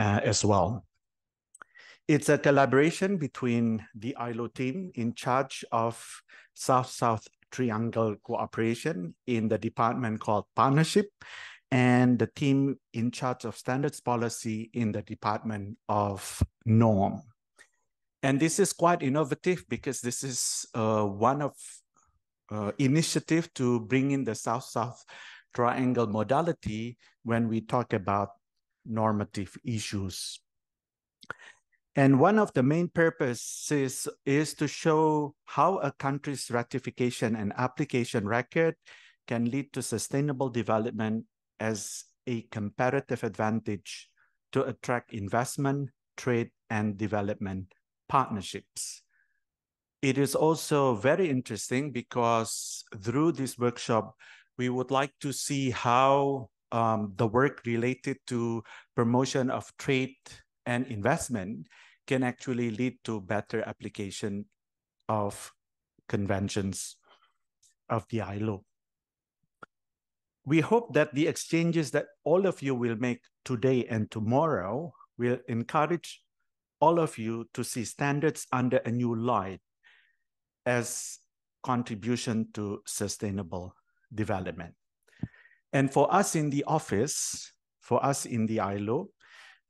uh, as well. It's a collaboration between the ILO team in charge of South-South Triangle Cooperation in the department called Partnership and the team in charge of standards policy in the department of norm. And this is quite innovative because this is uh, one of uh, initiative to bring in the South-South triangle modality when we talk about normative issues. And one of the main purposes is to show how a country's ratification and application record can lead to sustainable development as a comparative advantage to attract investment, trade, and development partnerships. It is also very interesting because through this workshop, we would like to see how um, the work related to promotion of trade and investment can actually lead to better application of conventions of the ILO. We hope that the exchanges that all of you will make today and tomorrow will encourage all of you to see standards under a new light as contribution to sustainable development. And for us in the office, for us in the ILO,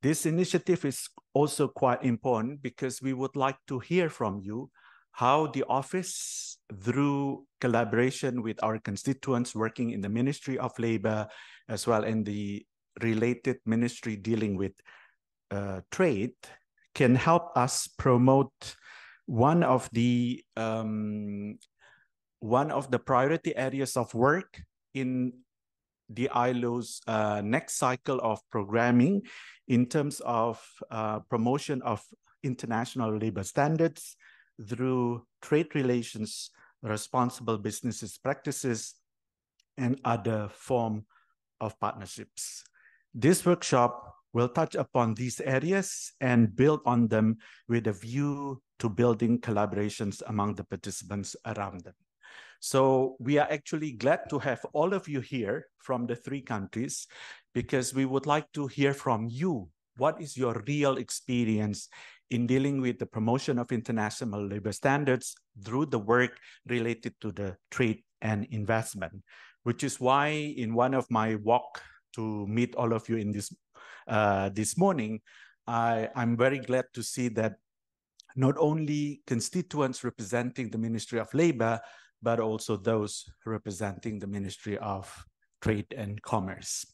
this initiative is also quite important because we would like to hear from you how the office, through collaboration with our constituents working in the Ministry of Labor, as well in the related ministry dealing with uh, trade, can help us promote one of the um, one of the priority areas of work in the ILO's uh, next cycle of programming in terms of uh, promotion of international labor standards through trade relations, responsible businesses practices, and other form of partnerships. This workshop will touch upon these areas and build on them with a view to building collaborations among the participants around them. So we are actually glad to have all of you here from the three countries because we would like to hear from you. What is your real experience in dealing with the promotion of international labor standards through the work related to the trade and investment, which is why in one of my walk to meet all of you in this uh, this morning, I, I'm very glad to see that not only constituents representing the Ministry of Labor, but also those representing the Ministry of Trade and Commerce.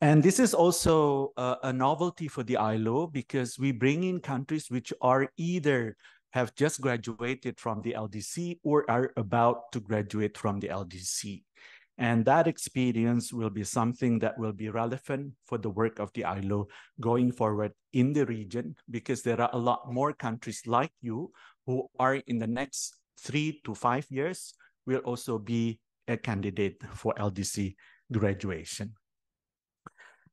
And this is also a, a novelty for the ILO because we bring in countries which are either have just graduated from the LDC or are about to graduate from the LDC. And that experience will be something that will be relevant for the work of the ILO going forward in the region, because there are a lot more countries like you who are in the next three to five years will also be a candidate for LDC graduation.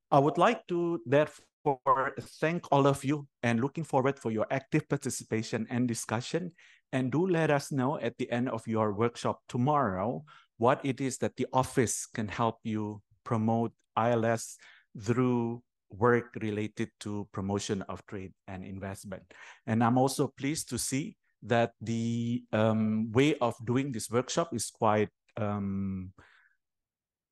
I would like to therefore thank all of you and looking forward for your active participation and discussion. And do let us know at the end of your workshop tomorrow what it is that the office can help you promote ILS through work related to promotion of trade and investment. And I'm also pleased to see that the um, way of doing this workshop is quite, um,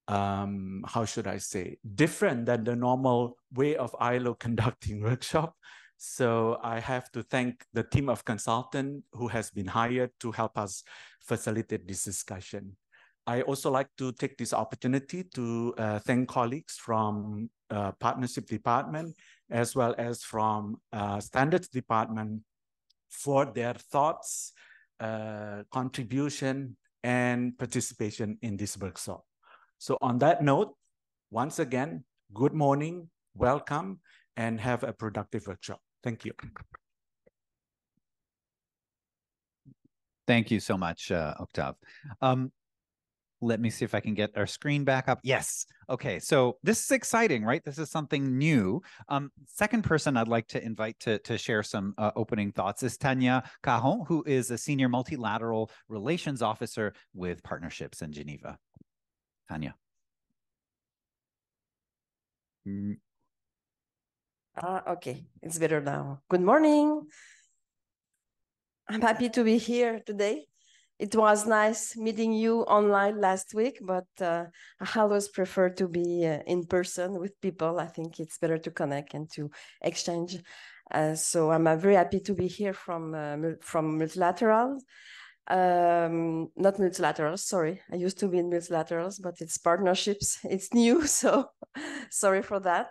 um, how should I say, different than the normal way of ILO conducting workshop. So I have to thank the team of consultant who has been hired to help us facilitate this discussion. I also like to take this opportunity to uh, thank colleagues from uh, Partnership Department as well as from uh, Standards Department for their thoughts, uh, contribution, and participation in this workshop. So on that note, once again, good morning, welcome, and have a productive workshop. Thank you. Thank you so much, uh, Octav. Um, let me see if I can get our screen back up. Yes. Okay. So this is exciting, right? This is something new. Um, second person I'd like to invite to, to share some uh, opening thoughts is Tanya Cajon, who is a senior multilateral relations officer with partnerships in Geneva. Tanya. Uh, okay, it's better now. Good morning. I'm happy to be here today. It was nice meeting you online last week, but uh, I always prefer to be uh, in person with people. I think it's better to connect and to exchange. Uh, so I'm very happy to be here from uh, from multilateral. Um, not multilaterals, sorry. I used to be in multilaterals, but it's partnerships. It's new, so sorry for that.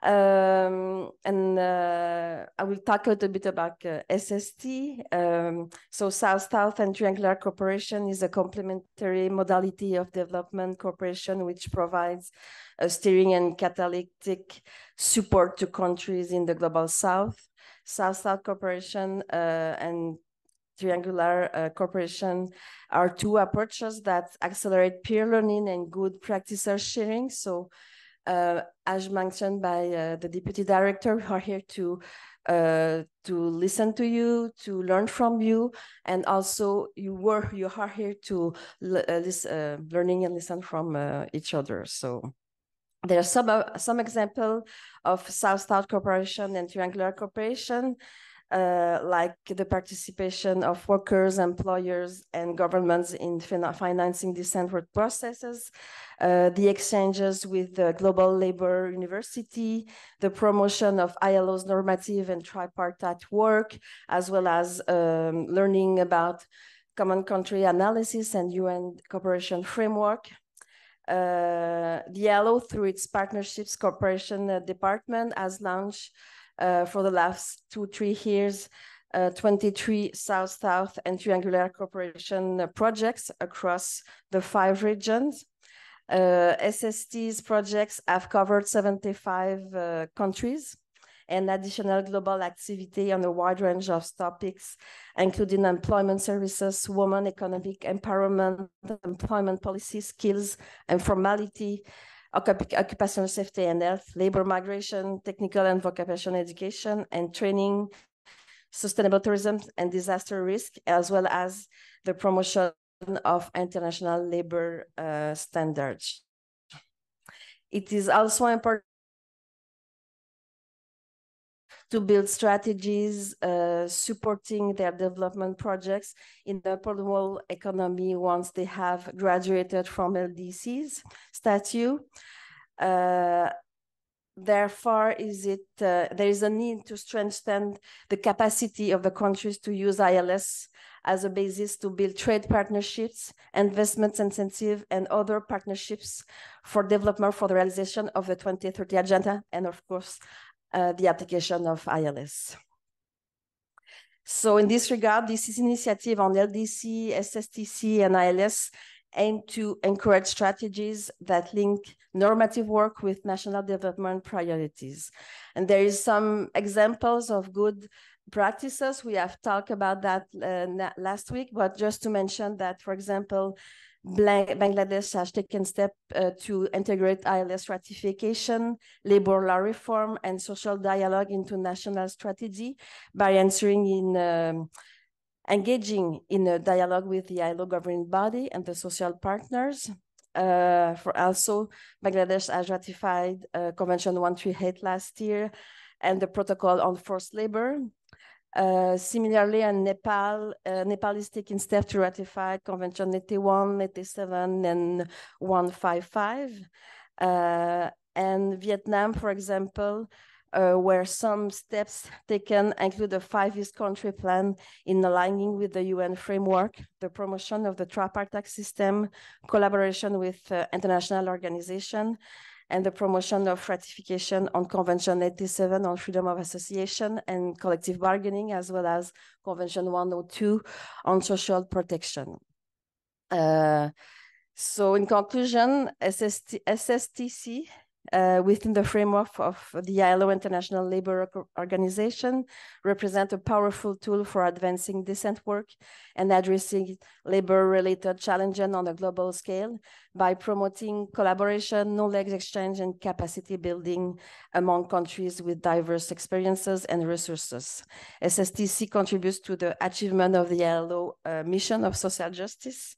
Um, and uh, I will talk a little bit about uh, SST. Um, so South-South and Triangular Cooperation is a complementary modality of development cooperation which provides a steering and catalytic support to countries in the Global South. South-South Cooperation uh, and triangular uh, cooperation are two approaches that accelerate peer learning and good practices sharing. So as mentioned by uh, the deputy director, we are here to uh, to listen to you, to learn from you, and also you were you are here to listen, uh, learning and listen from uh, each other. So there are some some example of South-South cooperation and triangular cooperation uh, like the participation of workers, employers, and governments in fin financing decent work processes, uh, the exchanges with the Global Labor University, the promotion of ILO's normative and tripartite work, as well as um, learning about common country analysis and UN cooperation framework. Uh, the ILO, through its partnerships cooperation uh, department, has launched uh, for the last two, three years, uh, 23 South-South and Triangular Cooperation uh, projects across the five regions. Uh, SST's projects have covered 75 uh, countries and additional global activity on a wide range of topics, including employment services, women economic empowerment, employment policy, skills and formality, occupational safety and health, labor migration, technical and vocational education, and training, sustainable tourism and disaster risk, as well as the promotion of international labor uh, standards. It is also important to build strategies uh, supporting their development projects in the polymer economy once they have graduated from LDC's statute. Uh, therefore, is it uh, there is a need to strengthen the capacity of the countries to use ILS as a basis to build trade partnerships, investments incentive, and other partnerships for development for the realization of the 2030 agenda, and of course, uh, the application of ILS. So in this regard, this is initiative on LDC, SSTC, and ILS aim to encourage strategies that link normative work with national development priorities. And there is some examples of good practices. We have talked about that uh, last week, but just to mention that, for example, Bangladesh has taken steps uh, to integrate ILS ratification, labor law reform, and social dialogue into national strategy by answering in um, engaging in a dialogue with the ILO governing body and the social partners. Uh, for also, Bangladesh has ratified uh, Convention 138 last year and the Protocol on Forced Labor, similarly, in Nepal, uh, Nepal is taking steps to ratify Convention 81, 87, and 155. Uh, and Vietnam, for example, uh, where some steps taken include a five-year country plan in aligning with the UN framework, the promotion of the tripartite system, collaboration with uh, international organization, and the promotion of ratification on Convention 87 on freedom of association and collective bargaining, as well as Convention 102 on social protection. Uh, so in conclusion, SST, SSTC uh, within the framework of the ILO International Labour Organization represent a powerful tool for advancing decent work and addressing labor-related challenges on a global scale by promoting collaboration, knowledge exchange, and capacity building among countries with diverse experiences and resources. SSTC contributes to the achievement of the ILO uh, mission of social justice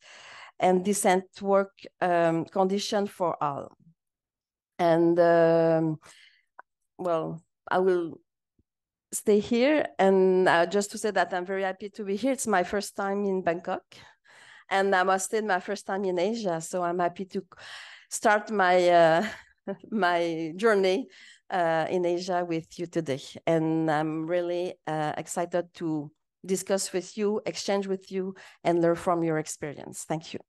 and decent work um, condition for all. And um, well, I will stay here. And uh, just to say that I'm very happy to be here. It's my first time in Bangkok. And I must say, my first time in Asia. So I'm happy to start my, uh, my journey uh, in Asia with you today. And I'm really uh, excited to discuss with you, exchange with you, and learn from your experience. Thank you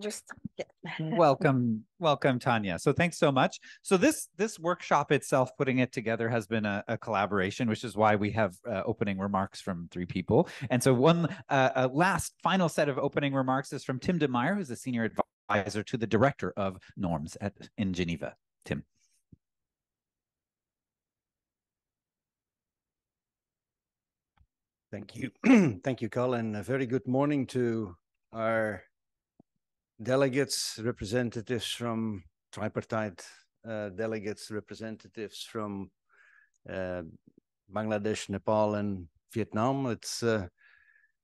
just yeah. welcome welcome tanya so thanks so much so this this workshop itself putting it together has been a, a collaboration which is why we have uh, opening remarks from three people and so one uh, last final set of opening remarks is from tim de meyer who's a senior advisor to the director of norms at in geneva tim Thank you. Thank you, Colin. A very good morning to our delegates, representatives from tripartite uh, delegates, representatives from uh, Bangladesh, Nepal, and Vietnam. It's uh,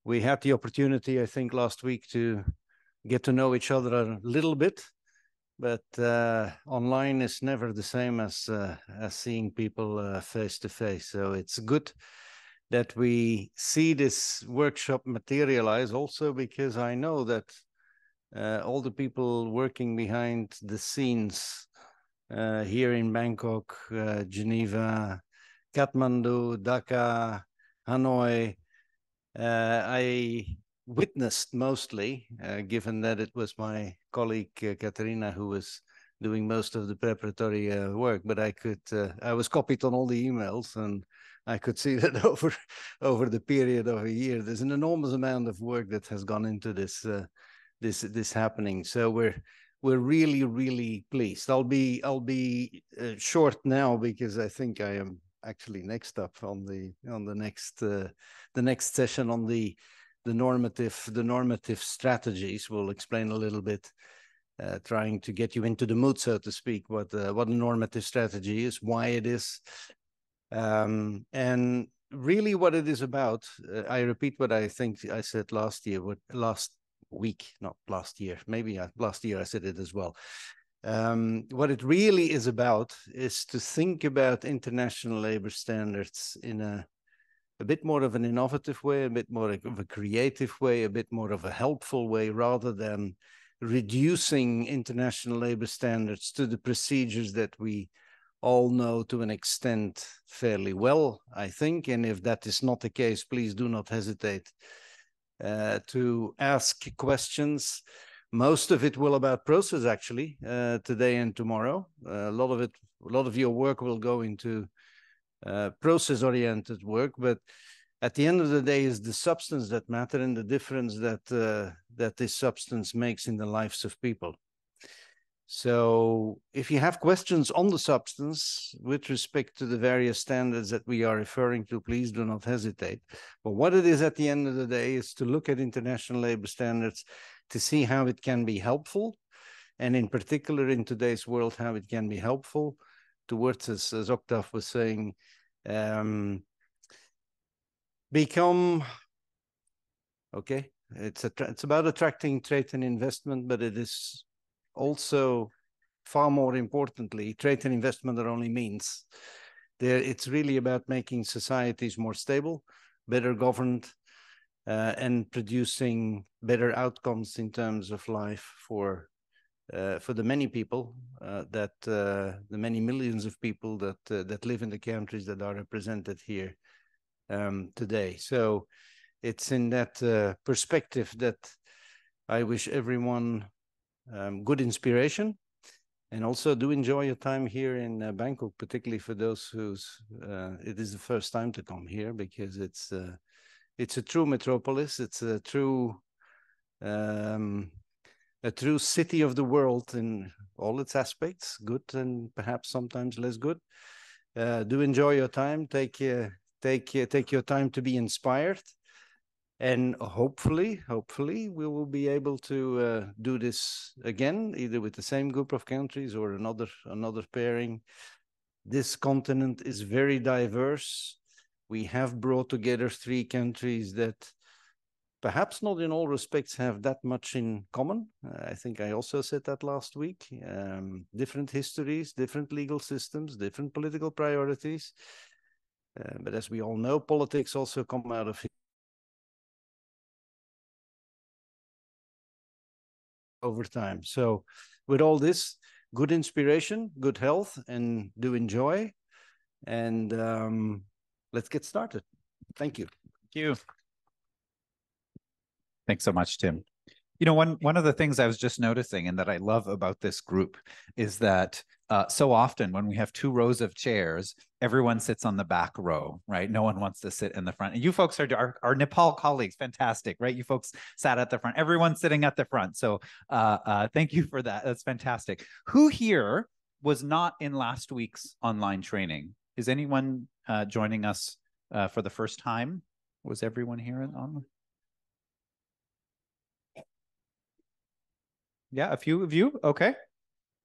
we had the opportunity, I think, last week to get to know each other a little bit, but uh, online is never the same as uh, as seeing people face to face. So it's good that we see this workshop materialize also because I know that uh, all the people working behind the scenes uh, here in Bangkok, uh, Geneva, Kathmandu, Dhaka, Hanoi. Uh, I witnessed mostly, uh, given that it was my colleague uh, Katerina who was doing most of the preparatory work, but I could, I was copied on all the emails and I could see that over over the period of a year, there's an enormous amount of work that has gone into this this this happening. So we're we're really really pleased. I'll be I'll be uh, short now because I think I am actually next up on the on the next uh, the next session on the the normative the normative strategies. We'll explain a little bit. Uh, trying to get you into the mood, so to speak, what uh, what a normative strategy is, why it is, um, and really what it is about. Uh, I repeat what I think I said last year, what last week, not last year. Maybe I, last year I said it as well. Um, what it really is about is to think about international labor standards in a a bit more of an innovative way, a bit more of a creative way, a bit more of a helpful way, rather than reducing international labor standards to the procedures that we all know to an extent fairly well, I think. And if that is not the case, please do not hesitate uh, to ask questions. Most of it will about process actually uh, today and tomorrow. Uh, a lot of it, a lot of your work will go into uh, process-oriented work, but at the end of the day, is the substance that matter and the difference that uh, that this substance makes in the lives of people. So if you have questions on the substance with respect to the various standards that we are referring to, please do not hesitate. But what it is at the end of the day is to look at international labor standards to see how it can be helpful. And in particular, in today's world, how it can be helpful towards, as, as was saying, um, become, okay, it's, a, it's about attracting trade and investment, but it is also far more importantly, trade and investment are only means. There, it's really about making societies more stable, better governed, uh, and producing better outcomes in terms of life for uh, for the many people uh, that uh, the many millions of people that uh, that live in the countries that are represented here um, today. So it's in that uh, perspective that I wish everyone um, good inspiration and also do enjoy your time here in uh, Bangkok, particularly for those who's uh, it is the first time to come here because it's uh, it's a true metropolis. It's a true um, a true city of the world in all its aspects, good and perhaps sometimes less good. Uh, do enjoy your time. Take uh, take uh, take your time to be inspired and hopefully hopefully we will be able to uh, do this again either with the same group of countries or another another pairing this continent is very diverse we have brought together three countries that perhaps not in all respects have that much in common. I think I also said that last week. Um, different histories, different legal systems, different political priorities. Uh, but as we all know, politics also come out of over time. So with all this, good inspiration, good health, and do enjoy. And um, let's get started. Thank you. Thank you. Thanks so much, Tim. You know, one one of the things I was just noticing and that I love about this group is that uh, so often when we have two rows of chairs, everyone sits on the back row, right? No one wants to sit in the front. And you folks are our, our Nepal colleagues, fantastic, right? You folks sat at the front. Everyone's sitting at the front. So uh, uh, thank you for that. That's fantastic. Who here was not in last week's online training? Is anyone uh, joining us uh, for the first time? Was everyone here on? Yeah, a few of you. Okay.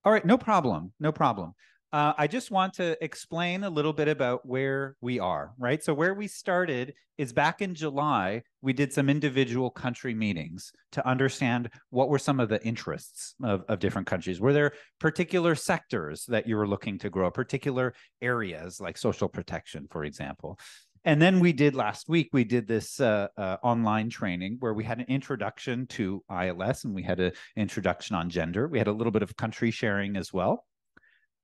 All right, no problem. No problem. Uh, I just want to explain a little bit about where we are, right? So, where we started is back in July, we did some individual country meetings to understand what were some of the interests of, of different countries. Were there particular sectors that you were looking to grow, particular areas like social protection, for example? And then we did last week, we did this uh, uh, online training where we had an introduction to ILS and we had an introduction on gender. We had a little bit of country sharing as well.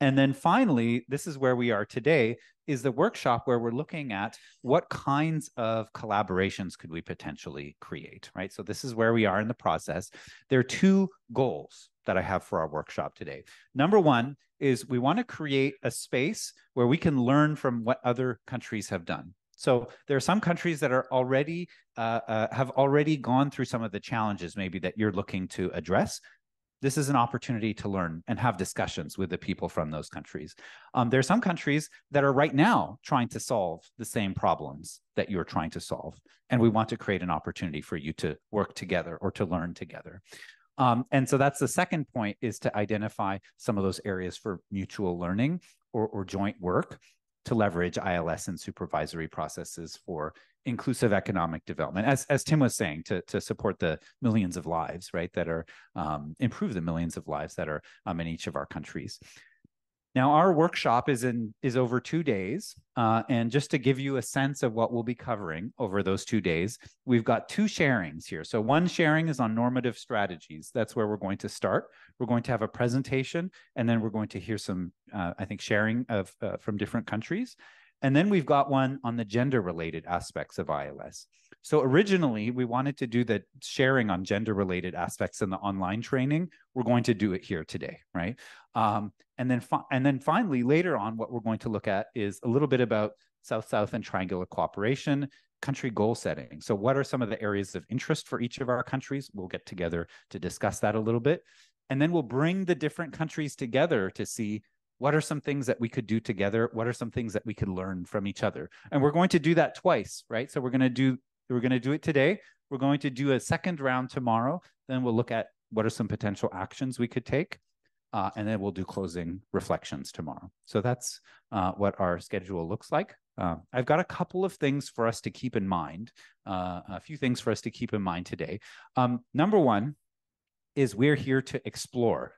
And then finally, this is where we are today, is the workshop where we're looking at what kinds of collaborations could we potentially create, right? So this is where we are in the process. There are two goals that I have for our workshop today. Number one is we want to create a space where we can learn from what other countries have done. So there are some countries that are already uh, uh, have already gone through some of the challenges maybe that you're looking to address. This is an opportunity to learn and have discussions with the people from those countries. Um, there are some countries that are right now trying to solve the same problems that you're trying to solve. And we want to create an opportunity for you to work together or to learn together. Um, and so that's the second point is to identify some of those areas for mutual learning or, or joint work to leverage ILS and supervisory processes for inclusive economic development, as, as Tim was saying, to, to support the millions of lives, right, that are um, improve the millions of lives that are um, in each of our countries. Now, our workshop is in is over two days, uh, and just to give you a sense of what we'll be covering over those two days, we've got two sharings here. So one sharing is on normative strategies. That's where we're going to start. We're going to have a presentation, and then we're going to hear some, uh, I think, sharing of uh, from different countries. And then we've got one on the gender related aspects of ILS. So originally, we wanted to do the sharing on gender related aspects in the online training. We're going to do it here today, right? Um, and then, fi- and then finally, later on, what we're going to look at is a little bit about South South and triangular cooperation, country goal setting. So, what are some of the areas of interest for each of our countries? We'll get together to discuss that a little bit. And then we'll bring the different countries together to see what are some things that we could do together what are some things that we could learn from each other and we're going to do that twice right so we're going to do we're going to do it today we're going to do a second round tomorrow then we'll look at what are some potential actions we could take uh, and then we'll do closing reflections tomorrow so that's uh, what our schedule looks like uh, I've got a couple of things for us to keep in mind, uh, a few things for us to keep in mind today. Um, number one is we're here to explore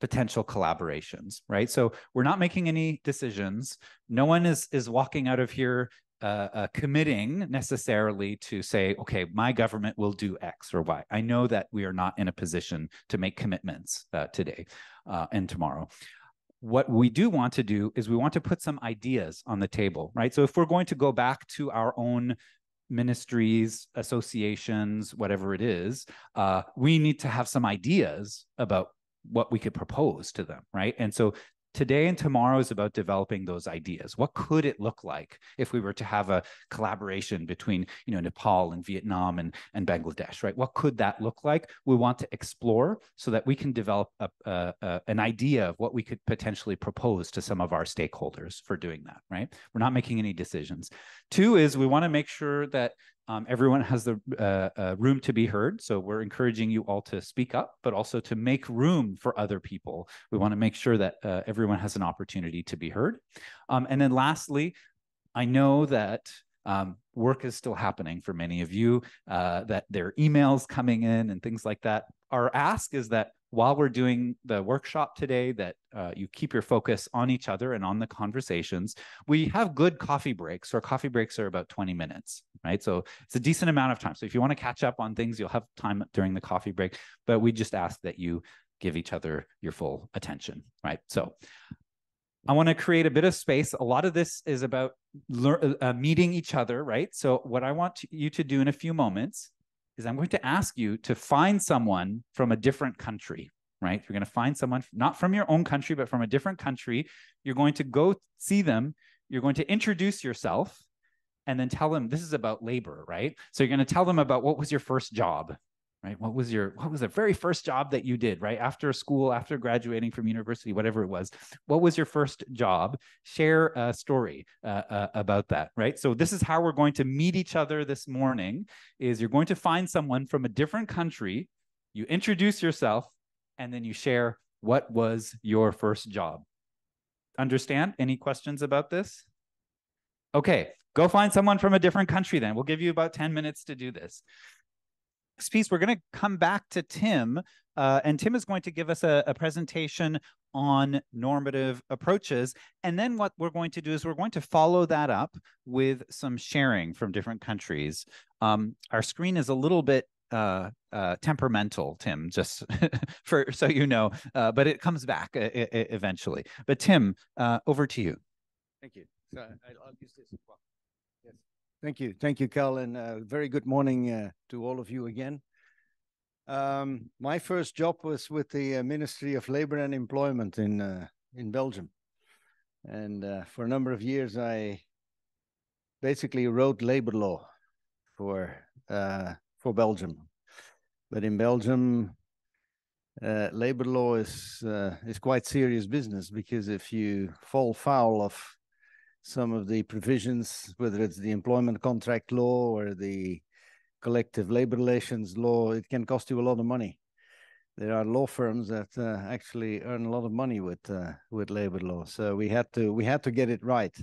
potential collaborations, right? So we're not making any decisions. No one is is walking out of here uh, uh, committing necessarily to say, okay, my government will do X or Y. I know that we are not in a position to make commitments uh, today uh, and tomorrow. What we do want to do is we want to put some ideas on the table, right? So if we're going to go back to our own ministries, associations, whatever it is, uh, we need to have some ideas about what we could propose to them, right? And so today and tomorrow is about developing those ideas. What could it look like if we were to have a collaboration between you know nepal and vietnam and, and bangladesh right? What could that look like? We want to explore so that we can develop a, a, a, an idea of what we could potentially propose to some of our stakeholders for doing that right? We're not making any decisions. Two is we want to make sure that um, everyone has the uh, uh, room to be heard. So we're encouraging you all to speak up, but also to make room for other people. We want to make sure that uh, everyone has an opportunity to be heard. Um, and then lastly, I know that Um, work is still happening for many of you, uh, that there are emails coming in and things like that. Our ask is that while we're doing the workshop today, that uh, you keep your focus on each other and on the conversations. We have good coffee breaks. Our coffee breaks are about 20 minutes, right? So it's a decent amount of time. So if you want to catch up on things, you'll have time during the coffee break. But we just ask that you give each other your full attention, right? So I want to create a bit of space. A lot of this is about uh, meeting each other, right? So, what I want you to do in a few moments is I'm going to ask you to find someone from a different country, right? You're going to find someone not from your own country, but from a different country. You're going to go see them. You're going to introduce yourself and then tell them this is about labor, right? So, you're going to tell them about what was your first job, right? What was your what was the very first job that you did right? After school after graduating from university whatever it was what was your first job? Share a story uh, uh, about that right? So this is how we're going to meet each other this morning is you're going to find someone from a different country you introduce yourself and then you share what was your first job. Understand? Any questions about this? Okay go find someone from a different country then. We'll give you about 10 minutes to do this next piece, we're going to come back to Tim, uh, and Tim is going to give us a, a, presentation on normative approaches. And then what we're going to do is we're going to follow that up with some sharing from different countries. Um, our screen is a little bit uh, uh, temperamental, Tim, just for so you know, uh, but it comes back eventually. But Tim, uh, over to you. Thank you. So I'll use this as well. Thank you. Thank you, Cal, and uh, very good morning uh, to all of you again. Um, my first job was with the uh, Ministry of Labor and Employment in uh, in Belgium. And uh, for a number of years, I basically wrote labor law for uh, for Belgium. But in Belgium, labor law is is quite serious business because if you fall foul of some of the provisions, whether it's the employment contract law or the collective labor relations law, it can cost you a lot of money. There are law firms that uh, actually earn a lot of money with uh, with labor law, so we had to we had to get it right.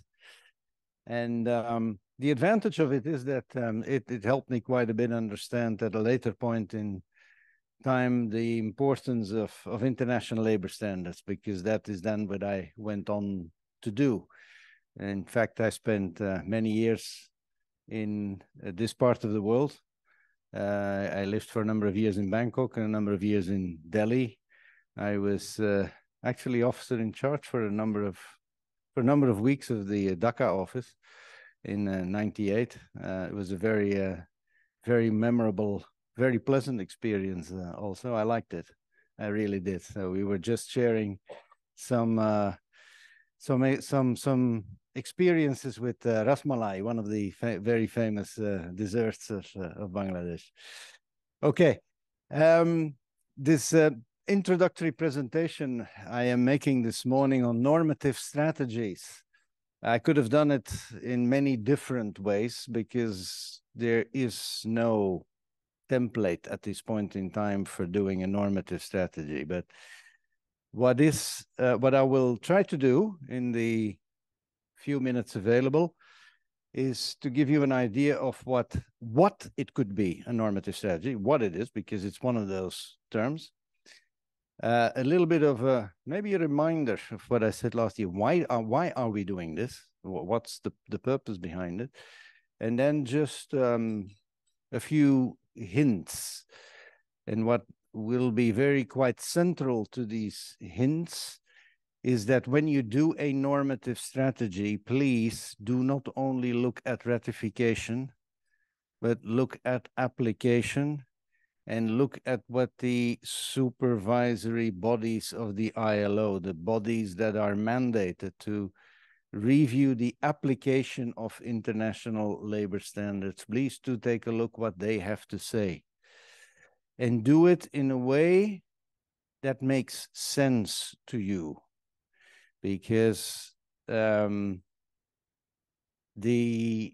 And um, the advantage of it is that um, it it helped me quite a bit understand at a later point in time the importance of of international labor standards because that is then what I went on to do in fact, I spent uh, many years in uh, this part of the world. Uh, I lived for a number of years in Bangkok and a number of years in Delhi. I was uh, actually officer in charge for a number of for a number of weeks of the Dhaka office in '98. Uh, it was a very very memorable, very pleasant experience. also, I liked it. I really did. So we were just sharing some some some some experiences with uh, rasmalai, one of the fa very famous uh, desserts of, uh, of Bangladesh. Okay, um, this uh, introductory presentation I am making this morning on normative strategies. I could have done it in many different ways because there is no template at this point in time for doing a normative strategy. But what is uh, what I will try to do in the few minutes available is to give you an idea of what what it could be a normative strategy what it is because it's one of those terms. Uh, a little bit of a maybe a reminder of what i said last year. Why are why are we doing this? What's the the purpose behind it? And then just um, a few hints. And what will be very quite central to these hints is that when you do a normative strategy, please do not only look at ratification, but look at application and look at what the supervisory bodies of the ILO, the bodies that are mandated to review the application of international labor standards, please do take a look what they have to say. And do it in a way that makes sense to you because um, the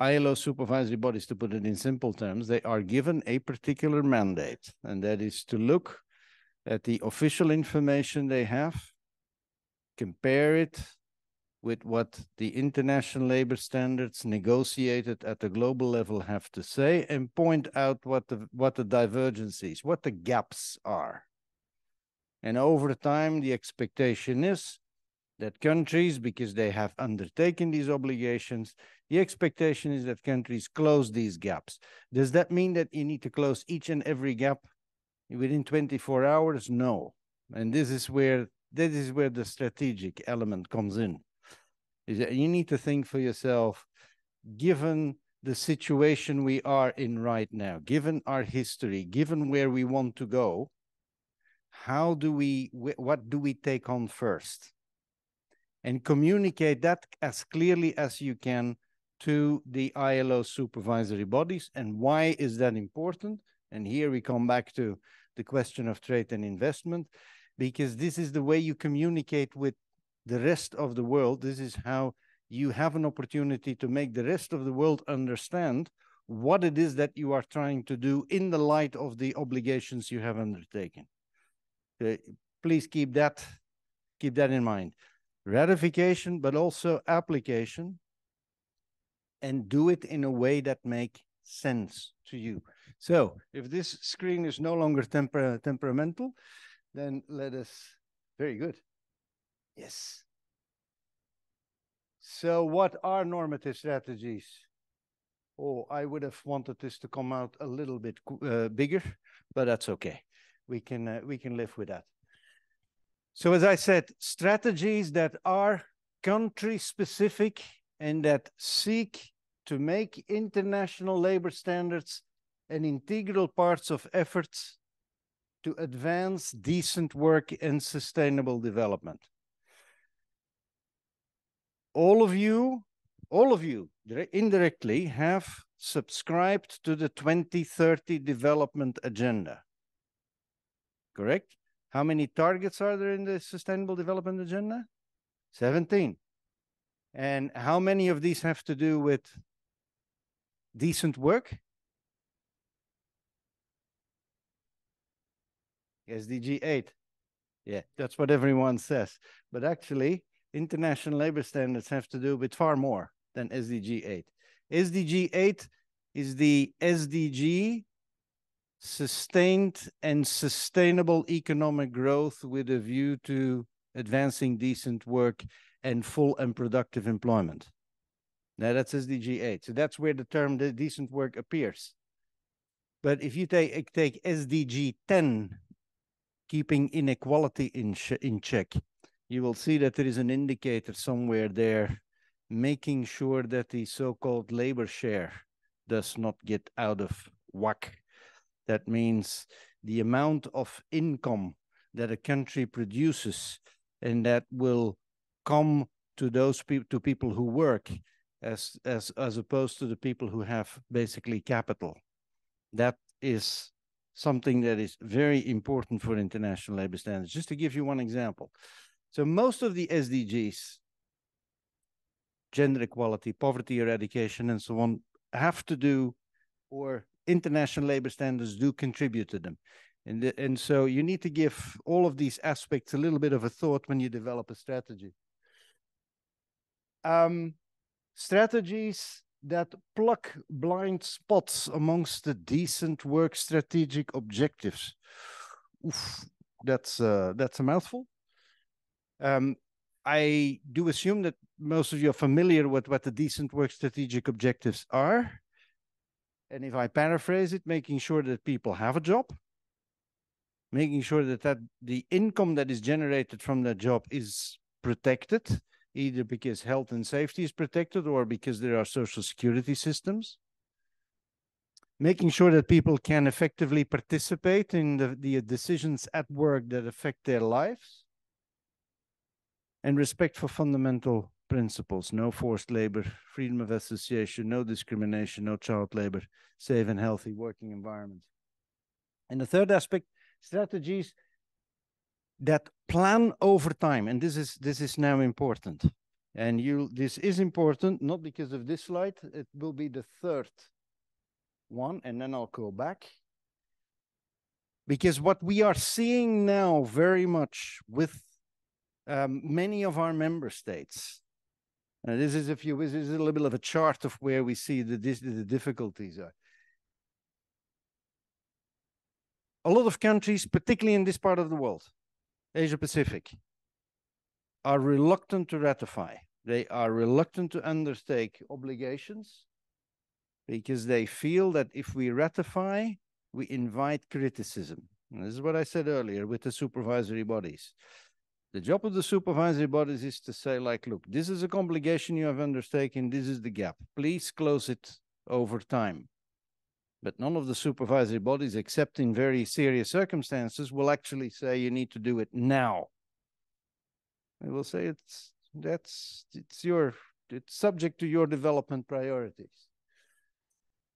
ILO supervisory bodies, to put it in simple terms, they are given a particular mandate, and that is to look at the official information they have, compare it with what the international labor standards negotiated at the global level have to say and point out what the what the divergences, what the gaps are. And over time, the expectation is that countries, because they have undertaken these obligations, the expectation is that countries close these gaps. Does that mean that you need to close each and every gap within 24 hours? No. And this is where this is where the strategic element comes in is that you need to think for yourself, given the situation we are in right now, given our history, given where we want to go, how do we, what do we take on first? And communicate that as clearly as you can to the ILO supervisory bodies. And why is that important? And here we come back to the question of trade and investment, because this is the way you communicate with the rest of the world. This is how you have an opportunity to make the rest of the world understand what it is that you are trying to do in the light of the obligations you have undertaken. Uh, please keep that keep that in mind. Ratification, but also application, and do it in a way that make sense to you. So, if this screen is no longer temper temperamental, then let us. Very good. Yes. So what are normative strategies? Oh, I would have wanted this to come out a little bit uh, bigger, but that's okay. We can uh, we can live with that. So as I said, strategies that are country specific and that seek to make international labor standards an integral parts of efforts to advance decent work and sustainable development all of you, all of you indirectly have subscribed to the 2030 development agenda. Correct? How many targets are there in the sustainable development agenda? 17. And how many of these have to do with decent work? SDG 8. Yeah, that's what everyone says. But actually, international labor standards have to do with far more than SDG 8. SDG 8 is the SDG sustained and sustainable economic growth with a view to advancing decent work and full and productive employment. Now that's SDG 8. So that's where the term the decent work appears. But if you eh, take, take SDG 10, keeping inequality in, in check, you will see that there is an indicator somewhere there making sure that the so-called labor share does not get out of whack. That means the amount of income that a country produces and that will come to those people to people who work as as as opposed to the people who have basically capital. That is something that is very important for international labor standards. Just to give you one example. So most of the SDGs, gender equality, poverty eradication, and so on, have to do, or international labor standards do contribute to them. And, and so you need to give all of these aspects a little bit of a thought when you develop a strategy. Um, strategies that pluck blind spots amongst the decent work strategic objectives. Oof, that's uh, that's a mouthful. Um, I do assume that most of you are familiar with what the decent work strategic objectives are. And if I paraphrase it, making sure that people have a job, making sure that, that the income that is generated from that job is protected, either because health and safety is protected or because there are social security systems. Making sure that people can effectively participate in the, the decisions at work that affect their lives and respect for fundamental principles no forced labor, freedom of association, no discrimination, no child labor, safe and healthy working environments. And the third aspect, strategies that plan over time. And this is this is now important. And you this is important not because of this slide, it will be the third one, and then I'll go back. Because what we are seeing now very much with um, many of our member states This is is a little bit of a chart of where we see the, the difficulties are. A lot of countries, particularly in this part of the world, Asia Pacific, are reluctant to ratify. They are reluctant to undertake obligations because they feel that if we ratify, we invite criticism. And this is what I said earlier with the supervisory bodies. The job of the supervisory bodies is to say, like, look, this is a complication you have undertaken, this is the gap. Please close it over time. But none of the supervisory bodies, except in very serious circumstances, will actually say you need to do it now. They will say it's that's it's your it's subject to your development priorities.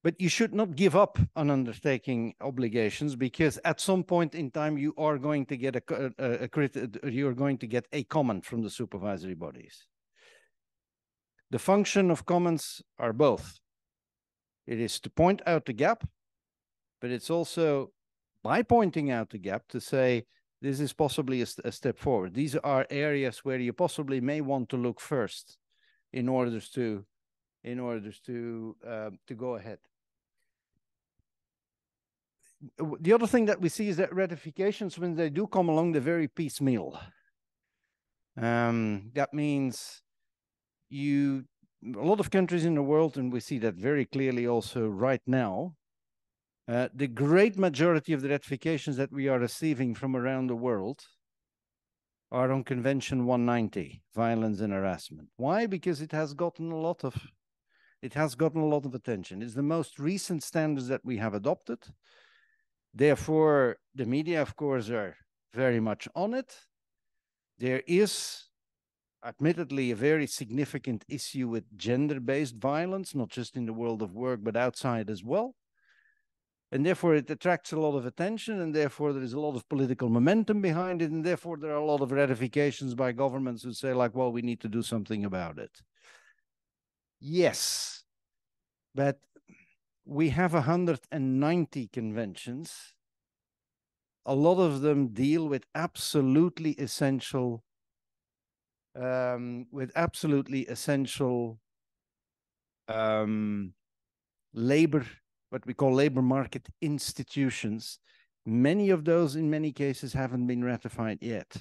But you should not give up on undertaking obligations because at some point in time you are going to get a, a, a, you are going to get a comment from the supervisory bodies. The function of comments are both. It is to point out the gap, but it's also by pointing out the gap to say this is possibly a, a step forward. These are areas where you possibly may want to look first in order to in order to uh, to go ahead the other thing that we see is that ratifications, when they do come along, they're very piecemeal. Um, that means you, a lot of countries in the world, and we see that very clearly also right now, uh, the great majority of the ratifications that we are receiving from around the world are on Convention 190, violence and harassment. Why? Because it has gotten a lot of it has gotten a lot of attention. It's the most recent standards that we have adopted. Therefore, the media, of course, are very much on it. There is admittedly a very significant issue with gender-based violence, not just in the world of work, but outside as well. And therefore it attracts a lot of attention, and therefore there is a lot of political momentum behind it, and therefore there are a lot of ratifications by governments who say, like, well, we need to do something about it. Yes, but we have 190 conventions. A lot of them deal with absolutely essential, um, with absolutely essential um, labor, what we call labor market institutions. Many of those, in many cases, haven't been ratified yet.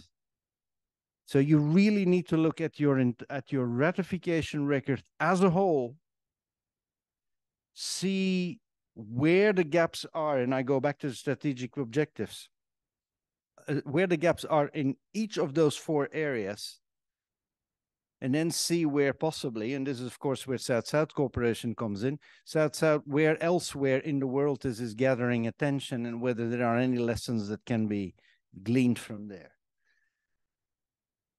So you really need to look at your at your ratification record as a whole. See where the gaps are, and I go back to the strategic objectives, uh, where the gaps are in each of those four areas, and then see where possibly, and this is of course where South-South cooperation comes in, South-South, where elsewhere in the world this is gathering attention and whether there are any lessons that can be gleaned from there.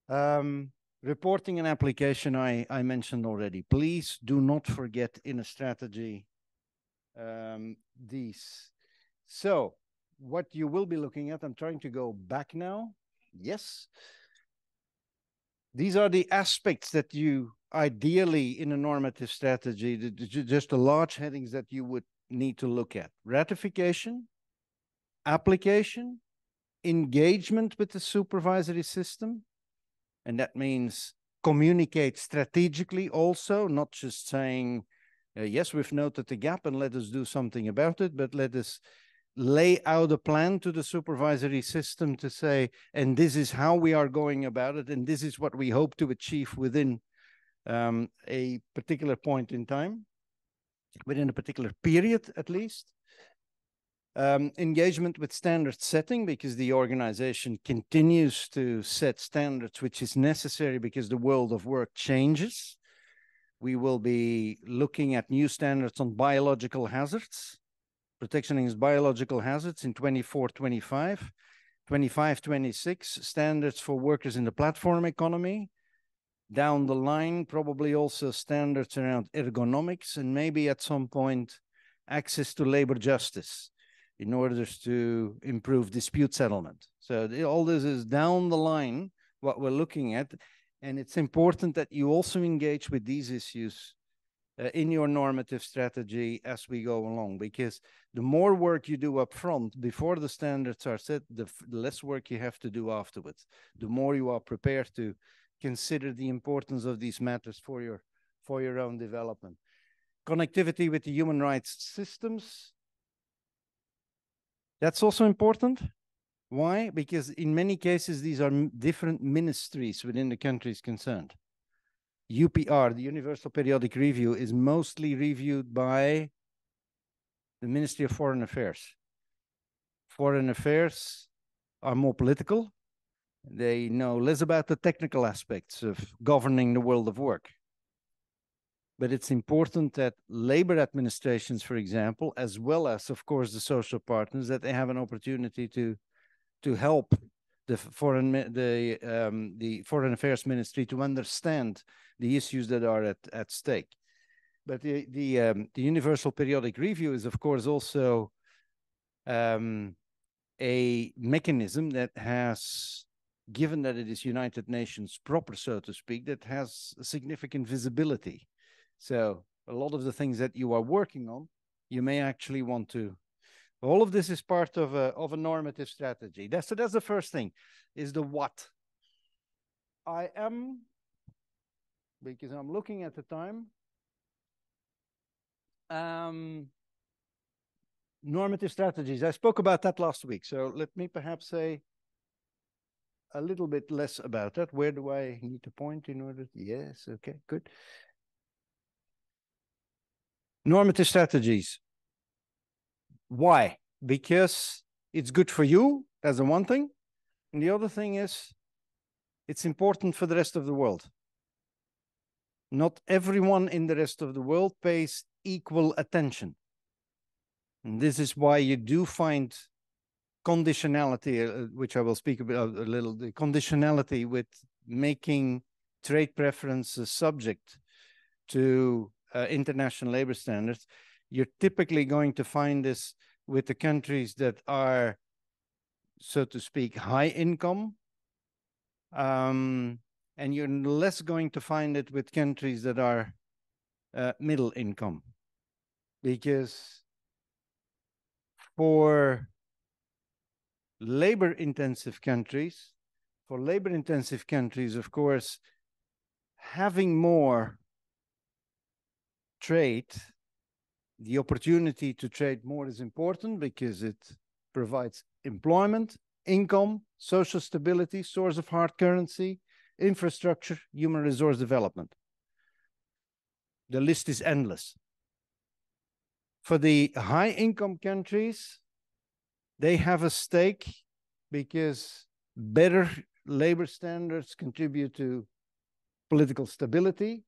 Um, reporting and application I, I mentioned already. Please do not forget in a strategy um, these. So what you will be looking at, I'm trying to go back now. Yes. These are the aspects that you ideally in a normative strategy, just the large headings that you would need to look at. Ratification, application, engagement with the supervisory system, and that means communicate strategically also, not just saying, uh, yes, we've noted the gap and let us do something about it, but let us lay out a plan to the supervisory system to say, and this is how we are going about it, and this is what we hope to achieve within um, a particular point in time, within a particular period at least. Um, engagement with standard setting because the organization continues to set standards, which is necessary because the world of work changes. We will be looking at new standards on biological hazards, protection against biological hazards in 24, 25, 25, 26, standards for workers in the platform economy. Down the line, probably also standards around ergonomics and maybe at some point access to labor justice in order to improve dispute settlement. So all this is down the line, what we're looking at. And it's important that you also engage with these issues uh, in your normative strategy as we go along, because the more work you do up front before the standards are set, the, the less work you have to do afterwards. The more you are prepared to consider the importance of these matters for your for your own development. Connectivity with the human rights systems. That's also important. Why? Because in many cases, these are different ministries within the countries concerned. UPR, the Universal Periodic Review, is mostly reviewed by the Ministry of Foreign Affairs. Foreign Affairs are more political. They know less about the technical aspects of governing the world of work. But it's important that labor administrations, for example, as well as, of course, the social partners, that they have an opportunity to to help the foreign the um, the foreign affairs ministry to understand the issues that are at at stake. But the the um, the universal periodic review is of course also um, a mechanism that has given that it is United Nations proper, so to speak, that has significant visibility. So a lot of the things that you are working on, you may actually want to. All of this is part of a of a normative strategy. That's so that's the first thing, is the what. I am because I'm looking at the time. Um, normative strategies. I spoke about that last week. So let me perhaps say a little bit less about that. Where do I need to point in order? To, yes, okay, good. Normative strategies. Why? Because it's good for you, that's the one thing. And the other thing is, it's important for the rest of the world. Not everyone in the rest of the world pays equal attention. And this is why you do find conditionality, uh, which I will speak about a little, the conditionality with making trade preferences subject to uh, international labor standards. You're typically going to find this with the countries that are, so to speak, high income. Um, and you're less going to find it with countries that are uh, middle income because for labor intensive countries, for labor intensive countries, of course, having more trade, the opportunity to trade more is important because it provides employment, income, social stability, source of hard currency, infrastructure, human resource development. The list is endless. For the high income countries, they have a stake because better labor standards contribute to political stability,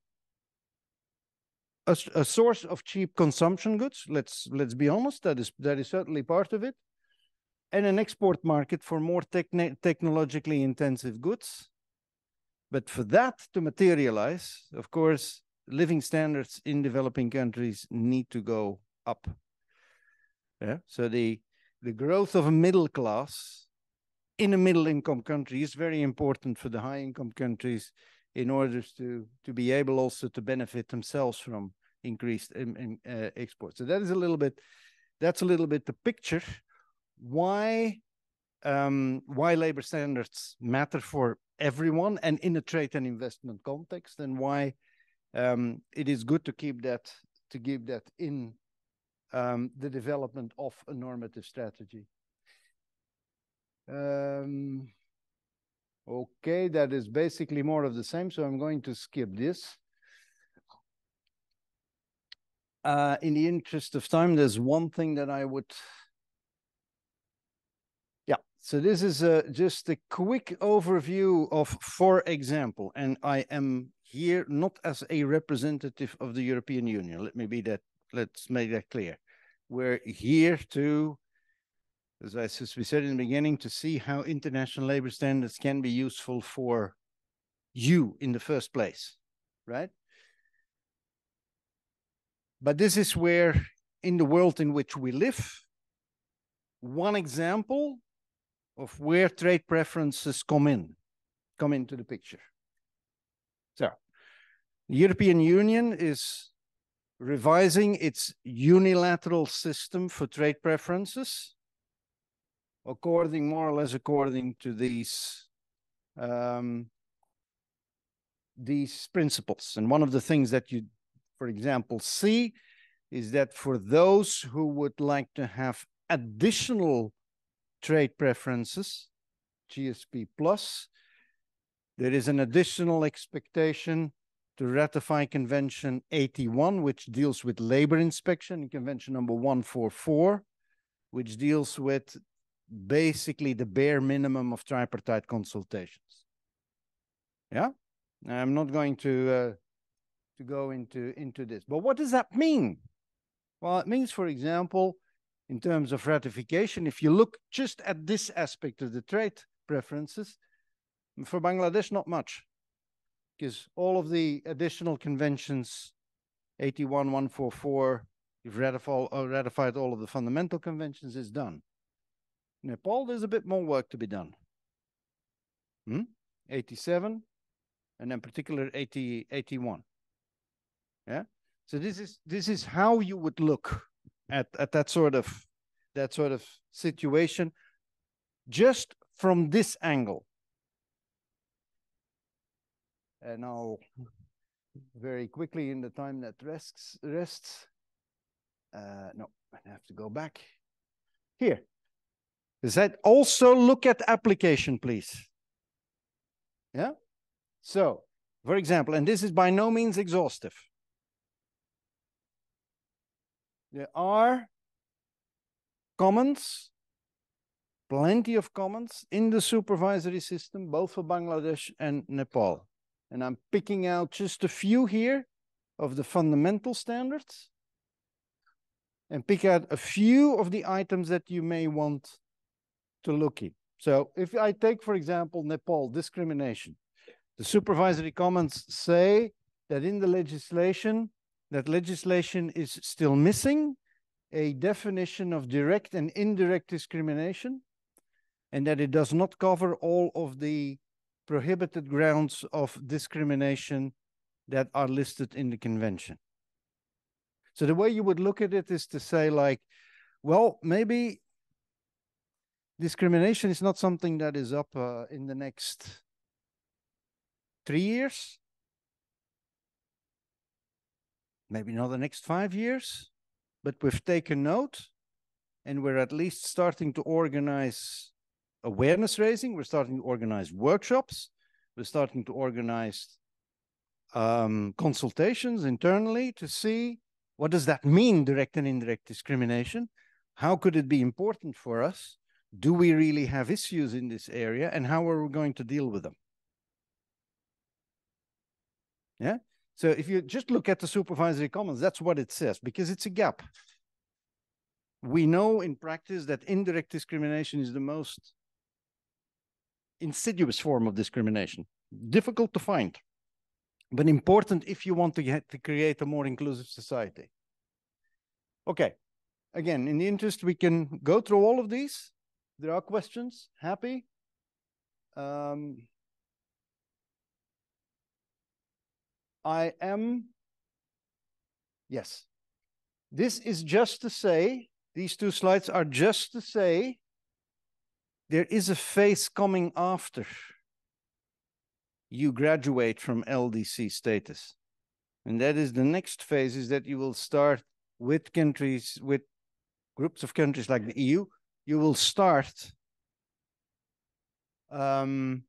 a, a, source of cheap consumption goods. Let's let's be honest. That is that is certainly part of it, and an export market for more techn technologically intensive goods. But for that to materialize, of course, living standards in developing countries need to go up. Yeah. So the the growth of a middle class in a middle income country is very important for the high income countries in order to to be able also to benefit themselves from increased in, in, uh, exports. So that is a little bit that's a little bit the picture why um, why labor standards matter for everyone and in a trade and investment context and why um, it is good to keep that to keep that in um, the development of a normative strategy. Um, okay, that is basically more of the same, so I'm going to skip this. Uh, in the interest of time, there's one thing that I would yeah, so this is a, just a quick overview of, for example, and I am here not as a representative of the European Union. Let me be that let's make that clear. We're here to, as I as we said in the beginning, to see how international labor standards can be useful for you in the first place, right? But this is where, in the world in which we live, one example of where trade preferences come in, come into the picture. So, the European Union is revising its unilateral system for trade preferences, according more or less according to these um, these principles. And one of the things that you, for example, C, is that for those who would like to have additional trade preferences, GSP plus, there is an additional expectation to ratify Convention 81, which deals with labor inspection, and Convention number 144, which deals with basically the bare minimum of tripartite consultations. Yeah, I'm not going to uh, to go into into this, but what does that mean? Well, it means, for example, in terms of ratification, if you look just at this aspect of the trade preferences, for Bangladesh, not much, because all of the additional conventions, 81, 144, you've ratified, uh, ratified all of the fundamental conventions, is done. Nepal, there's a bit more work to be done. Hmm? 87, and then particular 80, 81. Yeah. So this is this is how you would look at, at that sort of that sort of situation just from this angle. And now very quickly in the time that rests rests. Uh, no, I have to go back here is that also look at application, please? Yeah. So, for example, and this is by no means exhaustive. There are comments, plenty of comments in the supervisory system, both for Bangladesh and Nepal. And I'm picking out just a few here of the fundamental standards and pick out a few of the items that you may want to look in. So if I take, for example, Nepal, discrimination, the supervisory comments say that in the legislation, that legislation is still missing a definition of direct and indirect discrimination, and that it does not cover all of the prohibited grounds of discrimination that are listed in the convention. So the way you would look at it is to say like, well, maybe discrimination is not something that is up uh, in the next three years, maybe not the next five years, but we've taken note and we're at least starting to organize awareness raising. We're starting to organize workshops. We're starting to organize um, consultations internally to see what does that mean, direct and indirect discrimination? How could it be important for us? Do we really have issues in this area and how are we going to deal with them? Yeah. So if you just look at the supervisory comments, that's what it says because it's a gap. We know in practice that indirect discrimination is the most insidious form of discrimination, difficult to find, but important if you want to get to create a more inclusive society. Okay, again, in the interest, we can go through all of these. There are questions. Happy. Um, I am, yes. This is just to say, these two slides are just to say, there is a phase coming after you graduate from LDC status. And that is the next phase is that you will start with countries, with groups of countries like the EU, you will start um,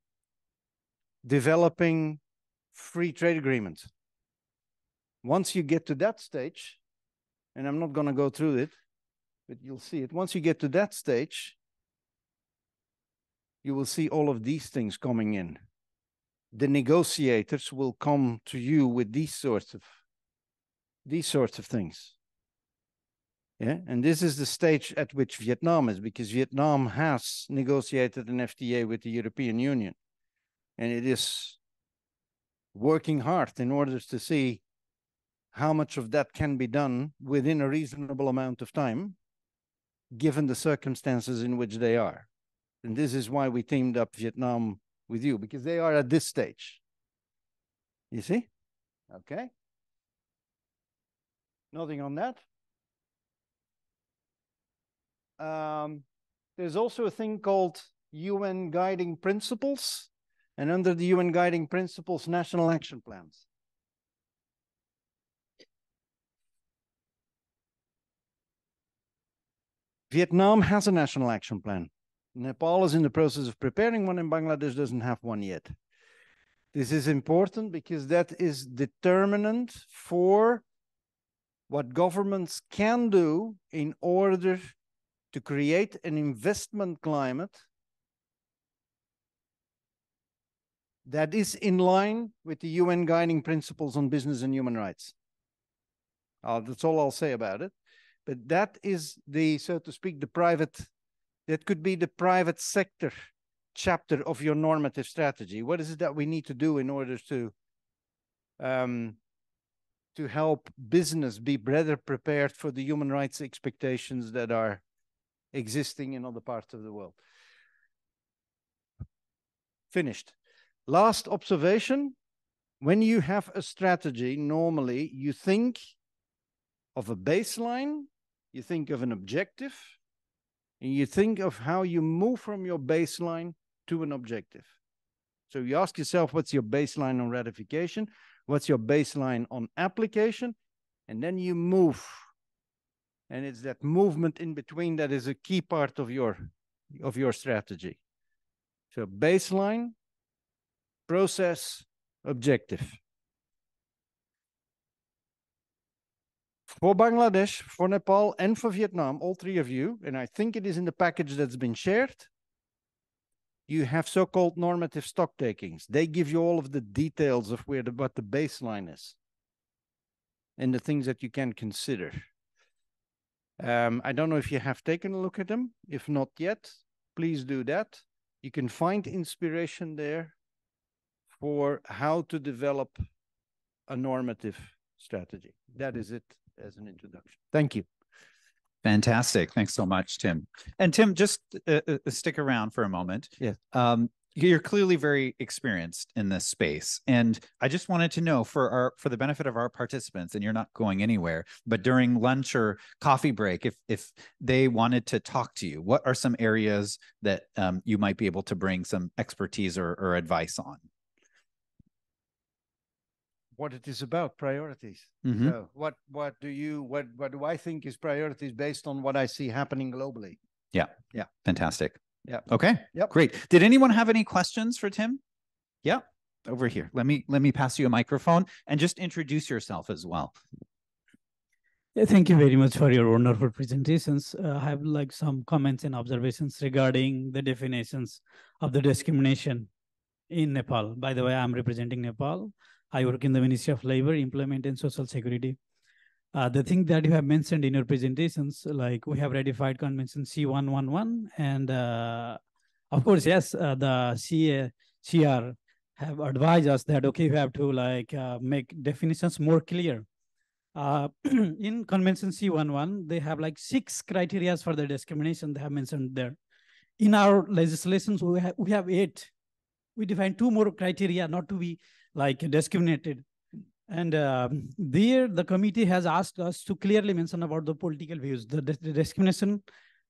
developing free trade agreement. Once you get to that stage, and I'm not going to go through it, but you'll see it. Once you get to that stage, you will see all of these things coming in. The negotiators will come to you with these sorts of these sorts of things. Yeah, and this is the stage at which Vietnam is because Vietnam has negotiated an FTA with the European Union, and it is working hard in order to see how much of that can be done within a reasonable amount of time, given the circumstances in which they are. And this is why we teamed up Vietnam with you, because they are at this stage. You see? Okay. Nothing on that. Um, there's also a thing called UN Guiding Principles and under the UN Guiding Principles, national action plans. Vietnam has a national action plan. Nepal is in the process of preparing one, and Bangladesh doesn't have one yet. This is important because that is determinant for what governments can do in order to create an investment climate that is in line with the UN guiding principles on business and human rights. Uh, that's all I'll say about it. But that is the, so to speak, the private, that could be the private sector chapter of your normative strategy. What is it that we need to do in order to um, to help business be better prepared for the human rights expectations that are existing in other parts of the world? Finished. Last observation. When you have a strategy, normally you think of a baseline you think of an objective, and you think of how you move from your baseline to an objective. So you ask yourself, what's your baseline on ratification? What's your baseline on application? And then you move. And it's that movement in between that is a key part of your, of your strategy. So baseline, process, objective. for Bangladesh, for Nepal, and for Vietnam, all three of you, and I think it is in the package that's been shared, you have so-called normative stock takings. They give you all of the details of where the, what the baseline is and the things that you can consider. Um, I don't know if you have taken a look at them. If not yet, please do that. You can find inspiration there for how to develop a normative strategy. That is it as an introduction. Thank you. Fantastic. Thanks so much, Tim. And Tim, just uh, uh, stick around for a moment. Yeah. Um, you're clearly very experienced in this space and i just wanted to know for our for the benefit of our participants and you're not going anywhere but during lunch or coffee break if if they wanted to talk to you what are some areas that um, you might be able to bring some expertise or, or advice on what it is about priorities Mhm. so what what do you what what do i think is priorities based on what i see happening globally yeah yeah fantastic Yeah. okay Yep. great did anyone have any questions for tim yeah over here let me let me pass you a microphone and just introduce yourself as well Yeah, thank you very much for your wonderful presentations. Uh, I have like some comments and observations regarding the definitions of the discrimination in Nepal. By the way, I'm representing Nepal. I work in the Ministry of Labor, Employment and Social Security. Uh, the thing that you have mentioned in your presentations, like we have ratified Convention C111, and uh, of course, yes, uh, the CA, CR have advised us that okay, we have to like uh, make definitions more clear. Uh, in convention c11 they have like six criteria for the discrimination they have mentioned there. In our legislations we have we have eight. We define two more criteria not to be like discriminated and um, there the committee has asked us to clearly mention about the political views the, the discrimination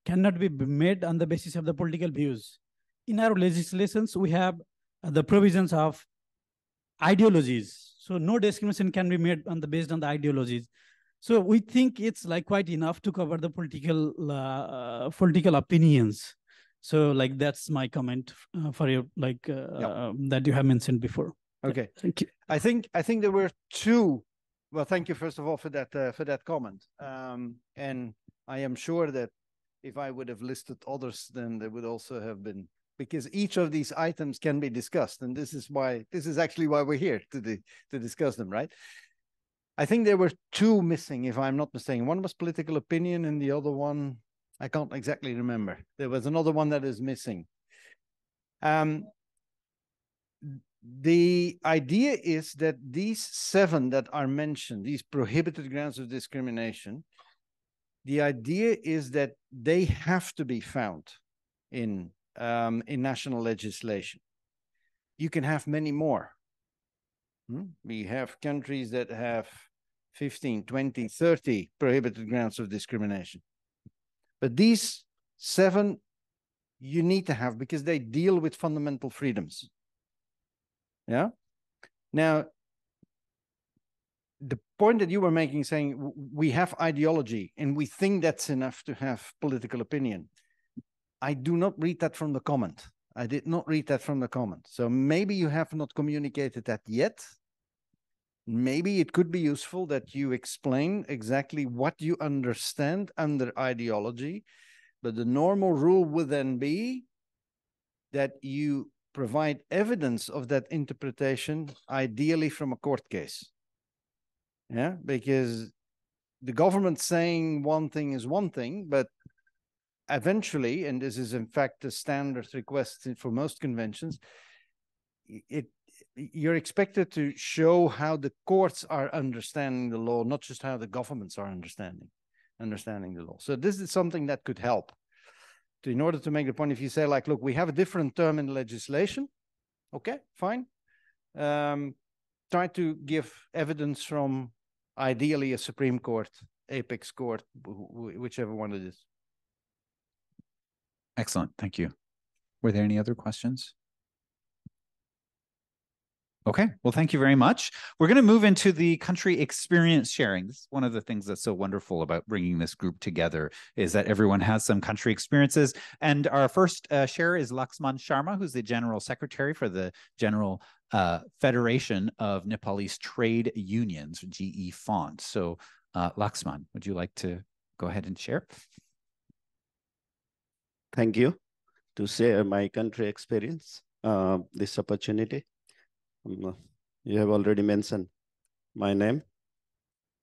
cannot be made on the basis of the political views in our legislations we have uh, the provisions of ideologies. So no discrimination can be made on the based on the ideologies. So we think it's like quite enough to cover the political uh, political opinions. So like that's my comment uh, for your like uh, um, that you have mentioned before. Okay Thank you. I think I think there were two. Well, thank you first of all for that uh, for that comment. Um, and I am sure that if I would have listed others, then there would also have been because each of these items can be discussed, and this is why this is actually why we're here to di- to discuss them, right? I think there were two missing, if I'm not mistaken. One was political opinion, and the other one I can't exactly remember. There was another one that is missing. Um, the idea is that these seven that are mentioned, these prohibited grounds of discrimination, the idea is that they have to be found in um, in national legislation. You can have many more. Hmm? We have countries that have 15, 20, 30 prohibited grounds of discrimination. But these seven you need to have because they deal with fundamental freedoms. Yeah. Now, the point that you were making, saying we have ideology and we think that's enough to have political opinion. I do not read that from the comment. I did not read that from the comment. So maybe you have not communicated that yet. Maybe it could be useful that you explain exactly what you understand under ideology. But the normal rule would then be that you provide evidence of that interpretation, ideally from a court case. Yeah, because the government saying one thing is one thing, but eventually, and this is in fact a standard request for most conventions, it you're expected to show how the courts are understanding the law, not just how the governments are understanding understanding the law. So this is something that could help. To, in order to make the point, if you say like, look, we have a different term in legislation, okay, fine. Um, try to give evidence from ideally a Supreme Court, apex court, whichever one it is. Excellent. Thank you. Were there any other questions? Okay, well, thank you very much. We're going to move into the country experience sharing. This is one of the things that's so wonderful about bringing this group together is that everyone has some country experiences. And our first uh, share is Laxman Sharma, who's the General Secretary for the General uh, Federation of Nepalese Trade Unions, GEFONT. So, uh, Laxman, would you like to go ahead and share? Thank you to share my country experience, uh, this opportunity. Um, you have already mentioned my name.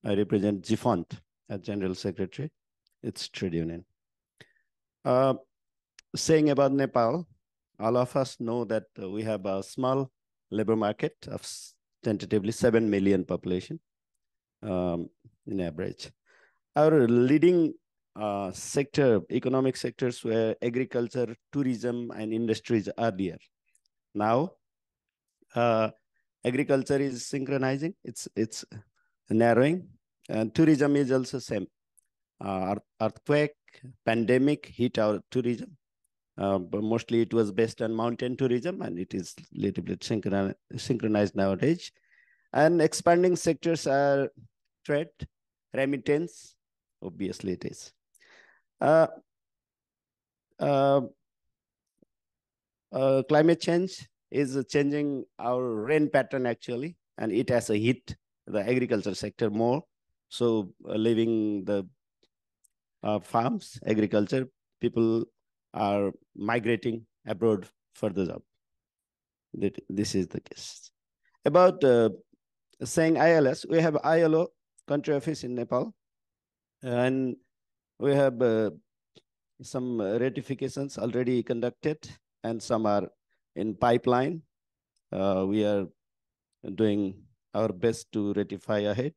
I represent GEFONT as General Secretary. It's trade union. Uh, saying about Nepal, all of us know that we have a small labor market of tentatively 7 million population um, in average. Our leading uh, sector, economic sectors were agriculture, tourism, and industries earlier. Now, uh, agriculture is synchronizing, it's, it's narrowing, and tourism is also same. Uh, earthquake, pandemic hit our tourism. Uh, but mostly it was based on mountain tourism and it is little bit synchronized nowadays. And expanding sectors are trade, remittance, obviously it is. Uh, uh, uh, climate change is changing our rain pattern actually, and it has a hit the agriculture sector more. So uh, leaving the uh, farms, agriculture, people are migrating abroad for the job. That this is the case. About uh, saying ILS, we have ILO country office in Nepal, and we have uh, some ratifications already conducted, and some are in pipeline. Uh, we are doing our best to ratify ahead.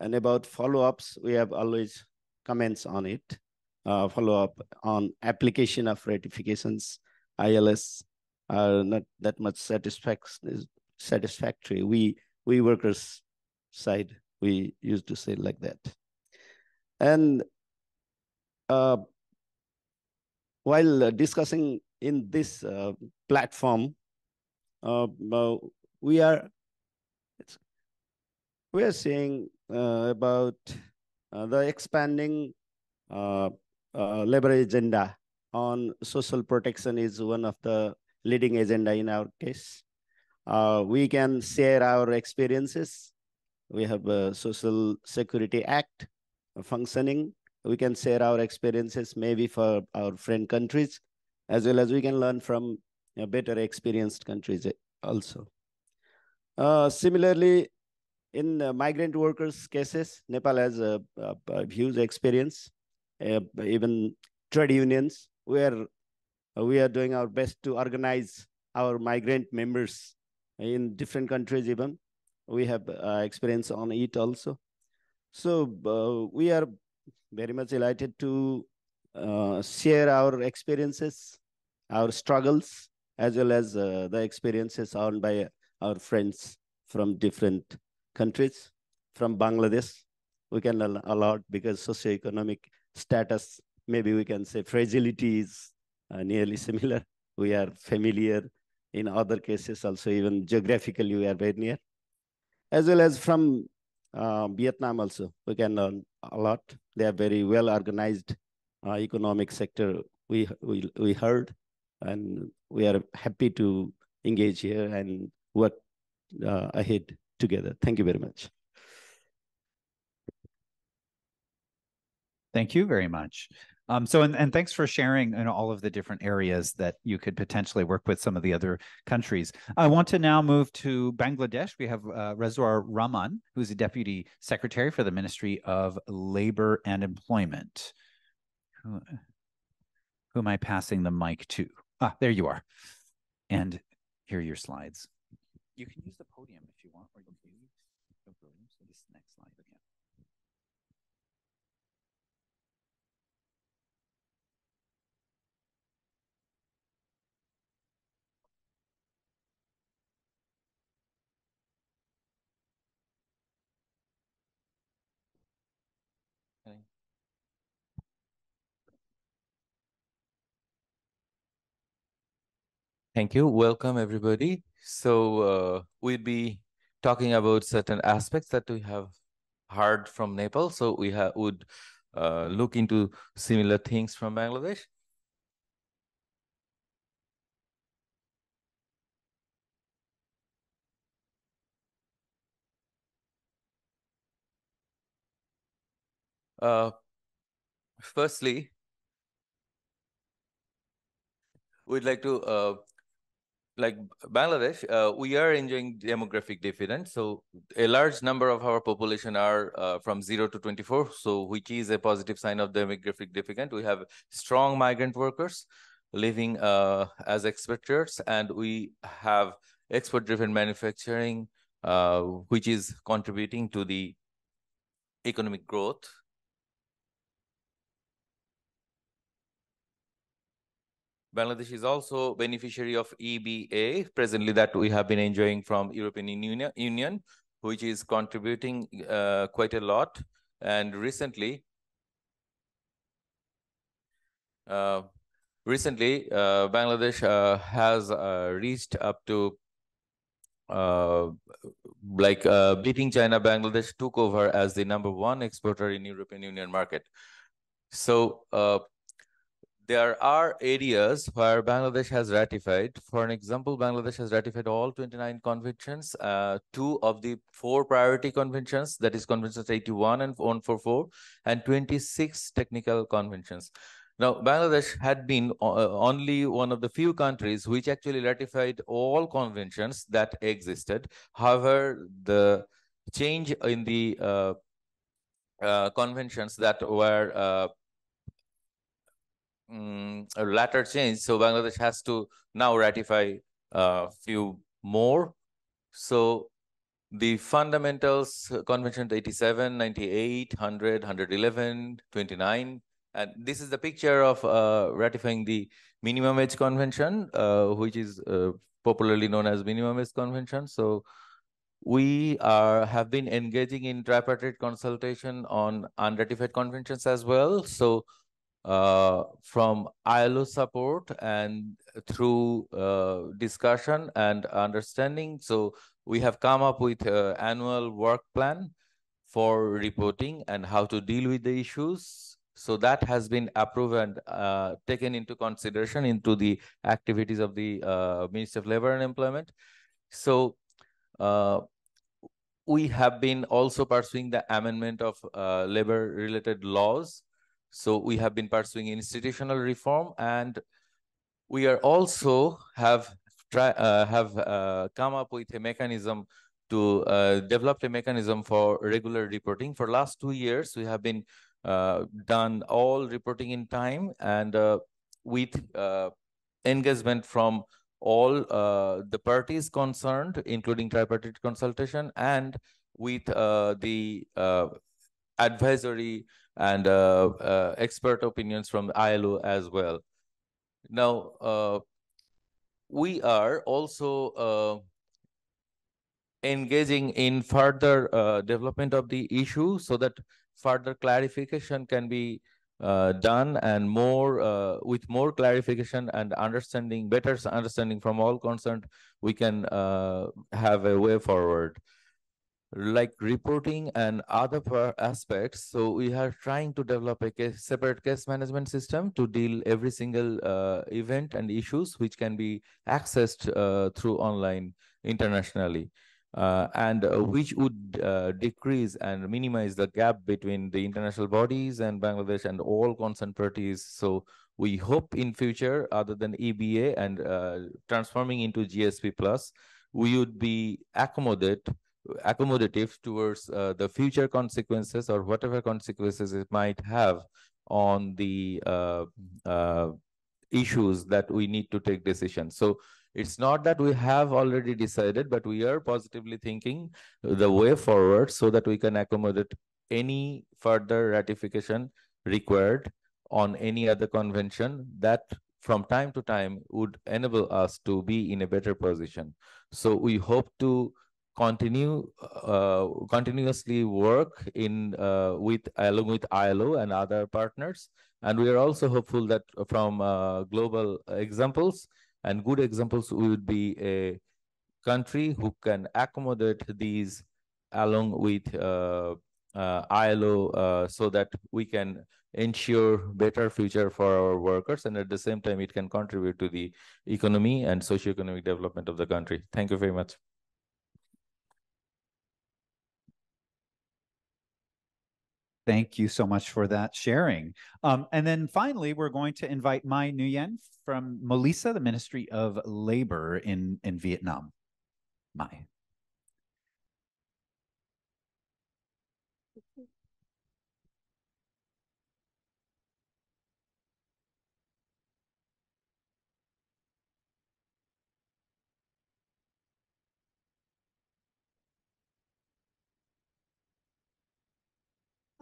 And about follow-ups, we have always comments on it uh, follow up on application of ratifications, ILS are not that much satisfactory. We, we workers side, we used to say like that. And uh, while discussing in this uh, platform, uh, we are we are seeing uh, about uh, the expanding uh, labor agenda on social protection is one of the leading agenda in our case. We can share our experiences. We have a Social Security Act functioning. We can share our experiences maybe for our friend countries, as well as we can learn from better experienced countries also. Uh, similarly, in uh, migrant workers cases, Nepal has a, a, a huge experience uh, even trade unions. We are, we are doing our best to organize our migrant members in different countries even. We have uh, experience on it also. So uh, we are very much delighted to uh, share our experiences, our struggles, as well as uh, the experiences owned by our friends from different countries. From Bangladesh, we can learn a lot because socioeconomic status, maybe we can say fragility is uh, nearly similar. We are familiar in other cases also, even geographically, we are very near. As well as from uh, Vietnam also, we can learn a lot. They are very well organized economic sector, we, we, we heard, and we are happy to engage here and work uh, ahead together. Thank you very much. Thank you very much. Um, so, and, and thanks for sharing know, all of the different areas that you could potentially work with some of the other countries. I want to now move to Bangladesh. We have uh, Rezwar Rahman, who's the Deputy Secretary for the Ministry of Labor and Employment. Who, who am I passing the mic to? Ah, there you are. And here are your slides. You can use the podium if you want, or you can use the podium. So this next slide again. Thank you. Welcome, everybody. So uh, we'll be talking about certain aspects that we have heard from Nepal. So we would uh, look into similar things from Bangladesh. Uh, firstly, we'd like to uh, like Bangladesh, uh, we are enjoying demographic dividend. So a large number of our population are uh, from 0 to 24, so which is a positive sign of demographic dividend. We have strong migrant workers living uh, as expatriates, and we have export-driven manufacturing, uh, which is contributing to the economic growth Bangladesh is also beneficiary of EBA presently that we have been enjoying from European Union, which is contributing uh, quite a lot. And recently, uh, recently uh, Bangladesh uh, has uh, reached up to uh, like beating China. Bangladesh took over as the number one exporter in European Union market. So there are areas where Bangladesh has ratified. For an example, Bangladesh has ratified all 29 conventions, uh, two of the four priority conventions, that is conventions 81 and 144, and 26 technical conventions. Now, Bangladesh had been uh, only one of the few countries which actually ratified all conventions that existed. However, the change in the uh, uh, conventions that were uh, um, a latter change. So Bangladesh has to now ratify a uh, few more. So the fundamentals uh, convention 87, 98, 100, 111, 29. And this is the picture of uh, ratifying the minimum age convention, uh, which is uh, popularly known as minimum age convention. So we are have been engaging in tripartite consultation on unratified conventions as well. So uh, from ILO support and through uh, discussion and understanding. So we have come up with an annual work plan for reporting and how to deal with the issues. So that has been approved and uh, taken into consideration into the activities of the uh, Ministry of Labor and Employment. So uh, we have been also pursuing the amendment of labor-related laws so we have been pursuing institutional reform and we are also have try, uh, have uh, come up with a mechanism to uh, develop a mechanism for regular reporting. For last two years, we have been uh, done all reporting in time and uh, with uh, engagement from all the parties concerned, including tripartite consultation and with the advisory and uh, uh, expert opinions from ILO as well. Now, uh, we are also engaging in further development of the issue so that further clarification can be uh, done and more uh, with more clarification and understanding, better understanding from all concerned, we can uh, have a way forward. Like reporting and other aspects, so we are trying to develop a case, separate case management system to deal every single uh, event and issues which can be accessed uh, through online internationally uh, and uh, which would uh, decrease and minimize the gap between the international bodies and Bangladesh and all concerned parties. So we hope in future, other than EBA and uh, transforming into GSP plus, we would be accommodate accommodative towards uh, the future consequences or whatever consequences it might have on the uh, issues that we need to take decisions. So it's not that we have already decided, but we are positively thinking the way forward so that we can accommodate any further ratification required on any other convention that from time to time would enable us to be in a better position. So we hope to continue uh, continuously work in uh, with along with ILO and other partners. And we are also hopeful that from uh, global examples, and good examples would be a country who can accommodate these along with uh, uh, ILO uh, so that we can ensure better future for our workers and at the same time it can contribute to the economy and socio-economic development of the country. Thank you very much. Thank you so much for that sharing. Um, and then finally, we're going to invite Mai Nguyen from MOLISA, the Ministry of Labor in, in Vietnam. Mai.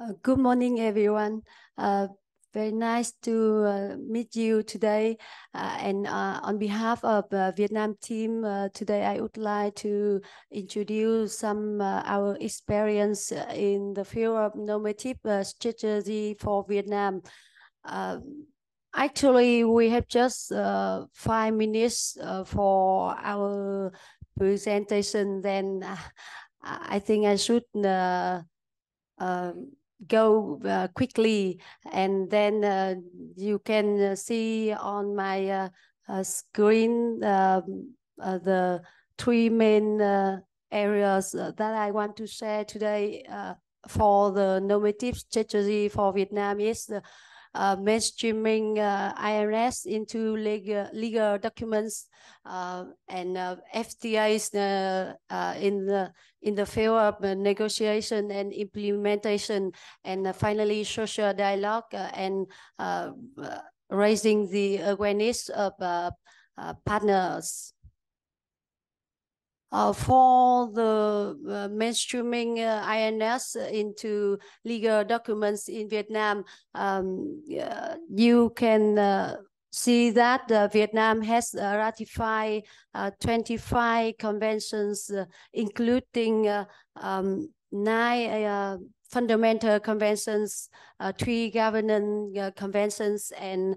Uh, good morning, everyone. Uh, very nice to uh, meet you today. Uh, and uh, on behalf of Vietnam team, today I would like to introduce some our experience in the field of normative strategy for Vietnam. actually, we have just five minutes for our presentation. Then I think I should um, go uh, quickly and then uh, you can uh, see on my uh, uh, screen um, uh, the three main areas that I want to share today for the normative strategy for Vietnam is the uh, mainstreaming uh, INS into legal, legal documents uh, and uh, FTAs in the in the field of negotiation and implementation, and finally social dialogue and raising the awareness of partners. Uh, for the uh, mainstreaming uh, INS into legal documents in Vietnam, um, you can uh, see that uh, Vietnam has uh, ratified 25 conventions, including um, nine fundamental conventions, three governance conventions, and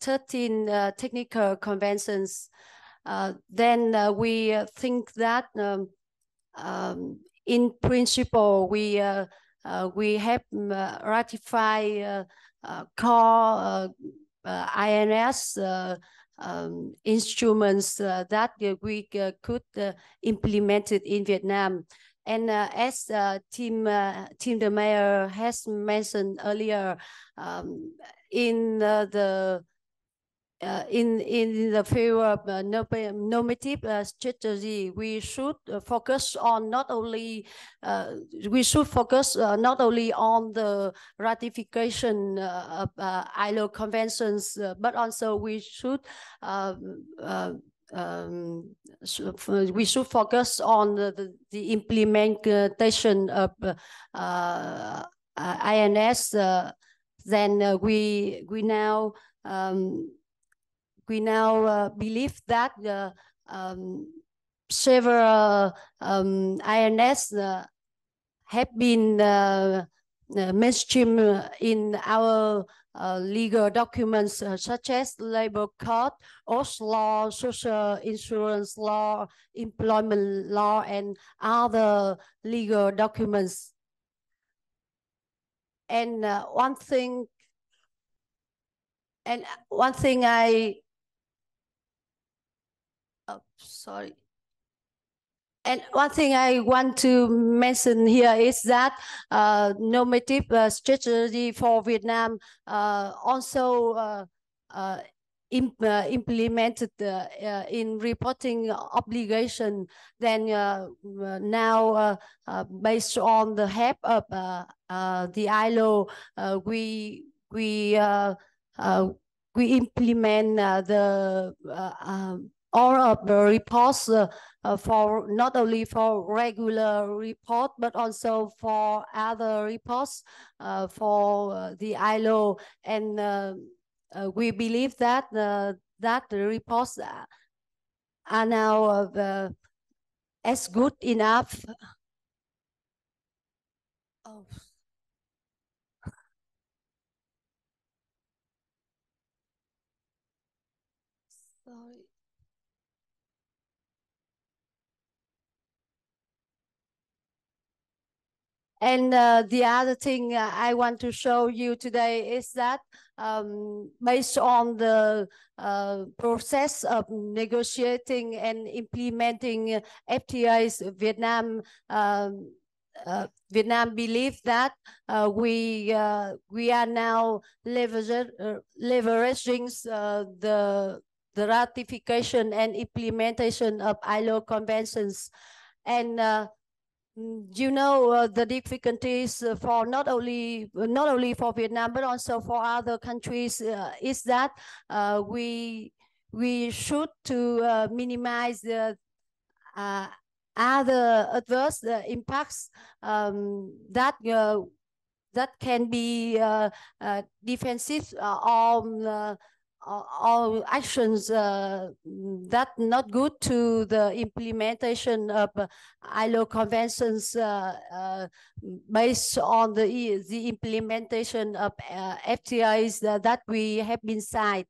13 technical conventions. Uh, then uh, we think that um, um, in principle we uh, we have ratified core INS um, instruments that we could implement it in Vietnam. And uh, as uh, Tim uh, Tim de Meyer has mentioned earlier, um, in the uh, in in the field of uh, normative uh, strategy, we should uh, focus on not only uh, we should focus uh, not only on the ratification of ILO conventions, but also we should. Um, um, we should focus on the, the, the implementation of INS. then we we now um, we now uh, believe that the um, several um, INS uh, have been uh, mainstream in our uh, legal documents uh, such as labor code, OSH law, social insurance law, employment law, and other legal documents. And uh, one thing, and one thing I, oh, sorry. And one thing I want to mention here is that uh, normative uh, strategy for Vietnam uh, also uh, uh, imp, uh, implemented in reporting obligation. Then now, based on the help of the ILO, we we we implement the um, all of the reports uh, uh, for not only for regular report, but also for other reports uh, for uh, the ILO. And uh, we believe that that the reports are now as good enough. Oh. And uh, the other thing uh, I want to show you today is that um, based on the uh, process of negotiating and implementing FTAs, Vietnam um, uh, Vietnam believe that uh, we uh, we are now leveraging, leveraging the the ratification and implementation of ILO conventions. And Mm, you know uh, the difficulties uh, for not only not only for Vietnam but also for other countries uh, is that uh, we we should to uh, minimize the uh, other adverse impacts um, that that can be defensive on all actions uh, that not good to the implementation of uh, ILO conventions uh, uh, based on the the implementation of uh, FTAs that we have been signed.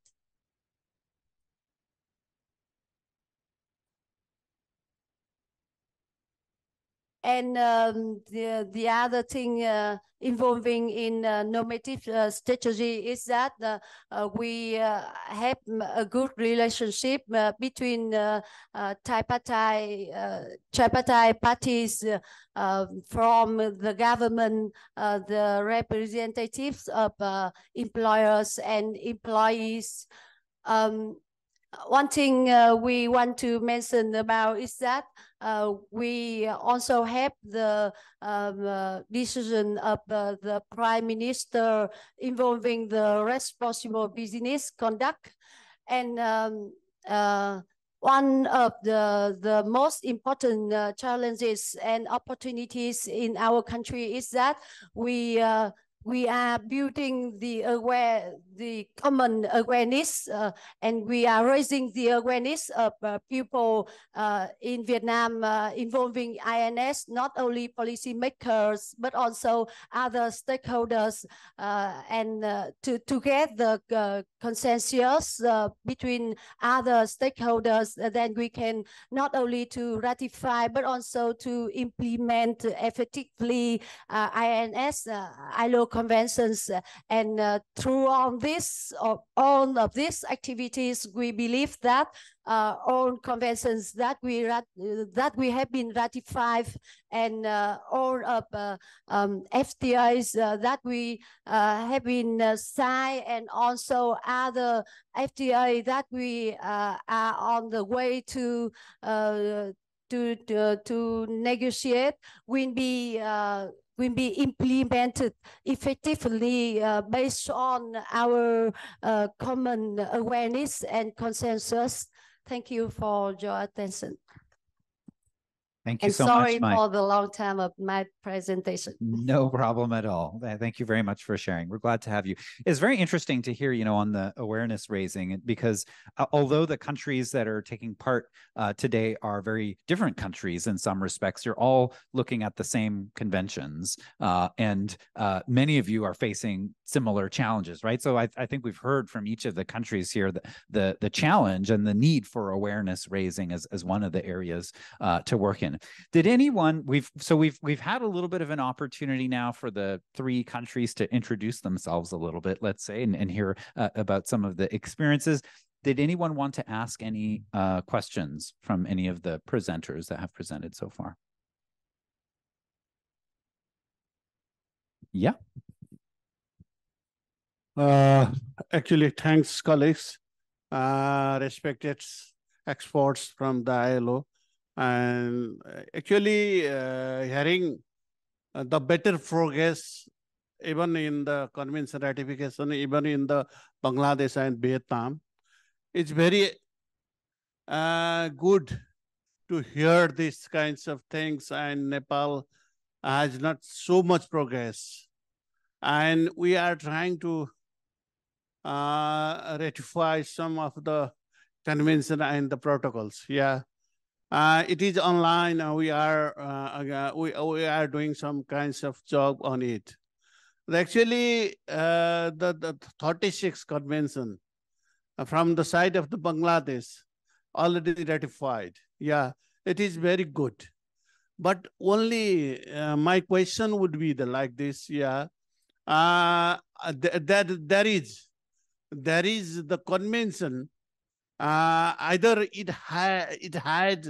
And um, the, the other thing uh, involving in uh, normative uh, strategy is that uh, uh, we uh, have a good relationship between tripartite, tripartite parties from the government, the representatives of employers and employees. Um, one thing we want to mention about is that uh, we also have the um, uh, decision of uh, the prime minister involving the responsible business conduct. And um, uh, one of the, the most important uh, challenges and opportunities in our country is that we we are building the aware, the common awareness, uh, and we are raising the awareness of uh, people uh, in Vietnam uh, involving INS, not only policymakers, but also other stakeholders, uh, and uh, to, to get the consensus between other stakeholders, then we can not only to ratify, but also to implement effectively INS, ILO conventions. And uh, through all this, all of these activities, we believe that uh, all conventions that we that we have been ratified and uh, all of uh, um, uh, that we uh, have been uh, signed and also other FTA that we are on the way to to, to, to negotiate will be will be implemented effectively uh, based on our uh, common awareness and consensus. Thank you for your attention. Thank you And so sorry much, Mike. for the long time of my presentation. No problem at all. Thank you very much for sharing. We're glad to have you. It's very interesting to hear, you know, on the awareness raising because uh, although the countries that are taking part uh, today are very different countries in some respects, you're all looking at the same conventions, uh, and uh, many of you are facing similar challenges, right? So I, I think we've heard from each of the countries here the the, the challenge and the need for awareness raising as, as one of the areas uh, to work in. Did anyone we've so we've we've had a little bit of an opportunity now for the three countries to introduce themselves a little bit, let's say, and, and hear uh, about some of the experiences. Did anyone want to ask any uh, questions from any of the presenters that have presented so far? Yeah. Uh, actually, thanks, colleagues, uh, respected experts from the ILO, and uh, actually uh, hearing uh, the better progress even in the convention ratification, even in the Bangladesh and Vietnam, it's very uh, good to hear these kinds of things. And Nepal has not so much progress, and we are trying to uh, ratify some of the convention and the protocols. Yeah. Uh, it is online. Uh, we are uh, uh, we, we are doing some kinds of job on it. Actually, uh, the, the 36 convention uh, from the side of the Bangladesh already ratified. Yeah, it is very good. But only my question would be the like this. Yeah, uh, th- that there is there is the convention. Uh, either it had it had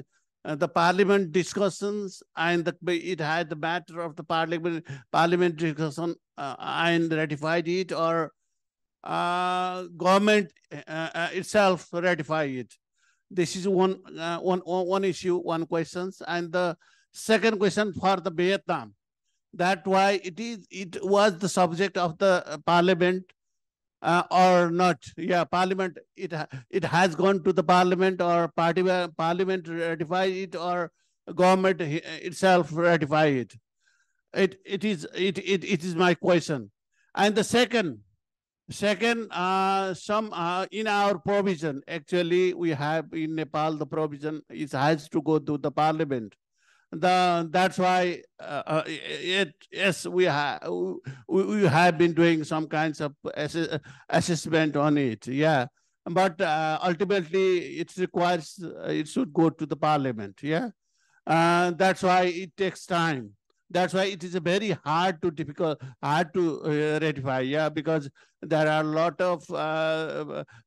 uh, the parliament discussions and the, it had the matter of the parliament parliament discussion uh, and ratified it or uh, government uh, uh, itself ratify it. This is one, one, one issue one questions. And the second question for the vietnam that why it is it was the subject of the parliament uh, or not. Yeah, parliament, it, it has gone to the parliament or party parliament ratify it or government itself ratify it. It, it, is, it, it, it is my question. And the second, second, uh, some uh, in our provision, actually we have in Nepal, the provision is has to go to the parliament the that's why uh, uh, it yes we have we, we have been doing some kinds of ass- assessment on it yeah. But uh, ultimately it requires uh, it should go to the parliament yeah. Uh, that's why it takes time. That's why it is very hard to difficult hard to uh, ratify yeah because there are a lot of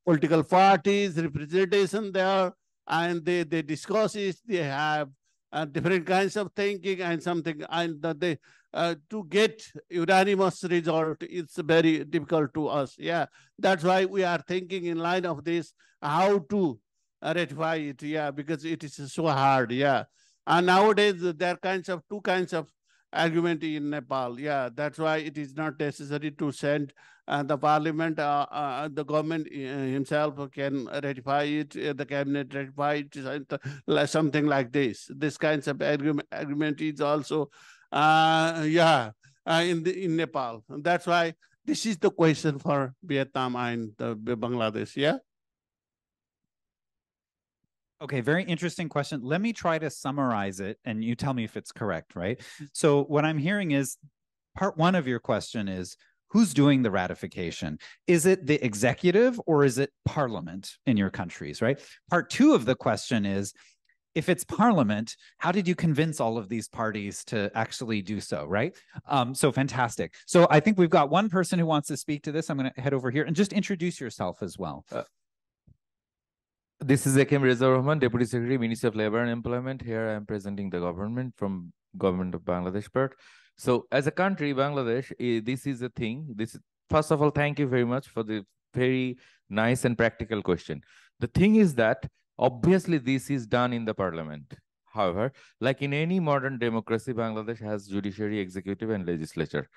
political parties representation there and they they discuss it they have uh, different kinds of thinking and something and that they uh, to get unanimous result it's very difficult to us. Yeah that's why we are thinking in line of this how to uh, ratify it. Yeah because it is so hard. Yeah and nowadays there are kinds of two kinds of argument in nepal. Yeah that's why it is not necessary to send Uh, the parliament, uh, uh, uh the government uh, himself can ratify it, the cabinet ratify it, something like this. This kinds of agreement, agreement is also, yeah, in the, in Nepal. That's why this is the question for Vietnam and Bangladesh. Yeah. Okay, very interesting question. Let me try to summarize it and you tell me if it's correct, right? Mm-hmm. So, what I'm hearing is part one of your question is who's doing the ratification? Is it the executive or is it parliament in your countries, right? Part two of the question is if it's parliament, how did you convince all of these parties to actually do so, right? Um, so fantastic. So I think we've got one person who wants to speak to this. I'm going to head over here and just introduce yourself as well. Uh, this is Akem Reza Rahman, Deputy Secretary, Ministry of Labor and Employment. Here I am presenting the government from government of Bangladesh part. So as a country, Bangladesh, eh, this is a thing. This first of all, thank you very much for the very nice and practical question. The thing is that obviously this is done in the parliament. However, like in any modern democracy, Bangladesh has judiciary, executive, and legislature,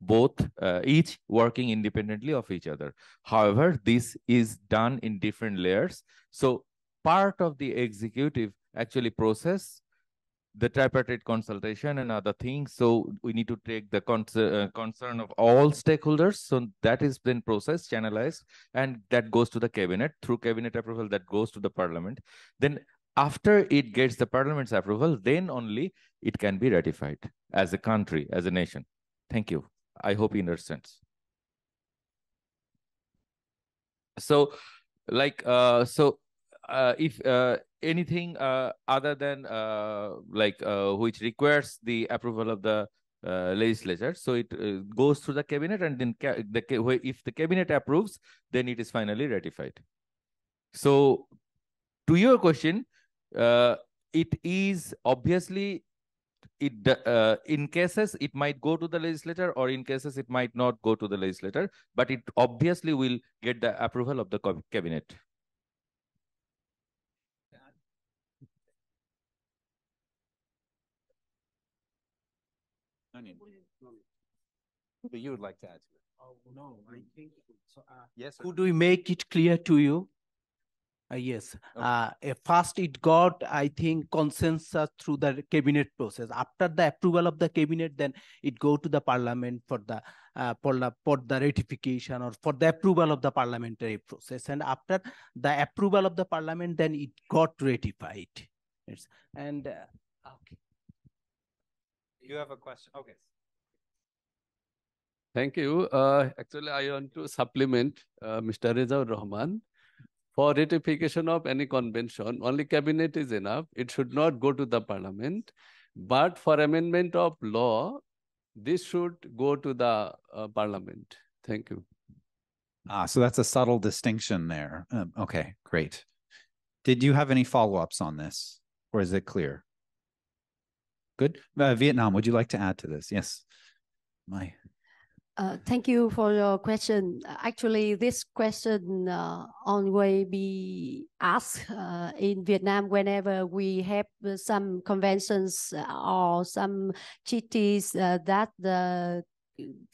both uh, each working independently of each other. However, this is done in different layers. So part of the executive actually process the tripartite consultation and other things. So we need to take the con uh, concern of all stakeholders. So that is then processed, channelized, and that goes to the cabinet through cabinet approval that goes to the parliament. Then after it gets the parliament's approval, then only it can be ratified as a country, as a nation. Thank you. I hope you understand. So like, uh, so uh, if uh, anything uh, other than uh, like uh, which requires the approval of the uh, legislature. So it goes through the cabinet, and then ca the if the cabinet approves, then it is finally ratified. So, to your question, it is obviously it in cases it might go to the legislature or in cases it might not go to the legislature but it obviously will get the approval of the cabinet But you would like to add to it. Oh, no, I think so. Uh, yes. Could we make it clear to you? Uh, yes. Okay. Uh, first, it got, I think, consensus through the cabinet process. After the approval of the cabinet, then it go to the parliament for the uh, for the for the ratification or for the approval of the parliamentary process. And after the approval of the parliament, then it got ratified. Yes. And uh, okay. You have a question? Okay. Thank you. Uh, actually, I want to supplement uh, Mr. Reza Rahman. For ratification of any convention, only cabinet is enough. It should not go to the parliament. But for amendment of law, this should go to the uh, parliament. Thank you. Ah, so that's a subtle distinction there. Um, okay, great. Did you have any follow-ups on this, or is it clear? Good. Uh, Vietnam, would you like to add to this? Yes. Mai. Uh, thank you for your question. Actually, this question uh, always be asked uh, in Vietnam whenever we have some conventions or some treaties uh, that the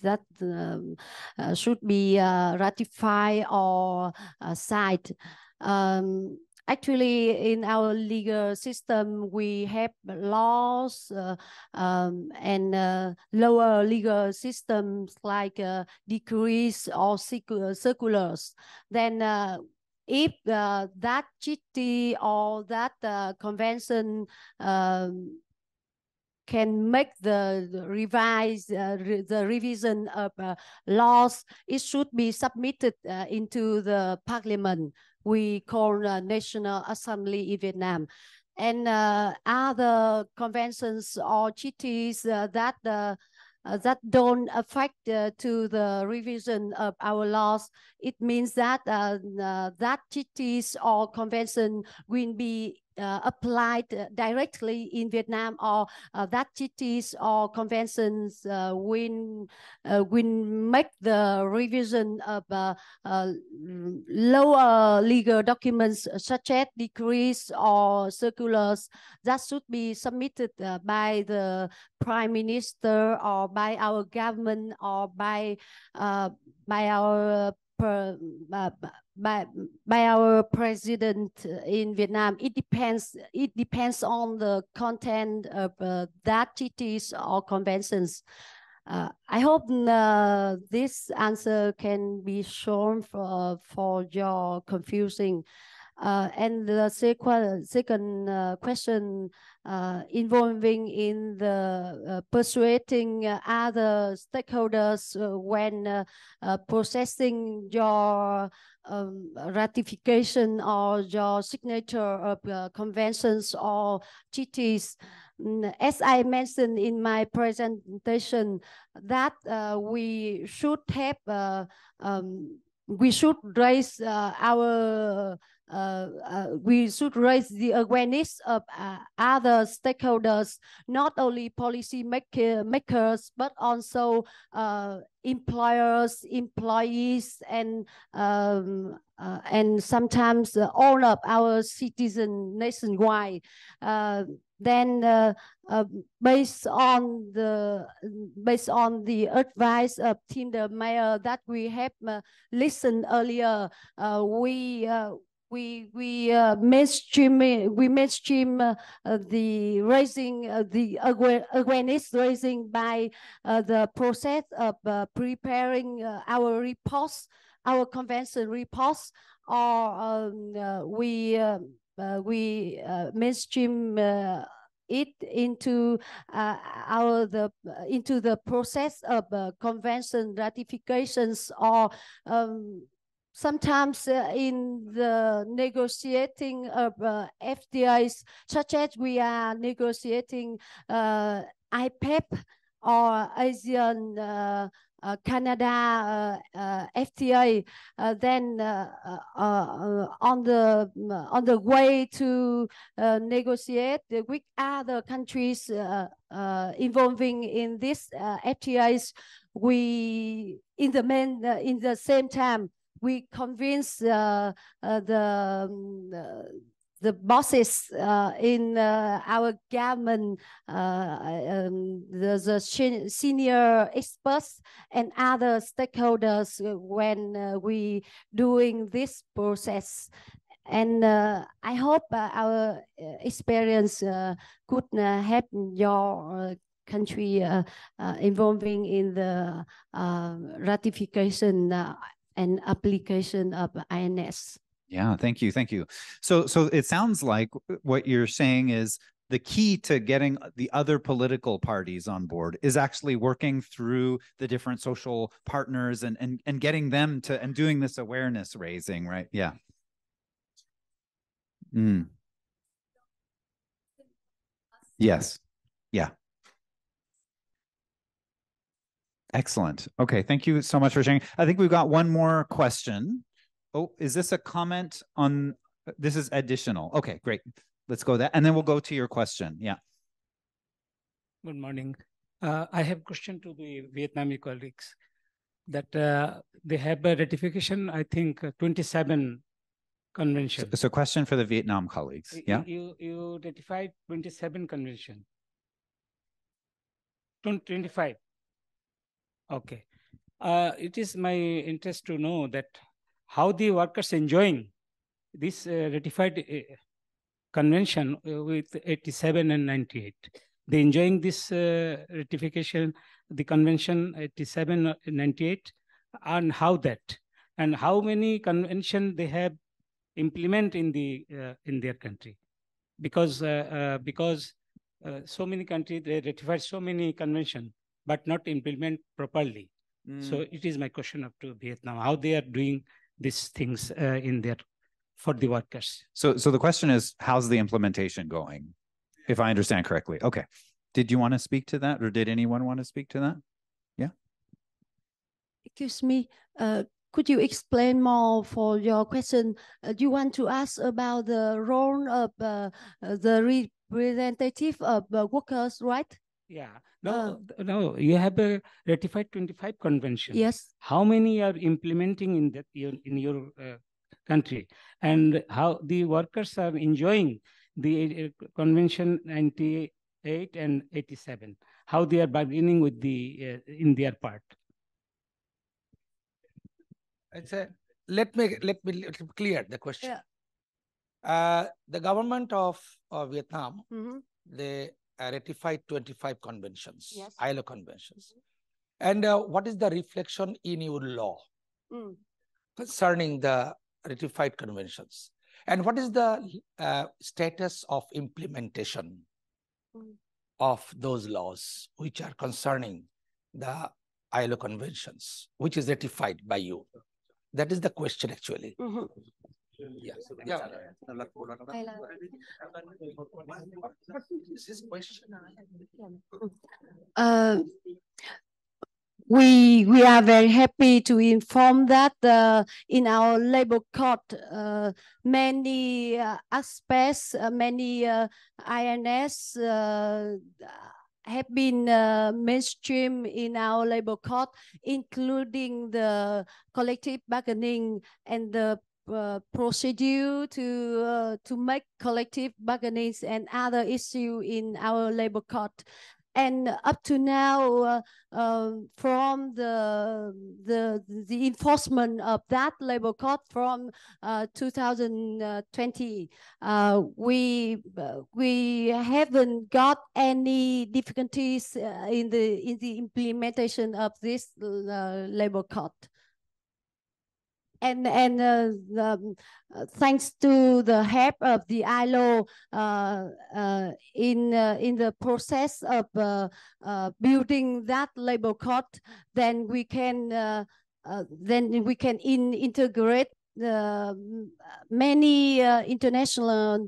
that um, uh, should be uh, ratified or signed. Um, actually in our legal system we have laws uh, um, and uh, lower legal systems like uh, decrees or circulars. Then uh, if uh, that treaty or that uh, convention um, can make the, the revise uh, re the revision of uh, laws it should be submitted uh, into the parliament we call uh, National Assembly in Vietnam. And uh, other conventions or treaties uh, that uh, uh, that don't affect uh, to the revision of our laws, it means that that treaties or convention will be uh, applied directly in Vietnam or uh, that treaties or conventions uh, when when make the revision of lower legal documents such as decrees or circulars that should be submitted by the prime minister or by our government or by by our per, uh, by by our president in Vietnam. It depends. It depends on the content of uh, that treaties or conventions. Uh, I hope uh, this answer can be shown for for your confusing. Uh, and the second, second uh, question uh, involving in the uh, persuading uh, other stakeholders uh, when processing your um, ratification or your signature of conventions or treaties. Mm, as I mentioned in my presentation, that we should have um, we should raise our uh, uh, we should raise the awareness of uh, other stakeholders, not only policy maker, makers, but also uh, employers, employees, and um, uh, and sometimes all of our citizens nationwide. then based on the based on the advice of Tim de Meyer that we have listened earlier, we we we uh, mainstream we mainstream uh, uh, the raising uh, the awareness raising by uh, the process of uh, preparing our reports, our convention reports, or um, we we mainstream it into uh, our the into the process of uh, convention ratifications or um, sometimes uh, in the negotiating of uh, such as we are negotiating uh, IPEF or ASEAN uh, uh, Canada uh, uh, FTA, then on the on the way to negotiate with other countries involving in this FTAs, we in the main in the same time we convince uh, uh, the um, the bosses uh, in uh, our government, uh, um, the, the, senior experts and other stakeholders when uh, we doing this process. And I hope our experience could help your country involving in the ratification and application of INS. Yeah, thank you, thank you. So, so it sounds like what you're saying is the key to getting the other political parties on board is actually working through the different social partners and and and getting them to and doing this awareness raising, right? Yeah. Mm. Yes. Yeah. Excellent. Okay, thank you so much for sharing. I think we've got one more question. Oh, is this a comment on, this is additional. Okay, great. Let's go that, and then we'll go to your question. Yeah. Good morning. Uh, I have question to the Vietnamese colleagues that uh, they have a ratification, I think, uh, 27 convention. So, so, question for the Vietnam colleagues. Yeah. You, you ratified 27 convention. 25. Okay. Uh, it is my interest to know that how the workers enjoying this uh, ratified uh, convention uh, with 87 and 98. They enjoying this uh, ratification, the convention 87 98, and how that, and how many convention they have implement in the uh, in their country, because because so many countries they ratified so many convention but not implement properly. Mm. So it is my question up to Vietnam, how they are doing these things uh, in their for the workers. So so the question is, how's the implementation going? If I understand correctly. Okay. Did you want to speak to that or did anyone want to speak to that? Yeah. Excuse me. Uh, could you explain more for your question? Uh, you want to ask about the role of uh, the representative of workers, right? Yeah. No, uh, no, you have a ratified 25 convention. Yes. How many are implementing in that in your uh, country and how the workers are enjoying the uh, convention 98 and 87 how they are bargaining with the uh, in their part it's a let me let me clear the question yeah. uh, the government of, of vietnam mm -hmm. they ratified 25 conventions, yes. ILO conventions. Mm -hmm. And uh, what is the reflection in your law mm. concerning the ratified conventions? And what is the uh, status of implementation mm. of those laws which are concerning the ILO conventions, which is ratified by you? That is the question actually. Mm -hmm. Uh, we we are very happy to inform that uh, in our labor code uh, many uh, aspects uh, many uh, INS have been mainstream in our labor code including the collective bargaining and the uh, procedure to uh, to make collective bargaining and other issue in our labor code. And up to now, uh, uh, from the, the the enforcement of that labor code from uh, 2020, uh, we we haven't got any difficulties uh, in the in the implementation of this uh, labor code and and uh, the, uh, thanks to the help of the ILO uh, uh, in uh, in the process of uh, building that labor code, then we can then we can in integrate the many international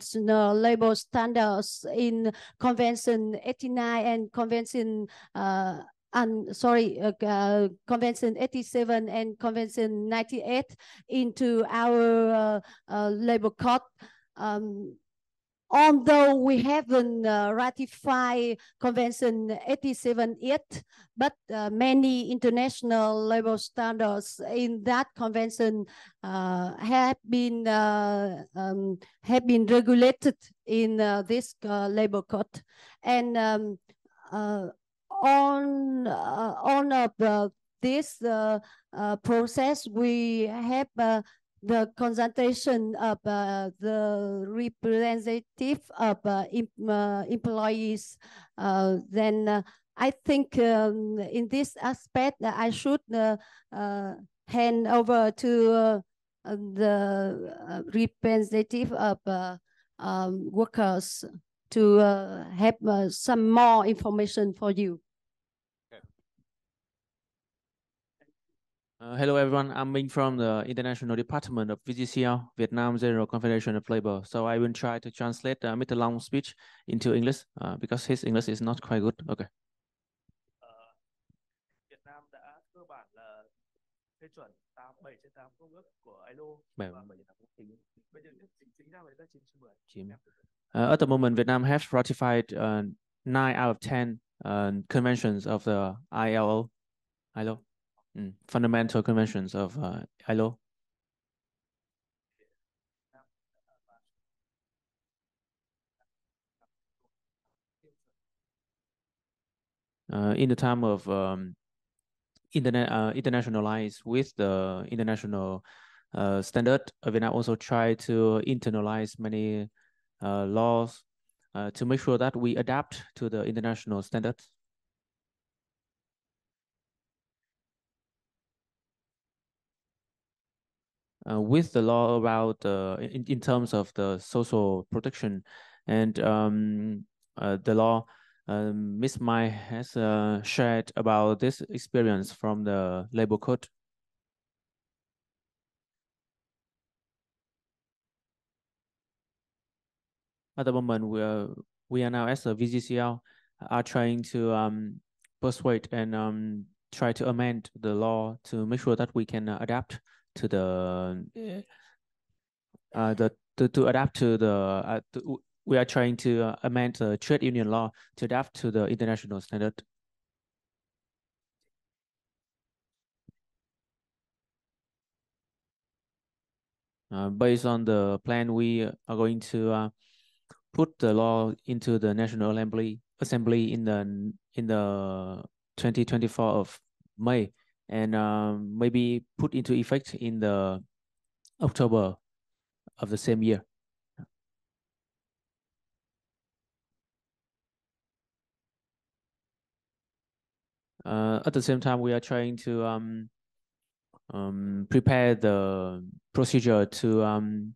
labor standards in Convention 89 and Convention and sorry, uh, uh, Convention 87 and Convention 98 into our uh, uh, labor code. Um, although we haven't uh, ratified Convention 87 yet, but uh, many international labor standards in that convention uh, have been uh, um, have been regulated in this labor code, and um, on uh, on uh, this uh, process, we have the consultation of uh, the representative of uh, em uh, employees, then I think um, in this aspect, I should hand over to the representative of um, workers to have some more information for you. Uh, hello, everyone. I'm Ming from the International Department of VGCL, Vietnam General Confederation of Labor. So I will try to translate uh, Mr. Long's speech into English uh, because his English is not quite good. Okay. Uh, at the moment, Vietnam has ratified uh, 9 out of 10 uh, conventions of the ILO. ILO. Mm, fundamental conventions of uh, ILO. Uh, in the time of um, internet uh, with the international uh, standard, Vietnam also try to internalize many uh, laws uh, to make sure that we adapt to the international standards. Uh, with the law about uh, in, in terms of the social protection and um, uh, the law um, Ms. Mai has uh, shared about this experience from the labor code. At the moment, we are, we are now as a VGCL are trying to um, persuade and um, try to amend the law to make sure that we can adapt to the uh, the to, to adapt to the uh, to, we are trying to uh, amend the trade union law to adapt to the international standard. Uh, based on the plan, we are going to uh, put the law into the National Assembly Assembly in the in the 2024 of May and um, maybe put into effect in the October of the same year. Uh, at the same time, we are trying to um, um, prepare the procedure to um,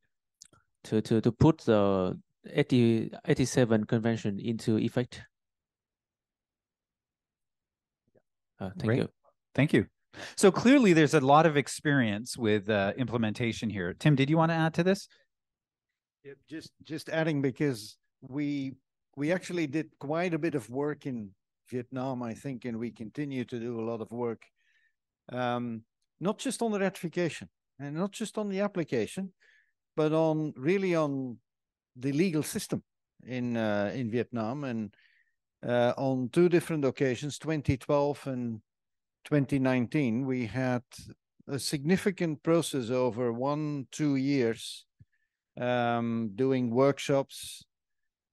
to to to put the 80, 87 convention into effect. Uh, thank Great. you. Thank you. So clearly, there's a lot of experience with uh, implementation here. Tim, did you want to add to this? Yeah, just just adding because we we actually did quite a bit of work in Vietnam, I think, and we continue to do a lot of work, um, not just on the ratification and not just on the application, but on really on the legal system in uh, in Vietnam and uh, on two different occasions, 2012 and 2019, we had a significant process over one, two years, um, doing workshops,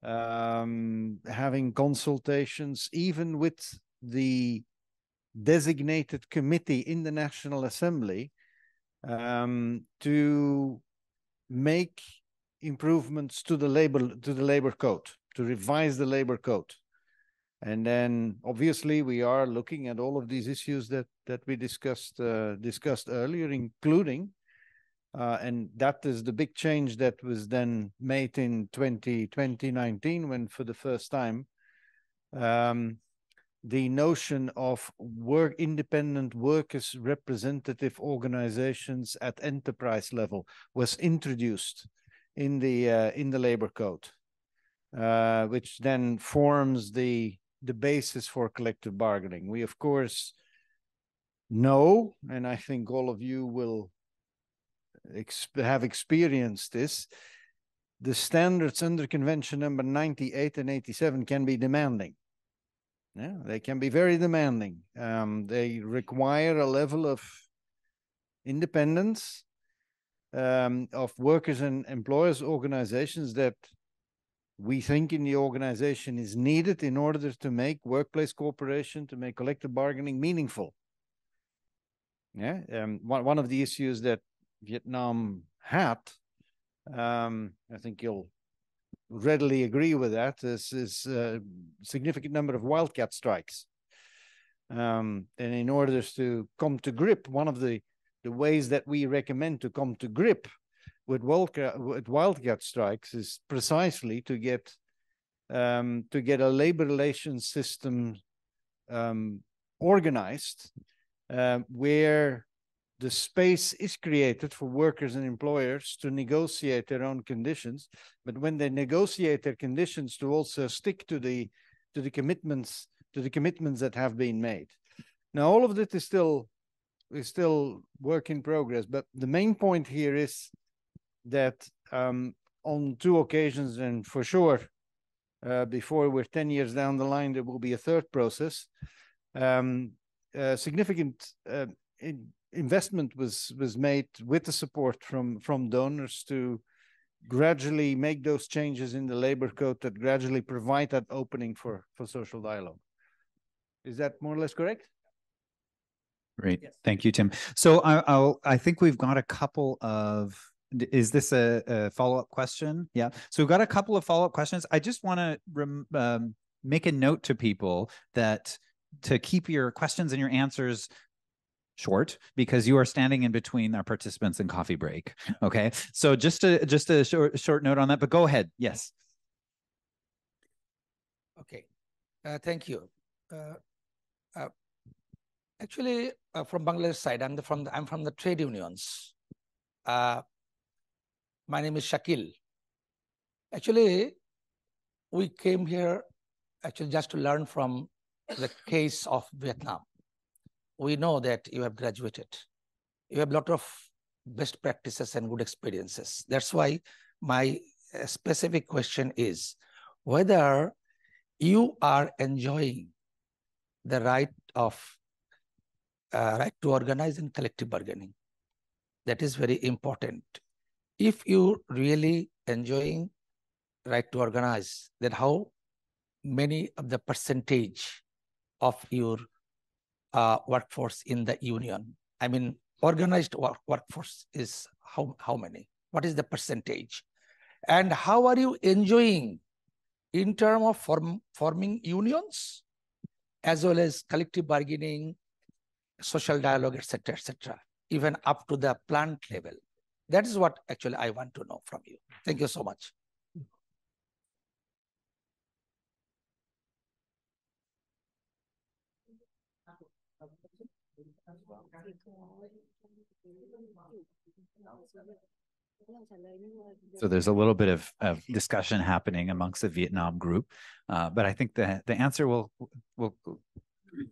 um, having consultations, even with the designated committee in the National Assembly um, to make improvements to the labor to the labor code, to revise the labor code. And then obviously we are looking at all of these issues that that we discussed uh, discussed earlier, including uh, and that is the big change that was then made in 20, 2019 when for the first time um, the notion of work independent workers representative organizations at enterprise level was introduced in the uh, in the labor code uh, which then forms the the basis for collective bargaining we of course know and i think all of you will ex have experienced this the standards under convention number 98 and 87 can be demanding yeah, they can be very demanding. Um, they require a level of independence um, of workers and employers organizations that we think in the organization is needed in order to make workplace cooperation, to make collective bargaining meaningful. Yeah, um, one, one of the issues that Vietnam had, um, I think you'll readily agree with that. This is a significant number of wildcat strikes. Um, and in order to come to grip, one of the, the ways that we recommend to come to grip with wildcat, wildcat strikes is precisely to get um, to get a labor relations system um, organized uh, where the space is created for workers and employers to negotiate their own conditions. But when they negotiate their conditions to also stick to the to the commitments to the commitments that have been made. Now all of this is still is still work in progress but the main point here is that um, on two occasions and for sure uh, before we're 10 years down the line there will be a third process. Um, uh, significant uh, in, investment was was made with the support from from donors to gradually make those changes in the labor code that gradually provide that opening for for social dialogue. Is that more or less correct? Great. Yes. thank you tim. So I, i'll i think we've got a couple of is this a, a follow-up question yeah so we've got a couple of follow-up questions i just want to um, make a note to people that to keep your questions and your answers short because you are standing in between our participants and coffee break. Okay. So just a just a short short note on that, but go ahead. Yes. Okay. Uh, thank you. Uh, uh, actually, uh, from Bangladesh side, I'm the, from the, I'm from the trade unions. My name is Shakil. Actually, we came here actually just to learn from the case of Vietnam we know that you have graduated. You have a lot of best practices and good experiences. That's why my uh, specific question is whether you are enjoying the right of uh, right to organize and collective bargaining. That is very important. If you really enjoying right to organize, then how many of the percentage of your uh, workforce in the union? I mean, organized work, workforce is how, how many? What is the percentage? And how are you enjoying in terms of form, forming unions as well as collective bargaining, social dialogue, etc., etc., even up to the plant level? That is what actually I want to know from you. Thank you so much. So there's a little bit of, of discussion happening amongst the Vietnam group, uh, but I think the the answer will will.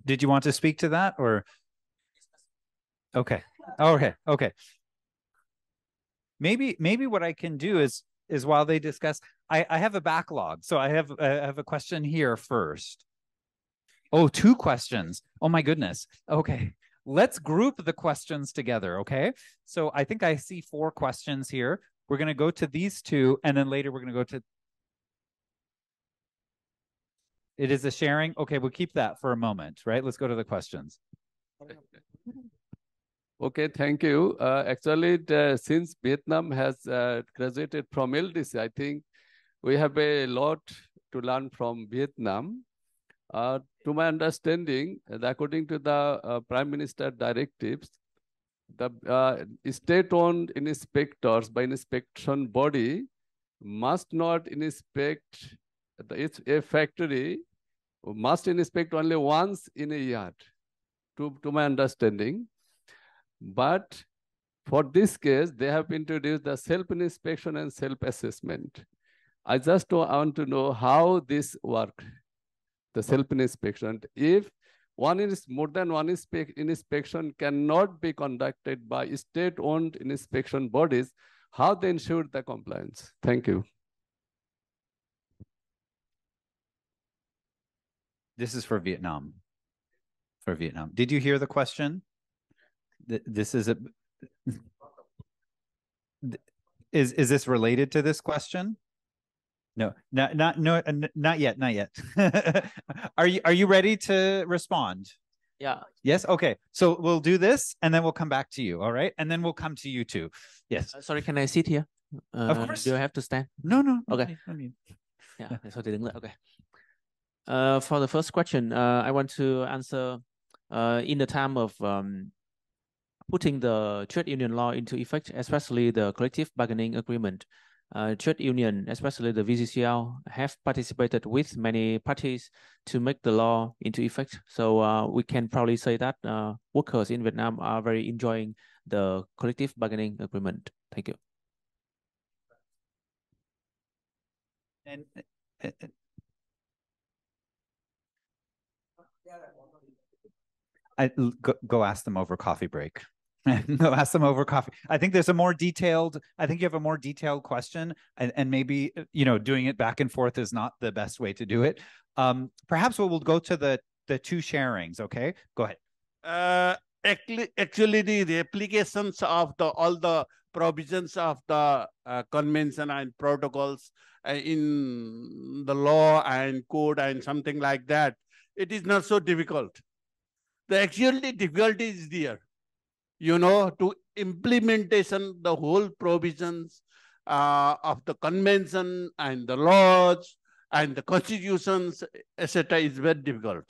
Did you want to speak to that or? Okay. Okay. Okay. Maybe maybe what I can do is is while they discuss, I I have a backlog, so I have I have a question here first. Oh, two questions. Oh my goodness. Okay let's group the questions together, okay? So I think I see four questions here. We're going to go to these two, and then later we're going to go to It is a sharing. Okay, we'll keep that for a moment, right? Let's go to the questions. Okay, thank you. Uh, actually, since Vietnam has uh, graduated from LDC, I think we have a lot to learn from Vietnam. Uh, to my understanding, according to the uh, Prime Minister directives, the uh, state-owned inspectors by inspection body must not inspect the, a factory, must inspect only once in a year, to, to my understanding. But for this case, they have introduced the self-inspection and self-assessment. I just want to know how this works, the self-inspection. If one is more than one inspection cannot be conducted by state-owned inspection bodies, how they ensure the compliance? Thank you. This is for Vietnam. For Vietnam. Did you hear the question? This is a is is this related to this question? No, not not no not yet, not yet. are you are you ready to respond? Yeah. Yes. Okay. So we'll do this, and then we'll come back to you. All right, and then we'll come to you too. Yes. Uh, sorry, can I sit here? Uh, of course. Do I have to stand? No, no. Okay. I mean, yeah. So they didn't. Okay. Uh, for the first question, uh, I want to answer. Uh, in the time of um, putting the trade union law into effect, especially the collective bargaining agreement, uh, trade union, especially the VGCL, have participated with many parties to make the law into effect. So uh, we can probably say that uh, workers in Vietnam are very enjoying the collective bargaining agreement. Thank you. And, and I go, go ask them over coffee break. Go ask them over coffee. I think there's a more detailed. I think you have a more detailed question, and, and maybe you know doing it back and forth is not the best way to do it. Um, perhaps we'll, we'll go to the the two sharings. Okay, go ahead. Uh, actually, actually, the applications of the all the provisions of the uh, convention and protocols uh, in the law and code and something like that, it is not so difficult. The actually difficulty is there you know, to implementation the whole provisions uh, of the convention and the laws and the constitutions, etc., is very difficult.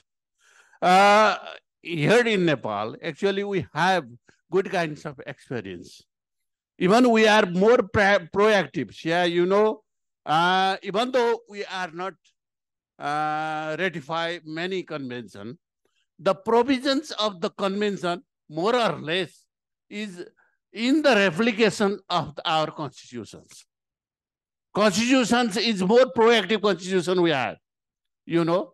Uh, here in Nepal, actually, we have good kinds of experience. Even we are more proactive. Yeah, you know, uh, even though we are not uh, ratify many convention, the provisions of the convention more or less is in the replication of our constitutions. Constitutions is more proactive constitution we have, you know.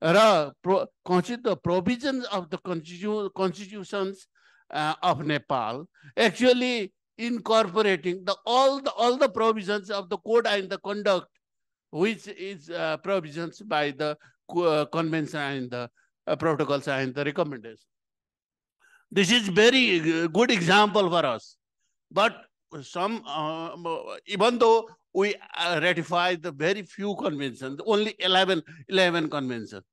the provisions of the constitu constitutions uh, of Nepal actually incorporating the all the all the provisions of the code and the conduct, which is uh, provisions by the uh, convention and the uh, protocols and the recommendations. This is very good example for us. But some, uh, even though we uh, ratified the very few conventions, only 11, 11 conventions,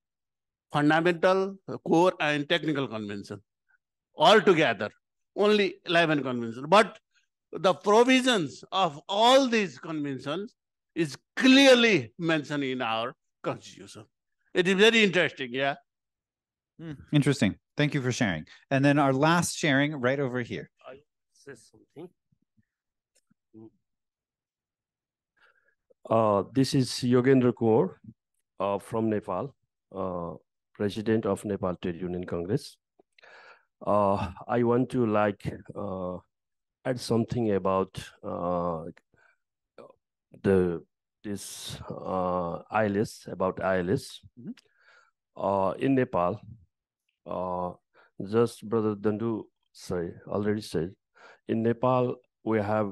fundamental, core, and technical convention, all together, only 11 conventions. But the provisions of all these conventions is clearly mentioned in our constitution. It is very interesting, yeah. Hmm. Interesting. Thank you for sharing. And then our last sharing right over here. I say something. Uh, this is Yogendra Kunwar uh, from Nepal, uh, president of Nepal Trade Union Congress. Uh, I want to like uh, add something about uh, the this uh, ILS about ILS. Mm -hmm. in Nepal, uh, just Brother Dandu say already said, in Nepal we have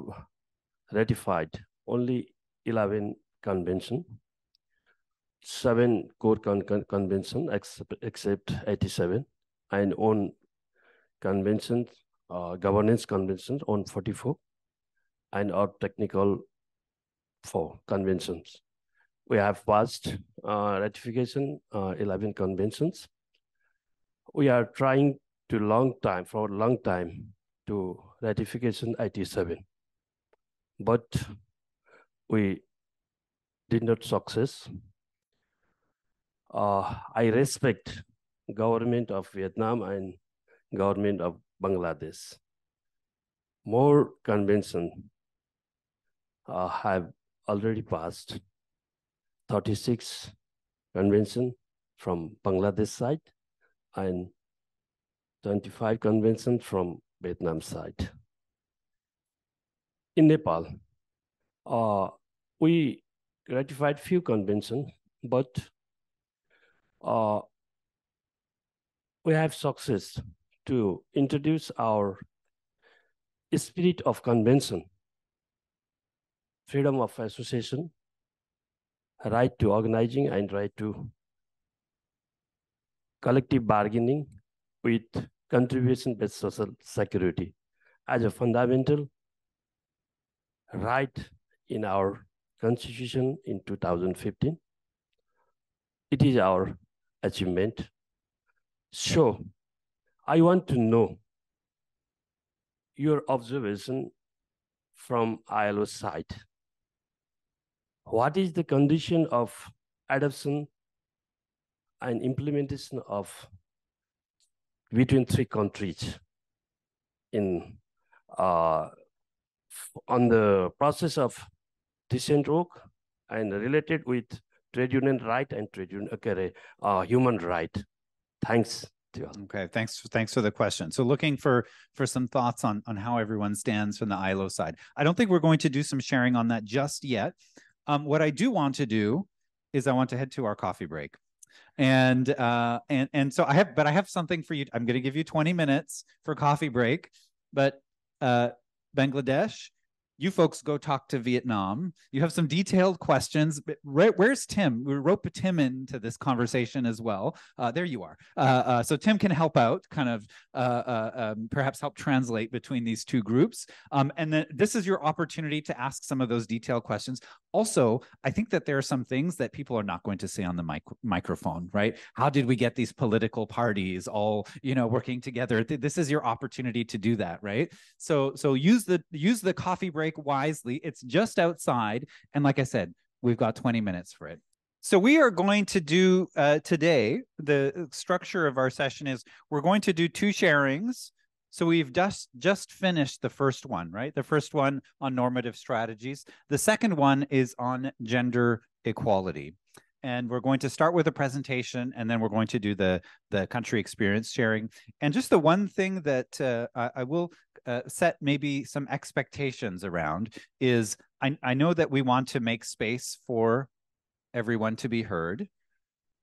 ratified only 11 convention, seven core con con convention except, except 87, and on conventions, uh, governance conventions on 44, and our technical four conventions. we have passed uh, ratification, uh, 11 conventions. We are trying to long time, for a long time, to ratification IT7. But we did not success. Uh, I respect government of Vietnam and government of Bangladesh. More convention uh, have already passed 36 convention from Bangladesh side and 25 convention from Vietnam side. In Nepal, uh, we ratified few conventions, but uh, we have success to introduce our spirit of convention, freedom of association, right to organizing and right to collective bargaining with contribution-based social security as a fundamental right in our constitution in 2015. It is our achievement. So I want to know your observation from ILO side what is the condition of adoption and implementation of between three countries in uh, on the process of decent work and related with trade union right and trade union okay, uh, human right. Thanks. Okay, thanks. Thanks for the question. So, looking for for some thoughts on on how everyone stands from the ILO side. I don't think we're going to do some sharing on that just yet. Um, what I do want to do is I want to head to our coffee break. And uh, and and so I have, but I have something for you. I'm going to give you 20 minutes for coffee break. But uh, Bangladesh, you folks go talk to Vietnam. You have some detailed questions. Where, where's Tim? We rope Tim into this conversation as well. Uh, there you are. Uh, uh, so Tim can help out, kind of uh, uh, um, perhaps help translate between these two groups. Um, and then this is your opportunity to ask some of those detailed questions. Also, I think that there are some things that people are not going to say on the mic microphone, right? How did we get these political parties all, you know, working together? This is your opportunity to do that, right? So, so use the use the coffee break wisely. It's just outside, and like I said, we've got 20 minutes for it. So we are going to do uh, today. The structure of our session is we're going to do two sharings so we've just just finished the first one, right? The first one on normative strategies. The second one is on gender equality. And we're going to start with a presentation and then we're going to do the the country experience sharing. And just the one thing that uh, I, I, will uh, set maybe some expectations around is I, I know that we want to make space for everyone to be heard,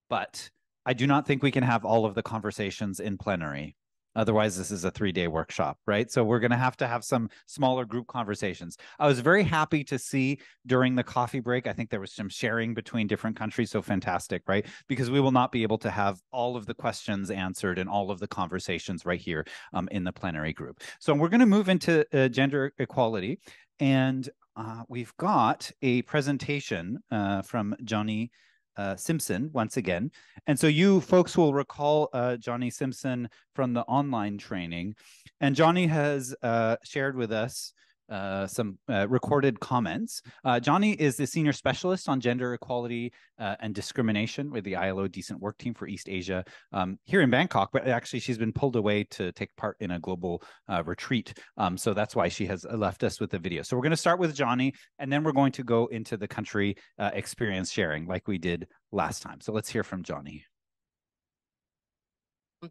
but I do not think we can have all of the conversations in plenary Otherwise, this is a three day workshop, right? So we're going to have to have some smaller group conversations. I was very happy to see during the coffee break, I think there was some sharing between different countries. So fantastic, right? Because we will not be able to have all of the questions answered and all of the conversations right here um, in the plenary group. So we're going to move into uh, gender equality. And uh, we've got a presentation uh, from Joni uh, Simpson once again. And so you folks will recall uh, Joni Simpson from the online training. And Joni has uh, shared with us uh, some uh, recorded comments. Uh, Joni is the senior specialist on gender equality uh, and discrimination with the ILO Decent Work Team for East Asia um, here in Bangkok, but actually she's been pulled away to take part in a global uh, retreat. Um, so that's why she has left us with the video. So we're going to start with Joni, and then we're going to go into the country experience sharing like we did last time. So let's hear from Joni.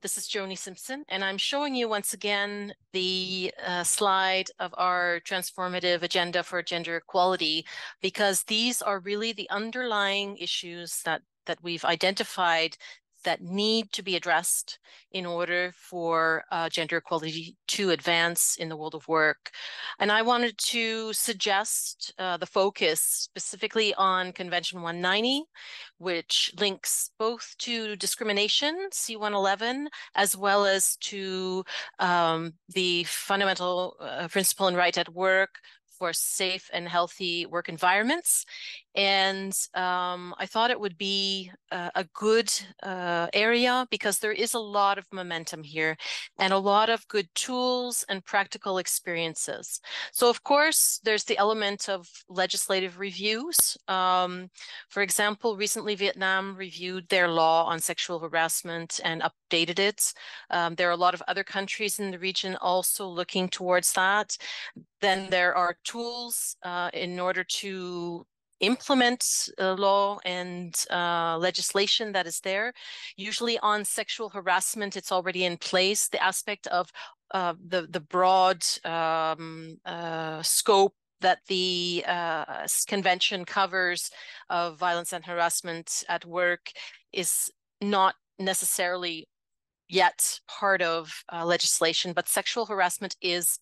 This is Joni Simpson, and I'm showing you once again the uh, slide of our transformative agenda for gender equality, because these are really the underlying issues that that we've identified that need to be addressed in order for uh, gender equality to advance in the world of work. And I wanted to suggest uh, the focus specifically on Convention 190, which links both to discrimination, C111, as well as to um, the fundamental uh, principle and right at work for safe and healthy work environments. And um, I thought it would be a, a good uh, area because there is a lot of momentum here and a lot of good tools and practical experiences. So, of course, there's the element of legislative reviews. Um, for example, recently Vietnam reviewed their law on sexual harassment and updated it. Um, there are a lot of other countries in the region also looking towards that. Then there are tools uh, in order to implement uh, law and uh, legislation that is there. Usually on sexual harassment, it's already in place. The aspect of uh, the the broad um, uh, scope that the uh, convention covers of violence and harassment at work is not necessarily yet part of uh, legislation, but sexual harassment is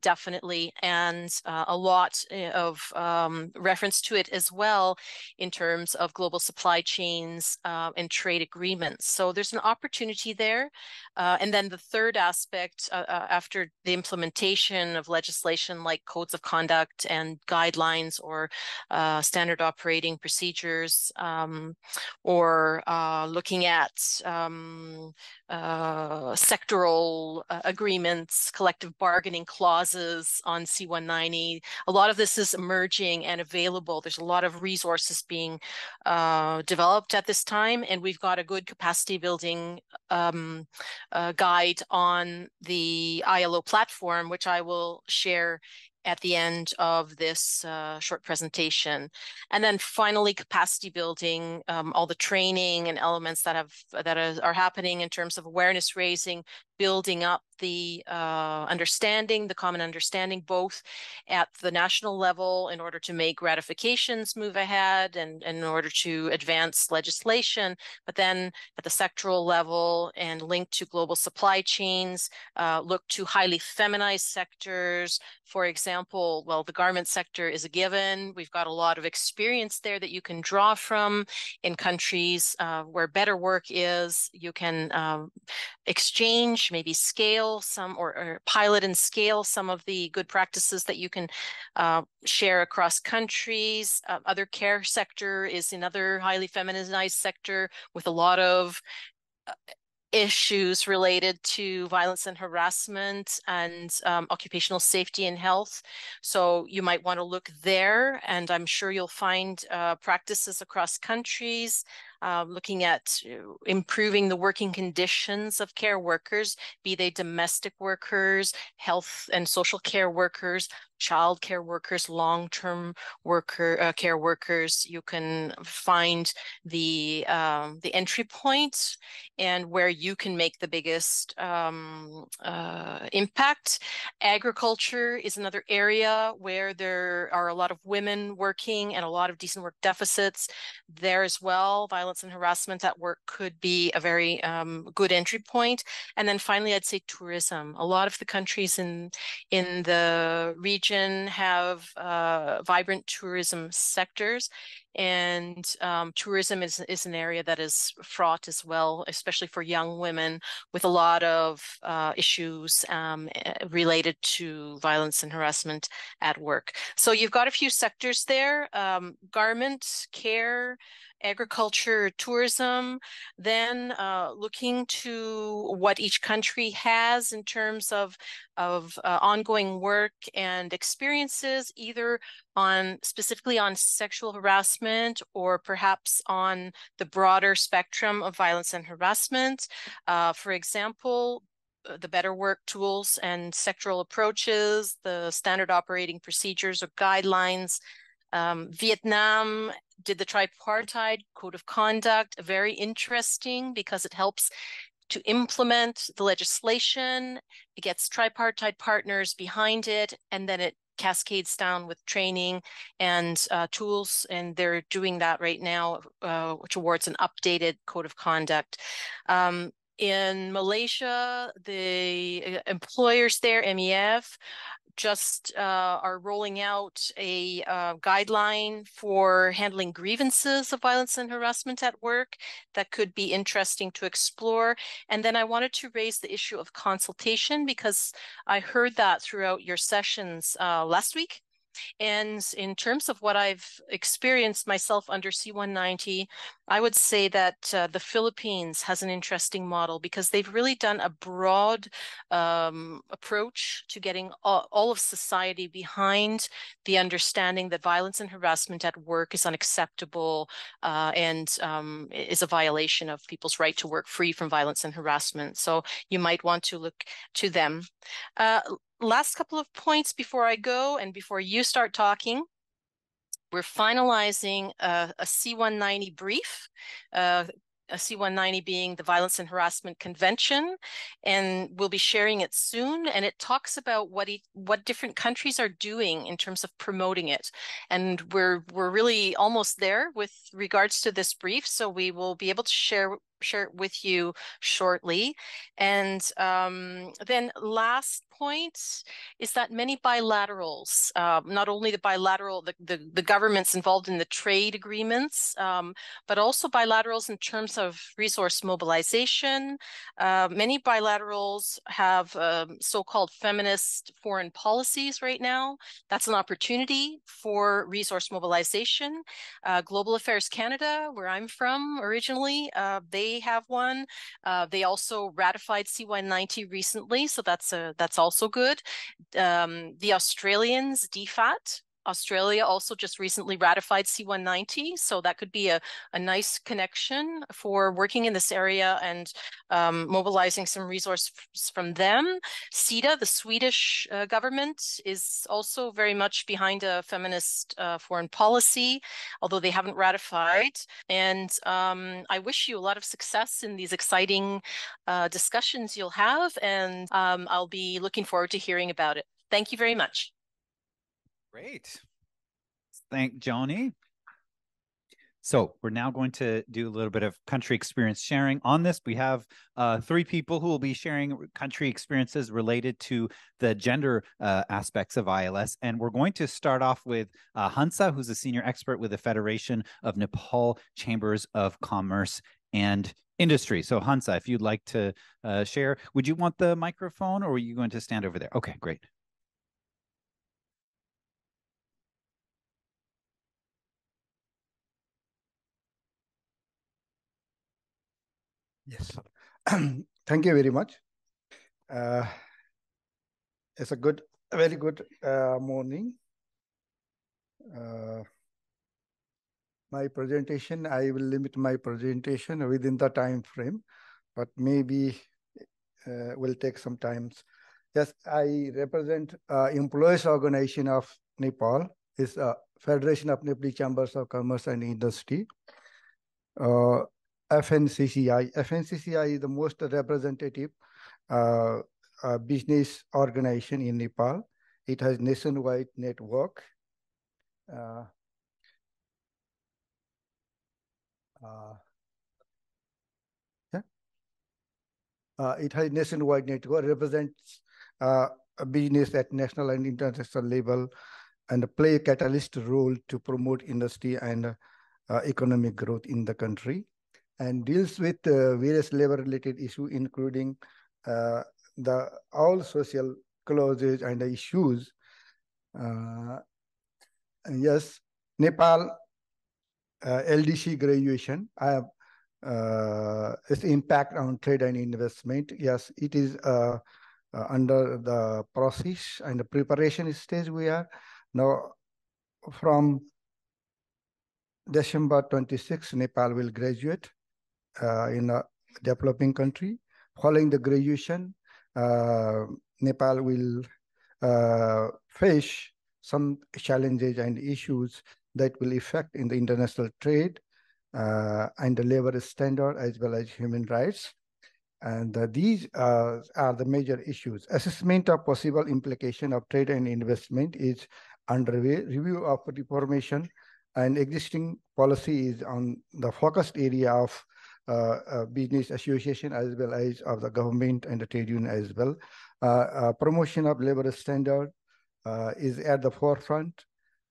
definitely, and uh, a lot eh, of um, reference to it as well in terms of global supply chains uh, and trade agreements. So there's an opportunity there. Uh, and then the third aspect, uh, uh, after the implementation of legislation like codes of conduct and guidelines or uh, standard operating procedures, um, or looking at um, sectoral agreements, collective bargaining clauses clauses on C190. A lot of this is emerging and available. There's a lot of resources being uh, developed at this time, and we've got a good capacity building um, uh, guide on the ILO platform, which I will share at the end of this uh, short presentation. And then finally, capacity building, um, all the training and elements that have that are, are, happening in terms of awareness raising, building up the uh, understanding, the common understanding, both at the national level in order to make ratifications move ahead and, and in order to advance legislation, but then at the sectoral level and linked to global supply chains, uh, look to highly feminized sectors. For example, well, the garment sector is a given. We've got a lot of experience there that you can draw from in countries uh, where better work is. You can um, exchange maybe scale some or, or, pilot and scale some of the good practices that you can uh, share across countries. Uh, other care sector is another highly feminized sector with a lot of uh, issues related to violence and harassment and um, occupational safety and health. So you might want to look there, and I'm sure you'll find uh, practices across countries uh, looking at uh, improving the working conditions of care workers, be they domestic workers, health and social care workers, child care workers, long-term worker uh, care workers. You can find the um, the entry points point and where you can make the biggest um, uh, impact. Agriculture is another area where there are a lot of women working and a lot of decent work deficits there as well. Violence and harassment at work could be a very um, good entry point. And then finally, I'd say tourism. A lot of the countries in in the region region have uh, vibrant tourism sectors, and um, tourism is, is an area that is fraught as well, especially for young women, with a lot of uh, issues um, eh, related to violence and harassment at work. So you've got a few sectors there: um, care, agriculture, tourism, then uh, looking to what each country has in terms of, of uh, ongoing work and experiences, either on specifically on sexual harassment or perhaps on the broader spectrum of violence and harassment. Uh, for example, uh, the better work tools and sectoral approaches, the standard operating procedures or guidelines, um, Vietnam did the tripartite code of conduct, very interesting because it helps to implement the legislation. It gets tripartite partners behind it, and then it cascades down with training and uh, tools, and they're doing that right now uh, towards an updated code of conduct. Um, in Malaysia, the uh, employers there, MEF, just uh, are rolling out a uh, guideline for handling grievances of violence and harassment at work that could be interesting to explore. And then I wanted to raise the issue of consultation because I heard that throughout your sessions uh, last week And in terms of what I've experienced myself under C190, I would say that uh, the Philippines has an interesting model because they've really done a broad um, approach to getting all, all, of society behind the understanding that violence and harassment at work is unacceptable uh, and um, is a violation of people's right to work free from violence and harassment. So you might want to look to them. Uh, last couple of points before I go and before you start talking. We're finalizing a a C190 brief, uh, a C190 being the Violence and Harassment Convention, and we'll be sharing it soon. And it talks about what what different countries are doing in terms of promoting it. And we're we're really almost there with regards to this brief, so we will be able to share share it with you shortly. And um, then last point is that many bilaterals, uh, not only the bilateral, the, the, the, governments involved in the trade agreements, um, but also bilaterals in terms of resource mobilization. Uh, many bilaterals have um, so-called feminist foreign policies right now. That's an opportunity for resource mobilization. Uh, Global Affairs Canada, where I'm from originally, uh, they have one. Uh, they also ratified C190 recently, so that's a that's also good. Um, the Australians, DFAT, Australia also just recently ratified C190, so that could be a, a nice connection for working in this area and um, mobilizing some resources from them. Sida, the Swedish uh, government, is also very much behind a feminist uh, foreign policy, although they haven't ratified. And um, I wish you a lot of success in these exciting uh, discussions you'll have, and um, I'll be looking forward to hearing about it. Thank you very much. Great. Thank Joni. So we're now going to do a little bit of country experience sharing. On this, we have uh, three people who will be sharing country experiences related to the gender uh, aspects of ILS. And we're going to start off with uh, Hansa, who's a senior expert with the Federation of Nepal Chambers of Commerce and Industry. So Hansa, if you'd like to uh, share, would you want the microphone or are you going to stand over there? Okay, great. Yes. Thank you very much. Uh, it's a good, a very good uh, morning. Uh, my presentation, I will limit my presentation within the time frame, but maybe uh, will take some time. Yes, I represent uh, employees organization of Nepal. It's a Federation of Nepali Chambers of Commerce and Industry. Uh, FNCCI. FNCCI is the most representative uh, uh, business organization in Nepal. It has nationwide network. Uh, uh yeah. Uh, it has nationwide network, represents uh, business at national and international level and play a catalyst role to promote industry and economic growth in the country and deals with uh, various labor-related issues, including uh, the all social clauses and issues. Uh, yes, Nepal uh, LDC graduation. I have uh, its impact on trade and investment. Yes, it is uh, under the process and the preparation stage we are now from December 26, Nepal will graduate uh, in a developing country. Following the graduation, uh, Nepal will uh, face some challenges and issues that will affect in the international trade uh, and the labor standard as well as human rights. And uh, these uh, are the major issues. Assessment of possible implication of trade and investment is underway. Review of reformation and existing policy is on the focused area of Uh, uh, business association as well as of the government and the trade union as well. Uh, uh promotion of labor standard is at the forefront.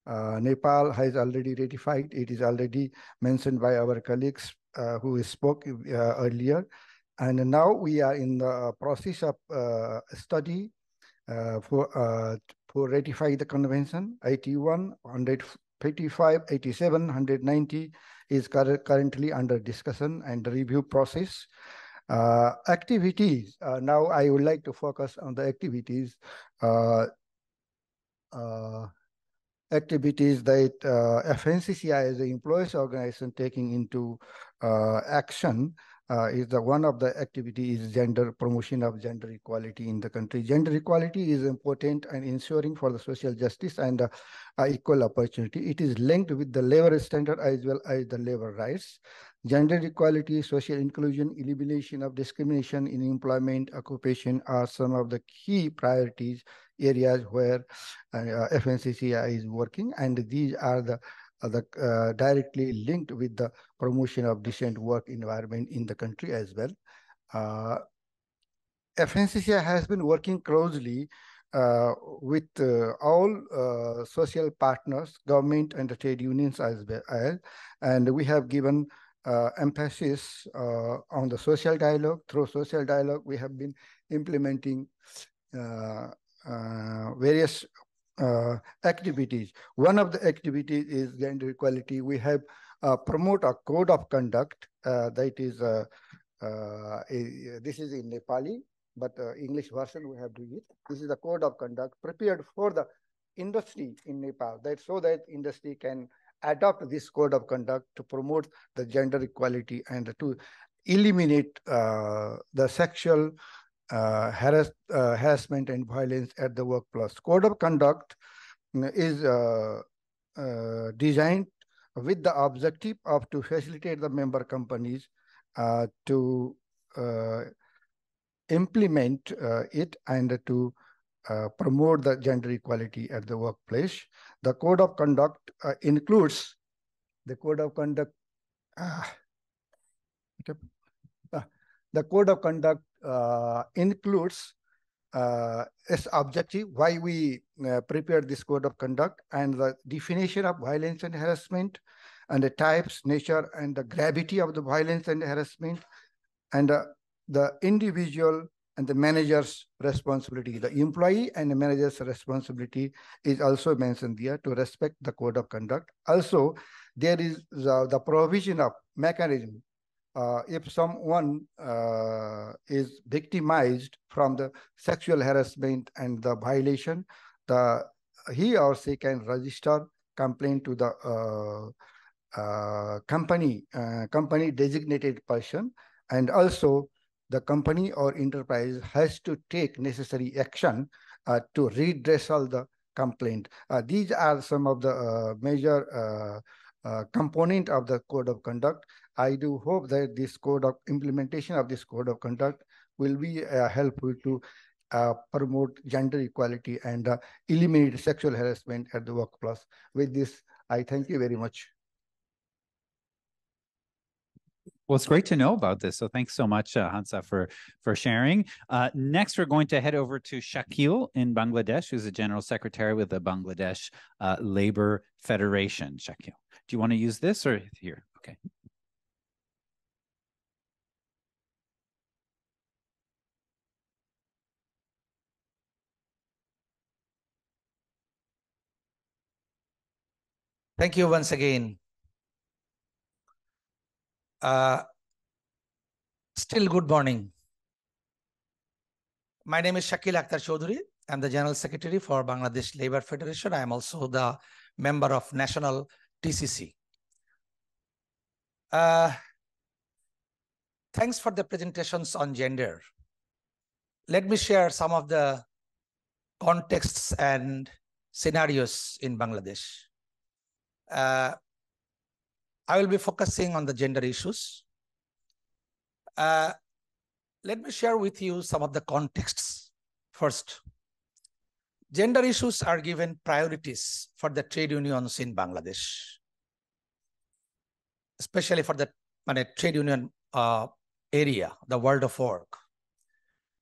Nepal has already ratified. It is already mentioned by our colleagues who spoke earlier. And now we are in the process of study uh, for uh, for ratify the convention. 81, 155, 87, 190 is currently under discussion and review process. Uh, activities, uh, now I would like to focus on the activities uh, uh activities that uh, FNCCI as the employees organization taking into uh, action uh, is the one of the activity is gender promotion of gender equality in the country. Gender equality is important and ensuring for the social justice and uh, uh, equal opportunity. It is linked with the labor standard as well as the labor rights. Gender equality, social inclusion, elimination of discrimination in employment, occupation are some of the key priorities areas where uh, FNCCI is working. And these are the the, uh, directly linked with the promotion of decent work environment in the country as well. Uh, FNCCI has been working closely uh, with uh, all uh, social partners, government and the trade unions as well. And we have given emphasis on the social dialogue. Through social dialogue, we have been implementing various uh, activities. One of the activities is gender equality. We have uh, promote a code of conduct uh, that is, uh, uh, a, this is in Nepali, but uh, English version we have to it. This is the code of conduct prepared for the industry in Nepal, that so that industry can adopt this code of conduct to promote the gender equality and to eliminate the sexual uh, harass, uh, harassment and violence at the workplace. Code of conduct mm, is uh, uh, designed with the objective of to facilitate the member companies uh, to uh, implement it and to promote the gender equality at the workplace. The code of conduct includes the code of conduct. Okay. the code of conduct uh, includes uh, its objective, why we uh, prepared this code of conduct and the definition of violence and harassment and the types, nature, and the gravity of the violence and harassment and uh, the individual and the manager's responsibility. The employee and the manager's responsibility is also mentioned there to respect the code of conduct. Also, there is the, the provision of mechanism uh, if someone uh, is victimized from the sexual harassment and the violation, the he or she can register complaint to the uh, uh company uh, company designated person, and also the company or enterprise has to take necessary action uh, to redress all the complaint. these are some of the major component of the code of conduct I do hope that this code of implementation of this code of conduct will be uh, helpful to uh, promote gender equality and uh, eliminate sexual harassment at the workplace. With this, I thank you very much. Well, it's great to know about this. So thanks so much, uh, Hansa, for for sharing. Uh, next, we're going to head over to Shakil in Bangladesh, who's the General Secretary with the Bangladesh uh, Labor Federation. Shakil, do you want to use this or here? Okay. Thank you once again. Uh, still good morning. My name is Shakil Akhtar Chaudhuri. I'm the General Secretary for Bangladesh Labour Federation. I am also the member of National TCC. Uh, thanks for the presentations on gender. Let me share some of the contexts and scenarios in Bangladesh. Uh, I will be focusing on the gender issues. Uh, let me share with you some of the contexts. First, gender issues are given priorities for the trade unions in Bangladesh, especially for the trade union uh, area, the world of work.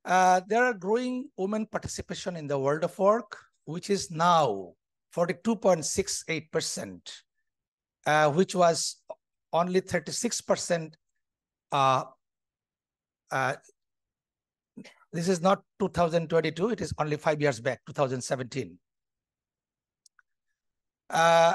Uh, there are growing women participation in the world of work, which is now 42.68%, uh, which was only 36%. Uh, uh, this is not 2022, it is only five years back, 2017. Uh,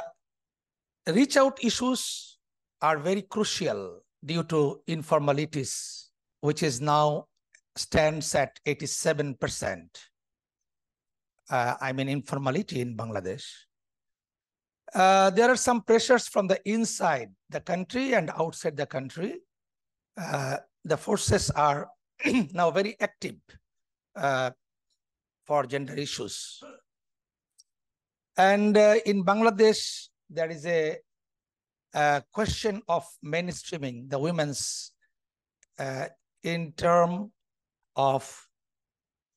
reach out issues are very crucial due to informalities, which is now stands at 87%. Uh, I mean, informality in Bangladesh. Uh, there are some pressures from the inside the country and outside the country. Uh, the forces are now very active uh, for gender issues. And uh, in Bangladesh, there is a, a, question of mainstreaming the women's uh, in term of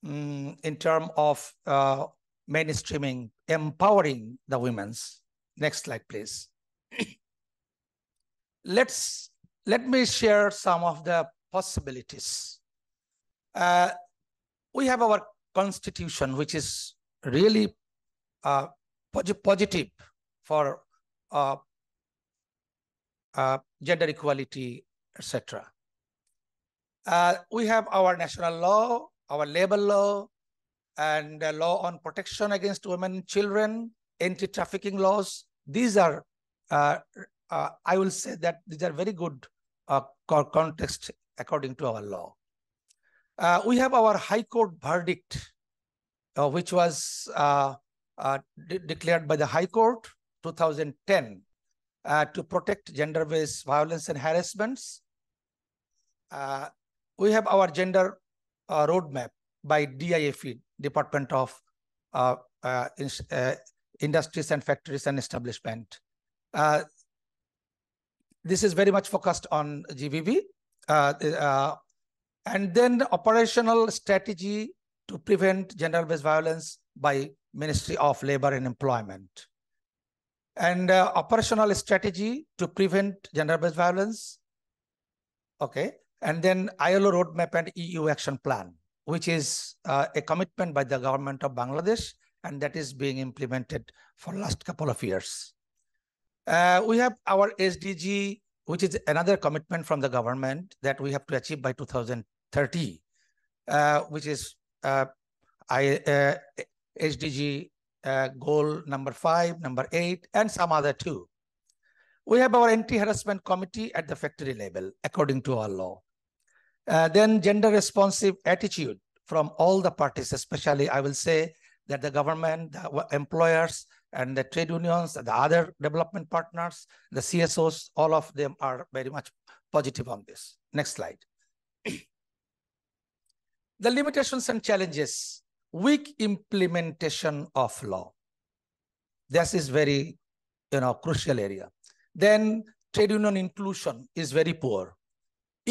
um, in terms of uh, mainstreaming, empowering the women's. Next slide, please. Let's let me share some of the possibilities. Uh, we have our constitution, which is really uh, positive for uh, uh, gender equality, etc. Uh, we have our national law, our labor law, and law on protection against women and children, anti-trafficking laws. These are, uh, uh, I will say that these are very good uh, context according to our law. Uh, we have our High Court verdict, uh, which was uh, de declared by the High Court 2010 to protect gender-based violence and harassments. we have our gender roadmap by DIFE, Department of Industries and Factories and Establishment. Uh, this is very much focused on GBV. Uh, uh, and then the operational strategy to prevent gender-based violence by Ministry of Labor and Employment. And uh, operational strategy to prevent gender-based violence. Okay. And then ILO roadmap and EU action plan, which is uh, a commitment by the government of Bangladesh, and that is being implemented for the last couple of years. Uh, we have our SDG, which is another commitment from the government that we have to achieve by 2030, uh, which is uh, I, uh, SDG uh, goal number five, number eight, and some other two. We have our anti-harassment committee at the factory level, according to our law. Uh, then gender responsive attitude from all the parties, especially I will say that the government, the employers, and the trade unions, the other development partners, the CSOs, all of them are very much positive on this. Next slide. the limitations and challenges, weak implementation of law. This is very, you know, crucial area. Then trade union inclusion is very poor.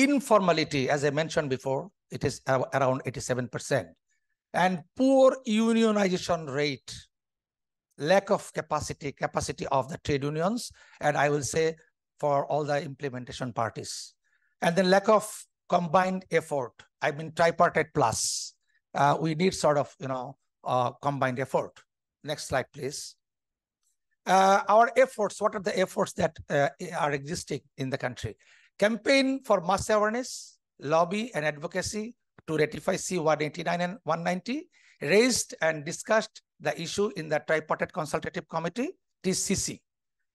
Informality, as I mentioned before, it is around 87%. And poor unionization rate lack of capacity, capacity of the trade unions, and I will say for all the implementation parties. And then lack of combined effort. I mean, tripartite plus. Uh, we need sort of, you know, uh, combined effort. Next slide, please. Uh, our efforts, what are the efforts that uh, are existing in the country? Campaign for mass awareness, lobby and advocacy to ratify C-189 and 190, raised and discussed the issue in the tripartite consultative committee, TCC,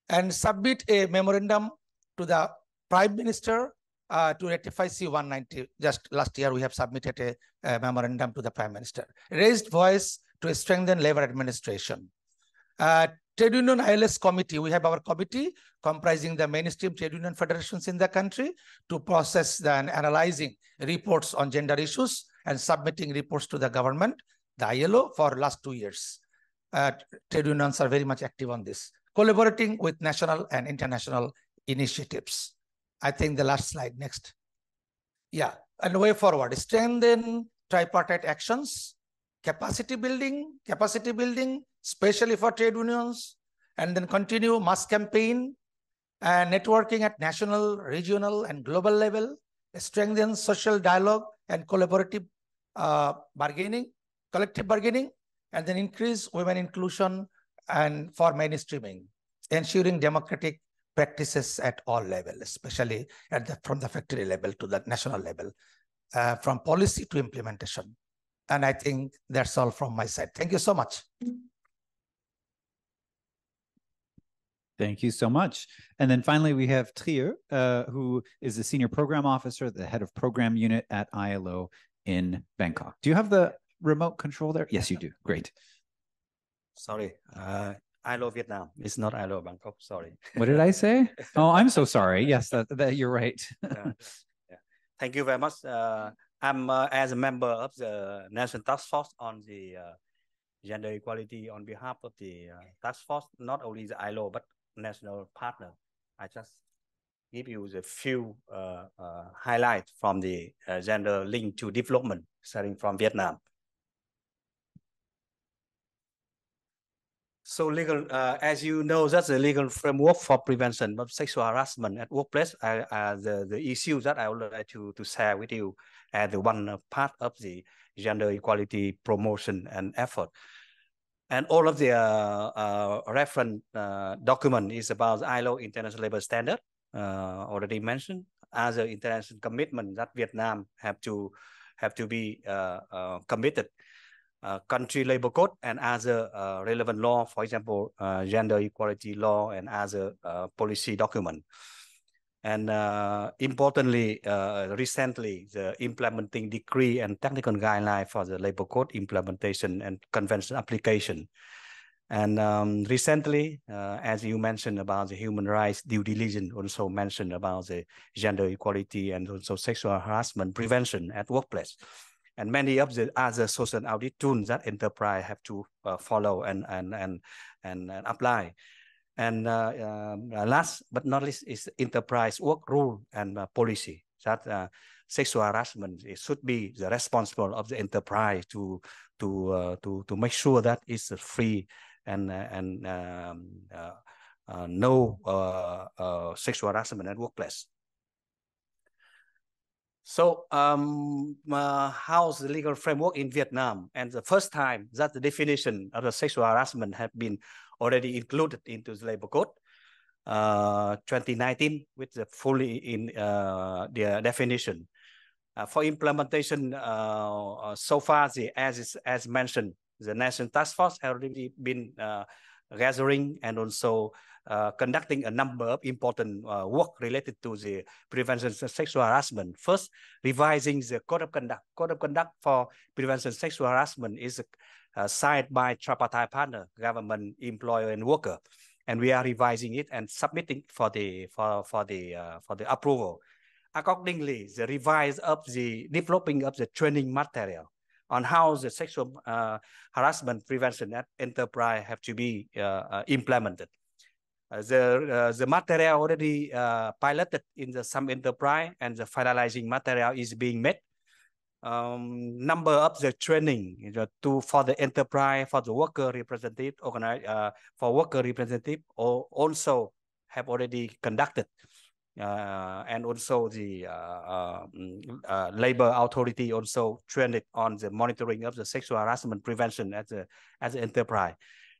and submit a memorandum to the prime minister uh, to ratify C-190. Just last year, we have submitted a, a, memorandum to the prime minister. Raised voice to strengthen labor administration. Uh, trade union ILS committee, we have our committee comprising the mainstream trade union federations in the country to process and analyzing reports on gender issues and submitting reports to the government the ILO for last two years. Uh, trade unions are very much active on this, collaborating with national and international initiatives. I think the last slide, next. Yeah, and way forward, strengthen tripartite actions, capacity building, capacity building, especially for trade unions, and then continue mass campaign and networking at national, regional, and global level, strengthen social dialogue and collaborative uh, bargaining, collective bargaining, and then increase women inclusion and for mainstreaming, ensuring democratic practices at all levels, especially at the, from the factory level to the national level, uh, from policy to implementation. And I think that's all from my side. Thank you so much. Thank you so much. And then finally, we have Trier, uh, who is the Senior Program Officer, the Head of Program Unit at ILO in Bangkok. Do you have the remote control there? Yes, you do. Great. Sorry, uh, ILO Vietnam. It's not ILO Bangkok. Sorry. What did I say? oh, I'm so sorry. Yes, that, that you're right. yeah. Yeah. Thank you very much. Uh, I'm uh, as a member of the National Task Force on the uh, gender equality on behalf of the uh, task force, not only the ILO but national partner. I just give you the few uh, uh, highlights from the uh, gender link to development starting from Vietnam. So legal, uh, as you know, that's the legal framework for prevention of sexual harassment at workplace. I, the, the issue that I would like to, to share with you as the one part of the gender equality promotion and effort. And all of the uh, uh, reference uh, document is about the ILO International Labor Standard, uh, already mentioned, as an international commitment that Vietnam have to have to be uh, uh, committed. country labor code and other relevant law, for example, gender equality law and other policy document. And uh, importantly, uh, recently, the implementing decree and technical guideline for the labor code implementation and convention application. And um, recently, uh, as you mentioned about the human rights due diligence, also mentioned about the gender equality and also sexual harassment prevention at workplace. And many of the other social audit tools that enterprise have to uh, follow and, and, and, and, and apply. And uh, um, uh, last but not least is enterprise work rule and uh, policy that uh, sexual harassment it should be the responsible of the enterprise to to uh, to to make sure that it's free and uh, and um, no sexual harassment at workplace. So um, uh, how's the legal framework in Vietnam? And the first time that the definition of the sexual harassment have been already included into the labor code. Uh, 2019 with the fully in uh, the definition. Uh, for implementation, uh, uh, so far, the, as is, as mentioned, the National Task Force has already been uh, gathering and also conducting a number of important work related to the prevention of sexual harassment. First, revising the code of conduct. Code of conduct for prevention of sexual harassment is uh, signed by tripartite partner, government, employer, and worker, and we are revising it and submitting for the for for the uh, for the approval. Accordingly, the revise of the developing of the training material on how the sexual uh, harassment prevention at enterprise have to be uh, uh, implemented. Uh, the the material already piloted in the some enterprise and the finalizing material is being made um, number of the training you know, to for the enterprise for the worker representative organize uh, for worker representative or also have already conducted uh, and also the uh, uh, mm, uh, labor authority also trained on the monitoring of the sexual harassment prevention as a as an enterprise.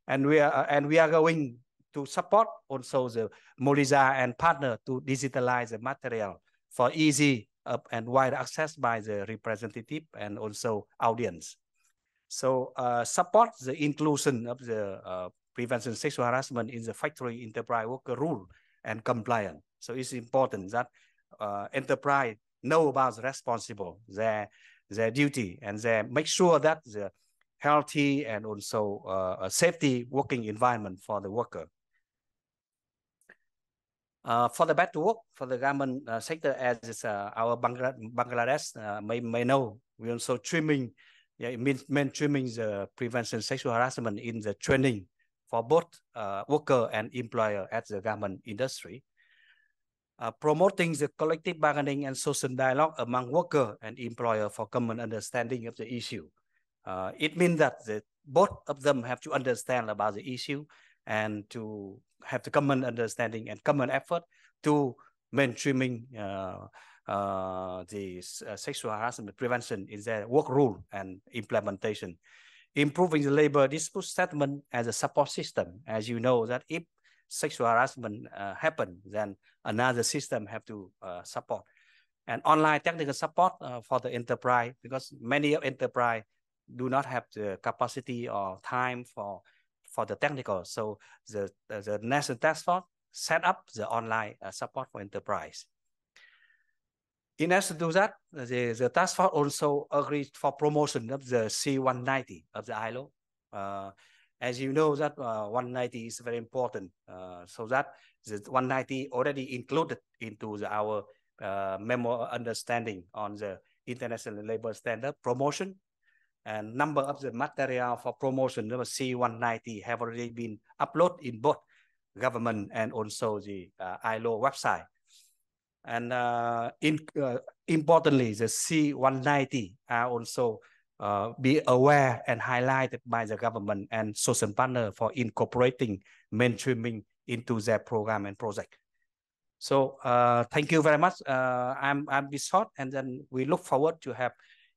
And we are uh, and we are going to support also the MOLISA and partner to digitalize the material for easy up and wide access by the representative and also audience. So uh, support the inclusion of the uh, prevention sexual harassment in the factory enterprise worker rule and compliance. So it's important that uh, enterprise know about the responsible, their, their duty, and they make sure that the healthy and also uh, safety working environment for the worker. Uh, for the back to work for the government uh, sector, as uh, our Bangladesh uh, may, may know, we also trimming, yeah, it means mainstreaming the prevention sexual harassment in the training for both uh, worker and employer at the government industry. Promoting the collective bargaining and social dialogue among worker and employer for common understanding of the issue. it means that the, both of them have to understand about the issue and to have the common understanding and common effort to mainstreaming uh, uh, the uh, sexual harassment prevention in their work rule and implementation. Improving the labor dispute settlement as a support system. As you know that if sexual harassment uh, happen, then another system have to uh, support. And online technical support uh, for the enterprise because many enterprise do not have the capacity or time for for the technical. So the, the, the national task force set up the online uh, support for enterprise. In order to do that, the, the task force also agreed for promotion of the C190 of the ILO. Uh, as you know that uh, 190 is very important, uh, so that the 190 already included into the, our uh, memo understanding on the international labor standard promotion and number of the material for promotion number C190 have already been uploaded in both government and also the uh, ILO website. And uh, in, uh, importantly, the C190 are also uh, be aware and highlighted by the government and social partner for incorporating mainstreaming into their program and project. So uh, thank you very much. Uh, I'm I'm be short, and then we look forward to have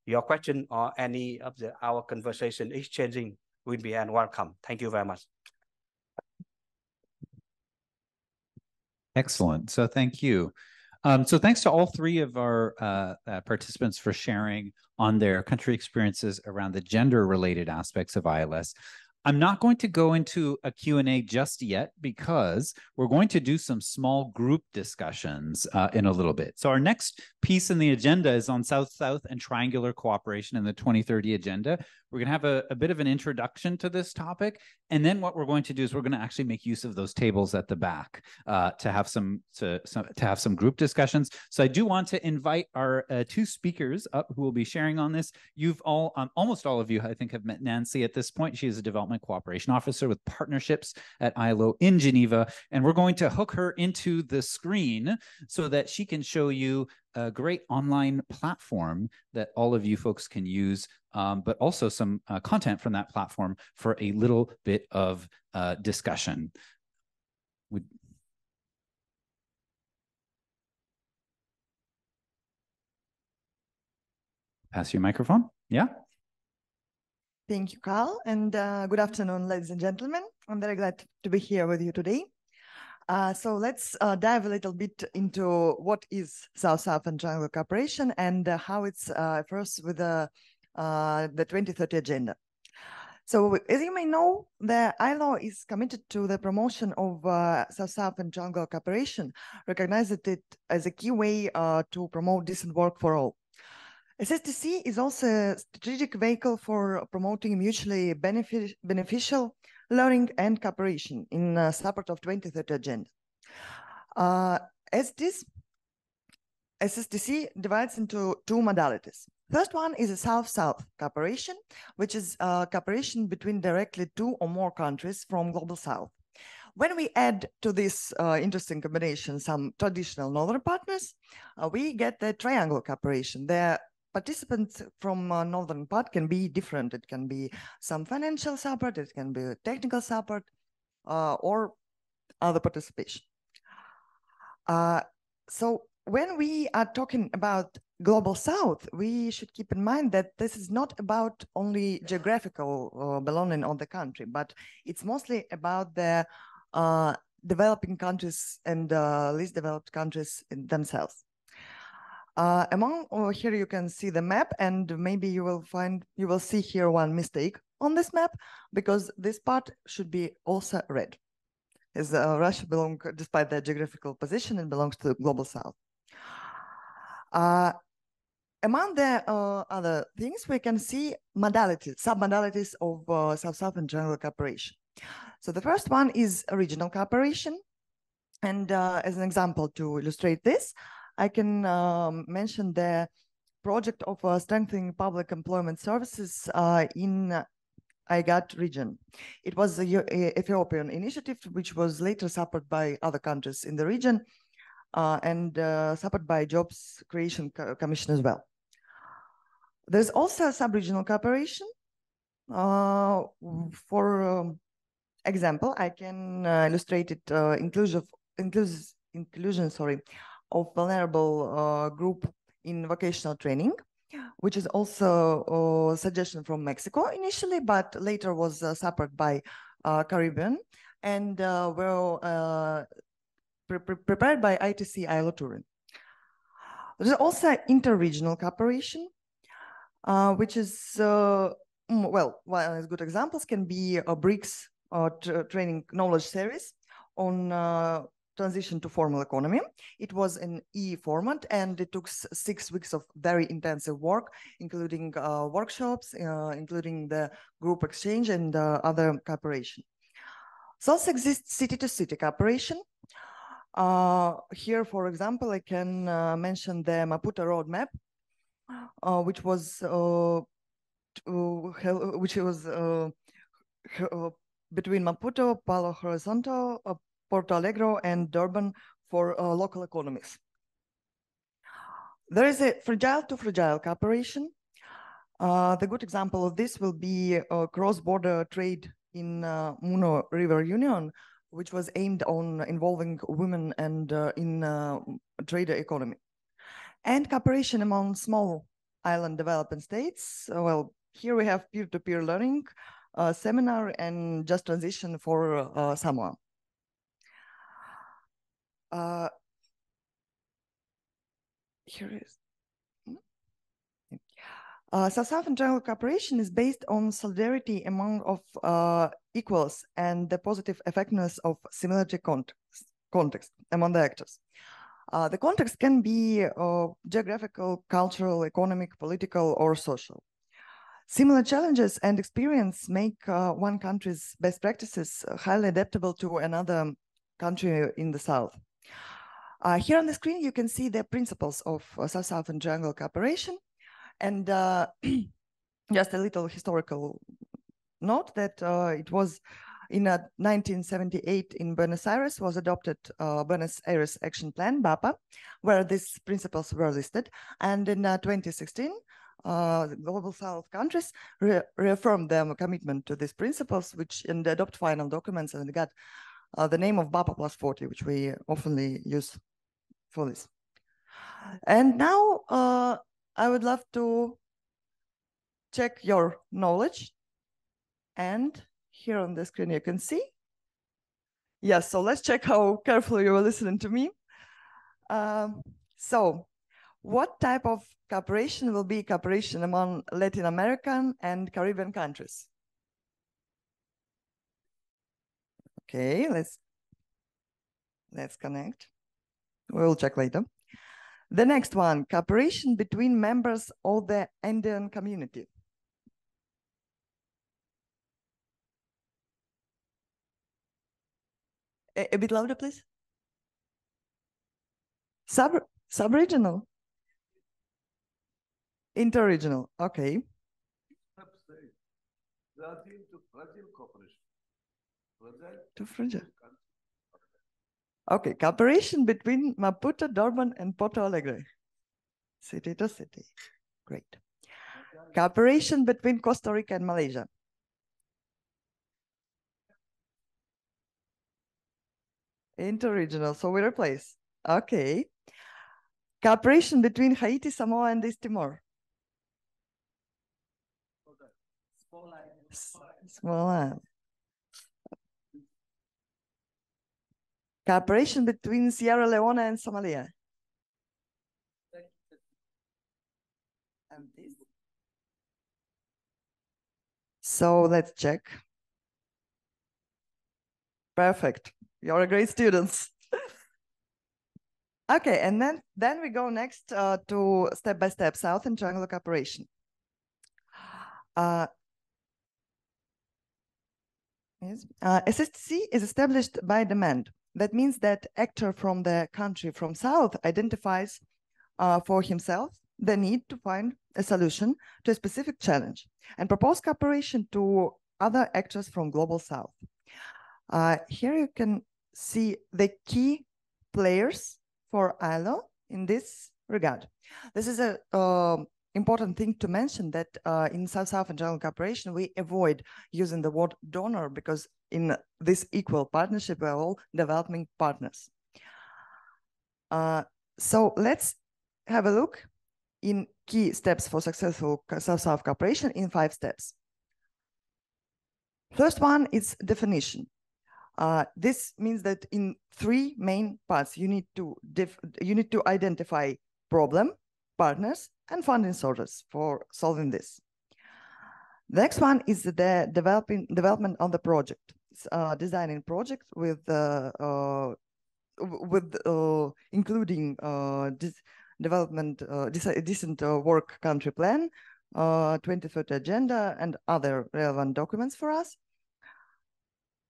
your question or any of the our conversation exchanging will be and welcome. Thank you very much. Excellent. So thank you. Um, so thanks to all three of our uh, uh, participants for sharing on their country experiences around the gender related aspects of ILS. I'm not going to go into a Q&A just yet because we're going to do some small group discussions uh, in a little bit. So our next piece in the agenda is on South-South and triangular cooperation in the 2030 agenda. We're going to have a, a, bit of an introduction to this topic. And then what we're going to do is we're going to actually make use of those tables at the back uh, to have some to, some to have some group discussions. So I do want to invite our uh, two speakers up who will be sharing on this. You've all, um, almost all of you, I think, have met Nancy at this point. She is a development cooperation officer with partnerships at ILO in Geneva. And we're going to hook her into the screen so that she can show you a great online platform that all of you folks can use, um, but also some uh, content from that platform for a little bit of uh, discussion. Would... Pass your microphone. Yeah. Thank you, Carl, and uh, good afternoon, ladies and gentlemen. I'm very glad to be here with you today. Uh, so let's uh, dive a little bit into what is South-South and Triangle Cooperation and uh, how it's uh, first with the, uh, the 2030 agenda. So as you may know, the ILO is committed to the promotion of uh, South-South and Triangle Cooperation, recognizing it as a key way to promote decent work for all. SSTC is also a strategic vehicle for promoting mutually benefic beneficial learning and cooperation in uh, support of 2030 agenda. Uh, as this SSTC divides into two modalities. First one is a South-South cooperation, which is uh, cooperation between directly two or more countries from Global South. When we add to this uh, interesting combination some traditional Northern partners, uh, we get the triangle cooperation. There participants from uh, northern part can be different. It can be some financial support, it can be technical support, uh, or other participation. Uh, so when we are talking about global south, we should keep in mind that this is not about only geographical uh, belonging of the country, but it's mostly about the uh, developing countries and uh, least developed countries themselves. Uh, among oh, here you can see the map and maybe you will find you will see here one mistake on this map because this part should be also red as uh, Russia belong despite their geographical position and belongs to the global south. Uh, among the uh, other things, we can see modalities, sub-modalities of uh, South-South and General Cooperation. So the first one is regional cooperation. And uh, as an example to illustrate this, I can um, mention the project of uh, strengthening public employment services uh, in IGAD region. It was a, Ethiopian initiative, which was later supported by other countries in the region uh, and uh, supported by Jobs Creation Co Commission as well. There's also sub-regional cooperation. Uh, for um, example, I can uh, illustrate it inclusive, inclusion, sorry, of vulnerable uh, group in vocational training, which is also a suggestion from Mexico initially, but later was uh, supported by uh, Caribbean and uh, were uh, pre pre prepared by ITC ILO Turin. There's also interregional cooperation, uh, which is, mm, well, well, as good examples can be a BRICS uh, training knowledge series on uh, transition to formal economy. It was an E format and it took six weeks of very intensive work, including uh, workshops, uh, including the group exchange and uh, other cooperation. So also exists city-to-city -city cooperation. Uh, here, for example, I can uh, mention the Maputo roadmap, uh, which was which was between Maputo, Belo Horizonte, Porto Alegre, and Durban for uh, local economies. There is a fragile to fragile cooperation. Uh, the good example of this will be cross-border trade in uh, Mano River Union, which was aimed on involving women and uh, in uh, trade economy. And cooperation among small island developing states. Well, here we have peer-to-peer -peer learning, uh, seminar, and just transition for Samoa. Uh, here is. Hmm? Uh, South-South International Cooperation is based on solidarity among of uh, equals and the positive effectiveness of similarity context, context among the actors. Uh, the context can be uh, geographical, cultural, economic, political, or social. Similar challenges and experience make uh, one country's best practices highly adaptable to another country in the South. Uh, here on the screen, you can see the principles of uh, South-Southern Triangle cooperation. And uh, just a little historical note that uh, it was in 1978 in Buenos Aires was adopted uh, Buenos Aires Action Plan, BAPA, where these principles were listed. And in 2016, uh, global south countries re reaffirmed their commitment to these principles, which and adopt final documents and got uh, the name of BAPA plus 40, which we oftenly use for this. And now uh, I would love to check your knowledge. And here on the screen, you can see. Yes, so let's check how carefully you were listening to me. Um, so what type of cooperation will be cooperation among Latin American and Caribbean countries? Okay, let's let's connect. We'll check later. The next one, cooperation between members of the Andean community. A, a bit louder, please. Sub sub-regional. Interregional, okay. To fragile. Okay, cooperation between Maputo, Durban, and Porto Alegre. City to city. Great. Cooperation between Costa Rica and Malaysia. Interregional, so we replace. Okay. Cooperation between Haiti, Samoa, and East Timor. Small island. Cooperation between Sierra Leone and Somalia. So let's check. Perfect. You're a great students. okay, and then then we go next uh, to step by step South and Triangle cooperation. Uh, yes. Uh, SSTC is established by demand. That means that actor from the country from South identifies uh, for himself the need to find a solution to a specific challenge and propose cooperation to other actors from global South. Uh, here you can see the key players for ILO in this regard. This is a uh, important thing to mention that uh, in South-South General Cooperation, we avoid using the word donor because in this equal partnership, we're all developing partners. Uh, so let's have a look in key steps for successful South-South cooperation in five steps. First one is definition. Uh, this means that in three main parts, you need to you need to identify problem, partners, and funding sources for solving this. The next one is the developing development of the project. uh, designing project with uh, uh, with uh, including uh, this development uh, decent work country plan, uh, 2030 agenda, and other relevant documents for us.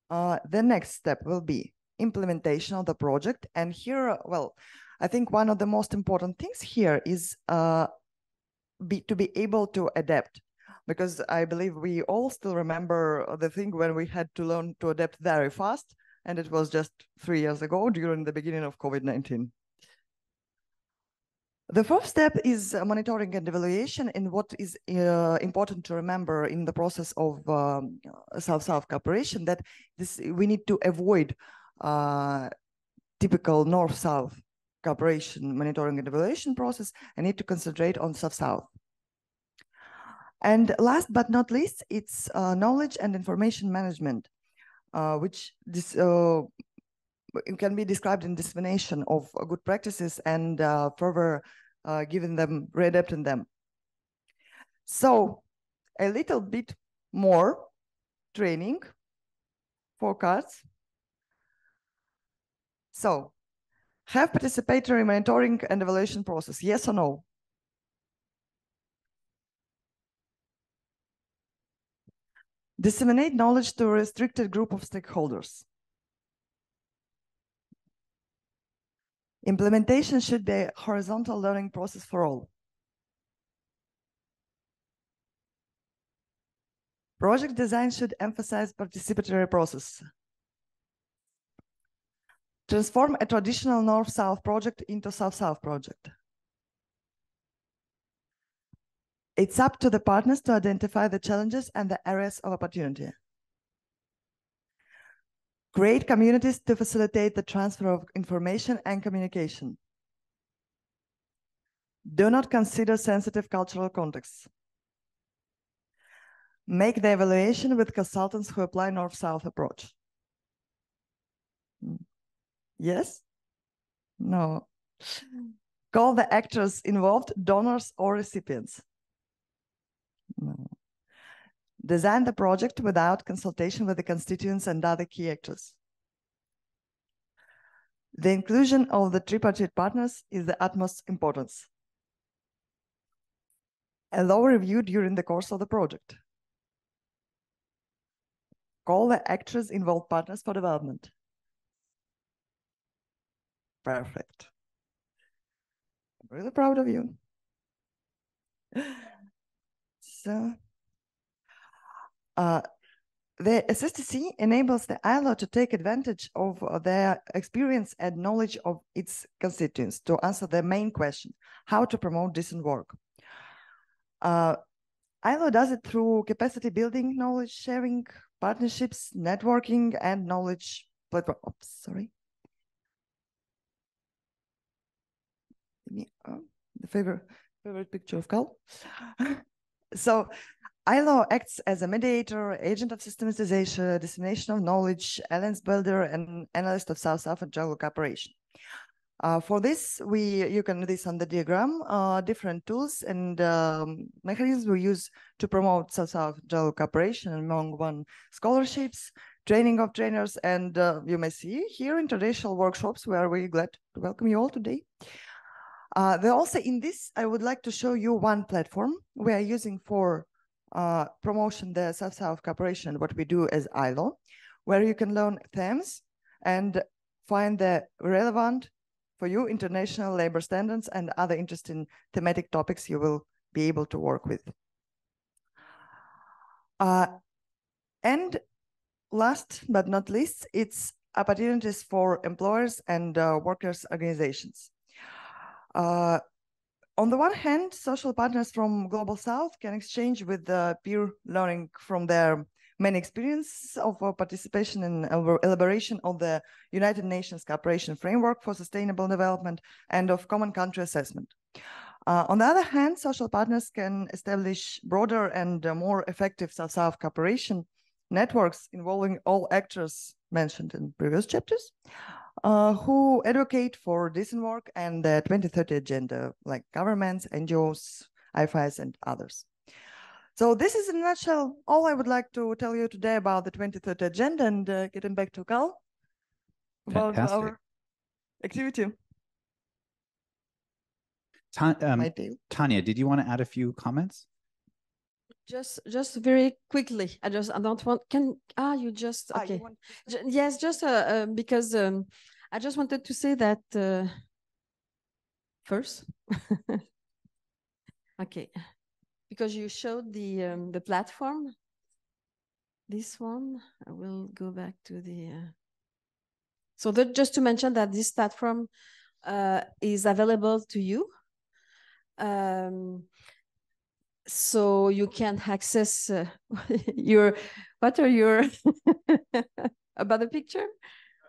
The next step will be implementation of the project. And here, well, I think one of the most important things here is uh, be, to be able to adapt because I believe we all still remember the thing when we had to learn to adapt very fast and it was just three years ago during the beginning of COVID-19. The first step is monitoring and evaluation and what is uh, important to remember in the process of um, South-South cooperation that this we need to avoid uh, typical North-South cooperation monitoring and evaluation process and need to concentrate on South-South. And last but not least, it's uh, knowledge and information management, uh, which this uh, can be described in dissemination of good practices and uh, further uh, giving them, readapting them. So a little bit more training for. So have participatory monitoring and evaluation process, yes or no? Disseminate knowledge to a restricted group of stakeholders. Implementation should be a horizontal learning process for all. Project design should emphasize participatory process. Transform a traditional North-South project into South-South project. It's up to the partners to identify the challenges and the areas of opportunity. Create communities to facilitate the transfer of information and communication. Do not consider sensitive cultural contexts. Make the evaluation with consultants who apply North-South approach. Hmm. Yes? No. Mm. Call the actors involved donors or recipients. No design the project without consultation with the constituents and other key actors. The inclusion of the tripartite partners is the utmost importance. Allow review during the course of the project. Call the actors involved partners for development. Perfect. I'm really proud of you. So uh, the SSTC enables the ILO to take advantage of their experience and knowledge of its constituents to answer the main question, how to promote decent work. Uh, ILO does it through capacity building, knowledge sharing, partnerships, networking, and knowledge platform. Oops, sorry. Uh, the favorite favorite picture of Carl. so ILO acts as a mediator, agent of systematization, dissemination of knowledge, alliance builder, and analyst of South-South and Jungle cooperation. Uh, for this, we you can this on the diagram, uh, different tools and um, mechanisms we use to promote South-South Jungle cooperation among one scholarships, training of trainers, and uh, you may see here in traditional workshops where we're glad to welcome you all today. Uh, also in this, I would like to show you one platform we are using for uh, promotion the South-South cooperation, what we do as ILO, where you can learn themes and find the relevant for you international labor standards and other interesting thematic topics you will be able to work with. Uh, and last but not least, it's opportunities for employers and uh, workers organizations. Uh, on the one hand, social partners from Global South can exchange with the peer learning from their many experience of uh, participation in elaboration of the United Nations Cooperation Framework for Sustainable Development and of Common Country Assessment. Uh, on the other hand, social partners can establish broader and uh, more effective South-South cooperation networks involving all actors mentioned in previous chapters, uh, who advocate for decent work and the 2030 agenda, like governments, NGOs, IFIs, and others. So this is in a nutshell all I would like to tell you today about the 2030 agenda and uh, getting back to Carl about Fantastic. our activity. Ta- um, Tanya, did you want to add a few comments? Just, just very quickly. I just, I don't want. Can ah, you just Ah, you okay? want yes, just uh, uh, because um, I just wanted to say that uh, first. okay, because you showed the um, the platform. This one, I will go back to the. Uh, so that just to mention that this platform uh, is available to you. Um, so you can access uh, your what are your about the picture?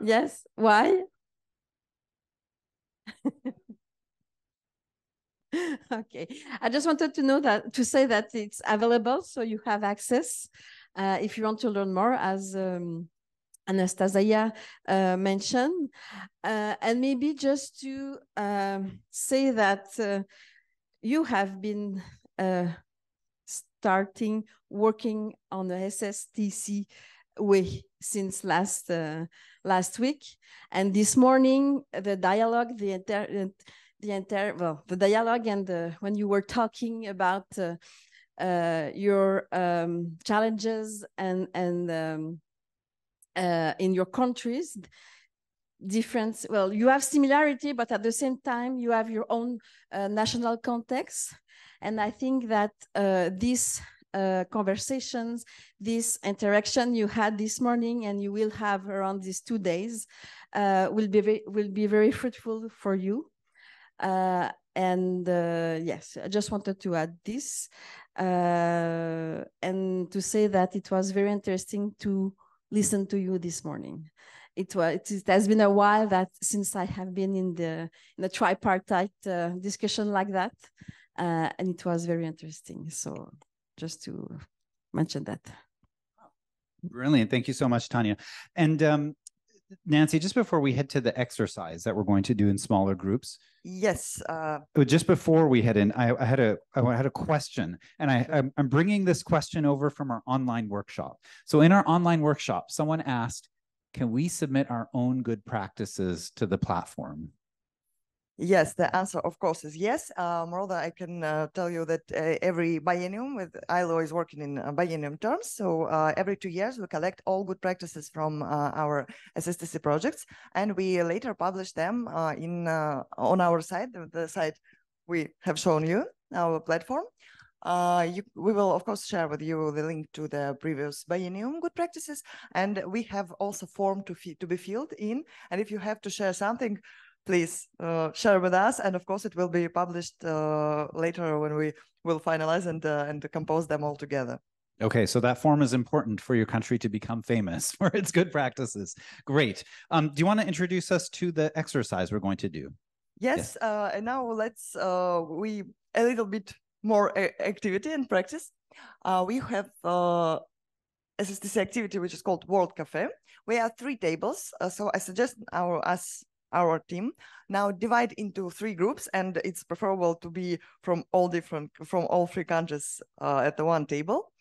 Yes why? Okay i just wanted to know that to say that it's available so you have access uh, if you want to learn more as um, anastasia uh, mentioned. Uh, and maybe just to um, say that uh, you have been uh, starting working on the SSTC way since last uh, last week, and this morning the dialogue, the entire, the entire, well, the dialogue and the, when you were talking about uh, uh, your um, challenges and and um, uh, in your countries, different well you have similarity but at the same time you have your own uh, national context and i think that uh, these uh, conversations this interaction you had this morning and you will have around these two days uh, will be very, will be very fruitful for you. Uh, and uh, yes i just wanted to add this and to say that it was very interesting to listen to you this morning. It was it has been a while that since I have been in the in a tripartite uh, discussion like that, uh, and it was very interesting. So just to mention that. Brilliant. Thank you so much, Tanya. And um, Nancy, just before we head to the exercise that we're going to do in smaller groups, Yes. Uh, just before we head in, I, I had a I had a question, and I I'm, I'm bringing this question over from our online workshop. So in our online workshop, someone asked, "Can we submit our own good practices to the platform?" Yes, the answer, of course, is yes. Uh, moreover, I can uh, tell you that uh, every biennium with ILO is working in uh, biennium terms. So uh, every two years, we collect all good practices from uh, our SSTC projects, and we later publish them in on our site, the, the site we have shown you, our platform. Uh, you, we will of course share with you the link to the previous biennium good practices, and we have also form to to be filled in. And if you have to share something, please uh, share with us. And of course, it will be published uh, later when we will finalize and uh, and compose them all together. Okay, so that form is important for your country to become famous for its good practices. Great. Um, do you want to introduce us to the exercise we're going to do? Yes, Yes. Uh, and now let's uh, we a little bit more activity and practice. Uh, we have uh, SSTC activity which is called World Cafe. We have three tables, uh, so I suggest our us our team now divide into three groups, and it's preferable to be from all different from all three countries uh, at the one table,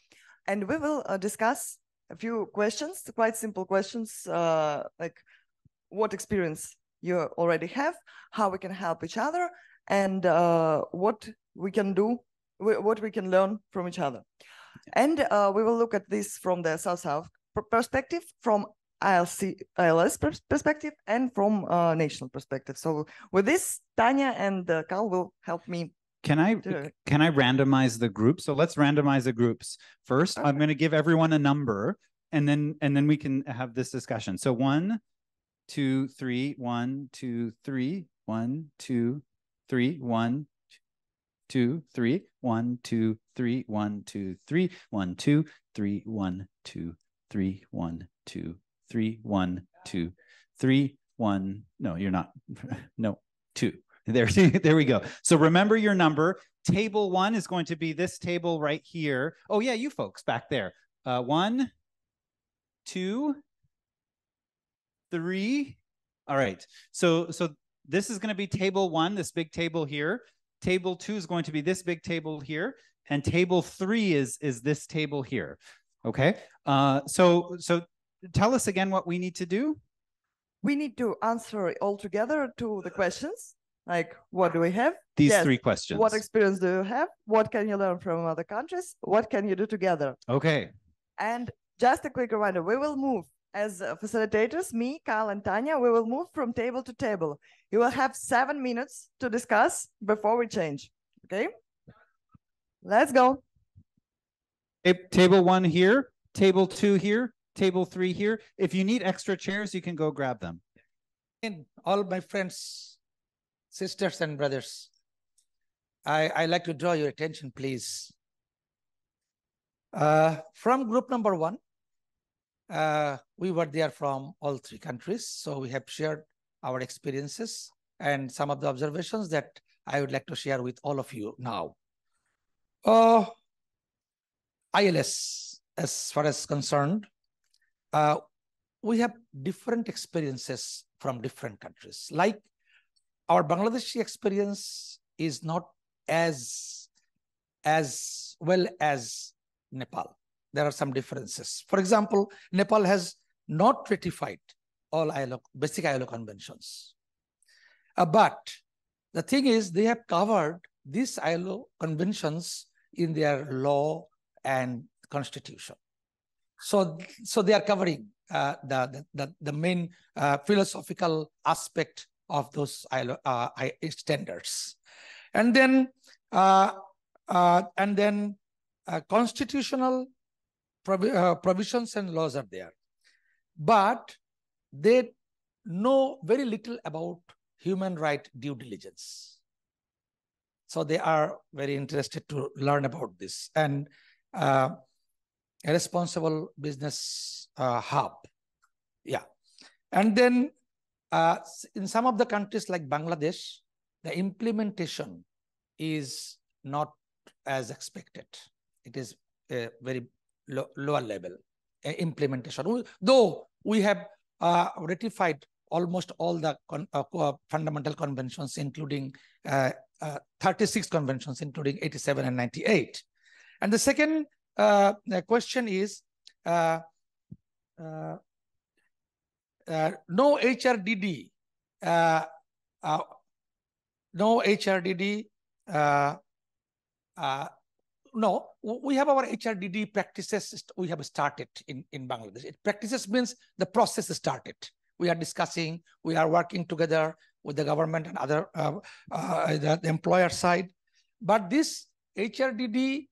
and we will uh, discuss a few questions, quite simple questions uh, like what experience you already have, how we can help each other, and uh, what we can do, what we can learn from each other. And uh, we will look at this from the South-South perspective, from ILC, ILS perspective, and from uh, national perspective. So with this, Tanya and uh, Carl will help me. Can I to- can I randomize the groups? So let's randomize the groups. First, I'm going to give everyone a number and then and then we can have this discussion. So one, two, three, one, two, three, one, two, three, one, two, three, one, two, three, one, two, three, one, two, three, one, two, three, one, two, three, one, two, three, one. No, you're not. No, two. There, there we go. So remember your number. Table one is going to be this table right here. Oh yeah, you folks back there. Uh, one, two, three. All right. So so this is going to be table one, this big table here. Table two is going to be this big table here. and table three is is this table here. Okay. Uh, so so tell us again what we need to do. We need to answer all together to the questions. Like, what do we have? These three questions. What experience do you have? What can you learn from other countries? What can you do together? Okay. And just a quick reminder, we will move as facilitators, me, Carl, and Tanya, we will move from table to table. You will have seven minutes to discuss before we change. Okay? Let's go. Table one here, table two here, table three here. If you need extra chairs, you can go grab them. And all my friends, sisters and brothers, I, I like to draw your attention, please. Uh, from group number one, uh, we were there from all three countries. So we have shared our experiences and some of the observations that I would like to share with all of you now. Uh, ILS, as far as concerned, uh, we have different experiences from different countries. Like our Bangladeshi experience is not as as well as Nepal. There are some differences. For example, Nepal has not ratified all ILO, basic ILO conventions. Uh, but the thing is, they have covered these ILO conventions in their law and constitution. So, so they are covering uh, the, the, the main uh, philosophical aspect of those uh, standards. And then, uh, uh, and then uh, constitutional provisions and laws are there. But they know very little about human right due diligence. So they are very interested to learn about this. And a responsible business uh, hub. Yeah. And then uh, in some of the countries like Bangladesh, the implementation is not as expected. It is a very low, lower level uh, implementation. Though we have uh, ratified almost all the con uh, fundamental conventions, including uh, uh, 36 conventions, including 87 and 98. And the second uh, the question is, uh, uh, uh, no HRDD, no HRDD, no, we have our HRDD practices we have started in, in Bangladesh. It practices means the process started. We are discussing, we are working together with the government and other uh, uh, the, the, employer side. But this HRDD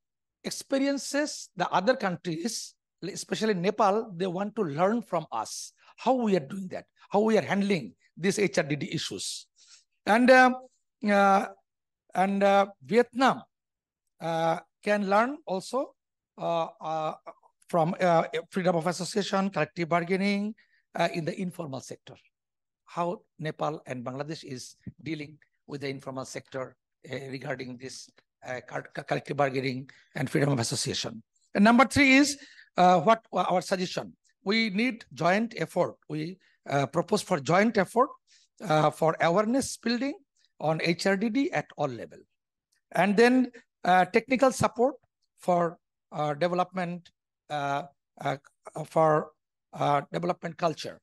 experiences the other countries, especially Nepal, they want to learn from us how we are doing that, how we are handling these HRDD issues. And, uh, uh and uh, Vietnam, uh, can learn also uh, uh, from freedom of association, collective bargaining in the informal sector. How Nepal and Bangladesh is dealing with the informal sector regarding this Uh, collective bargaining and freedom of association. And number three is uh, what our suggestion. We need joint effort. We uh, propose for joint effort for awareness building on HRDD at all level. And then uh, technical support for uh, development uh, for development culture.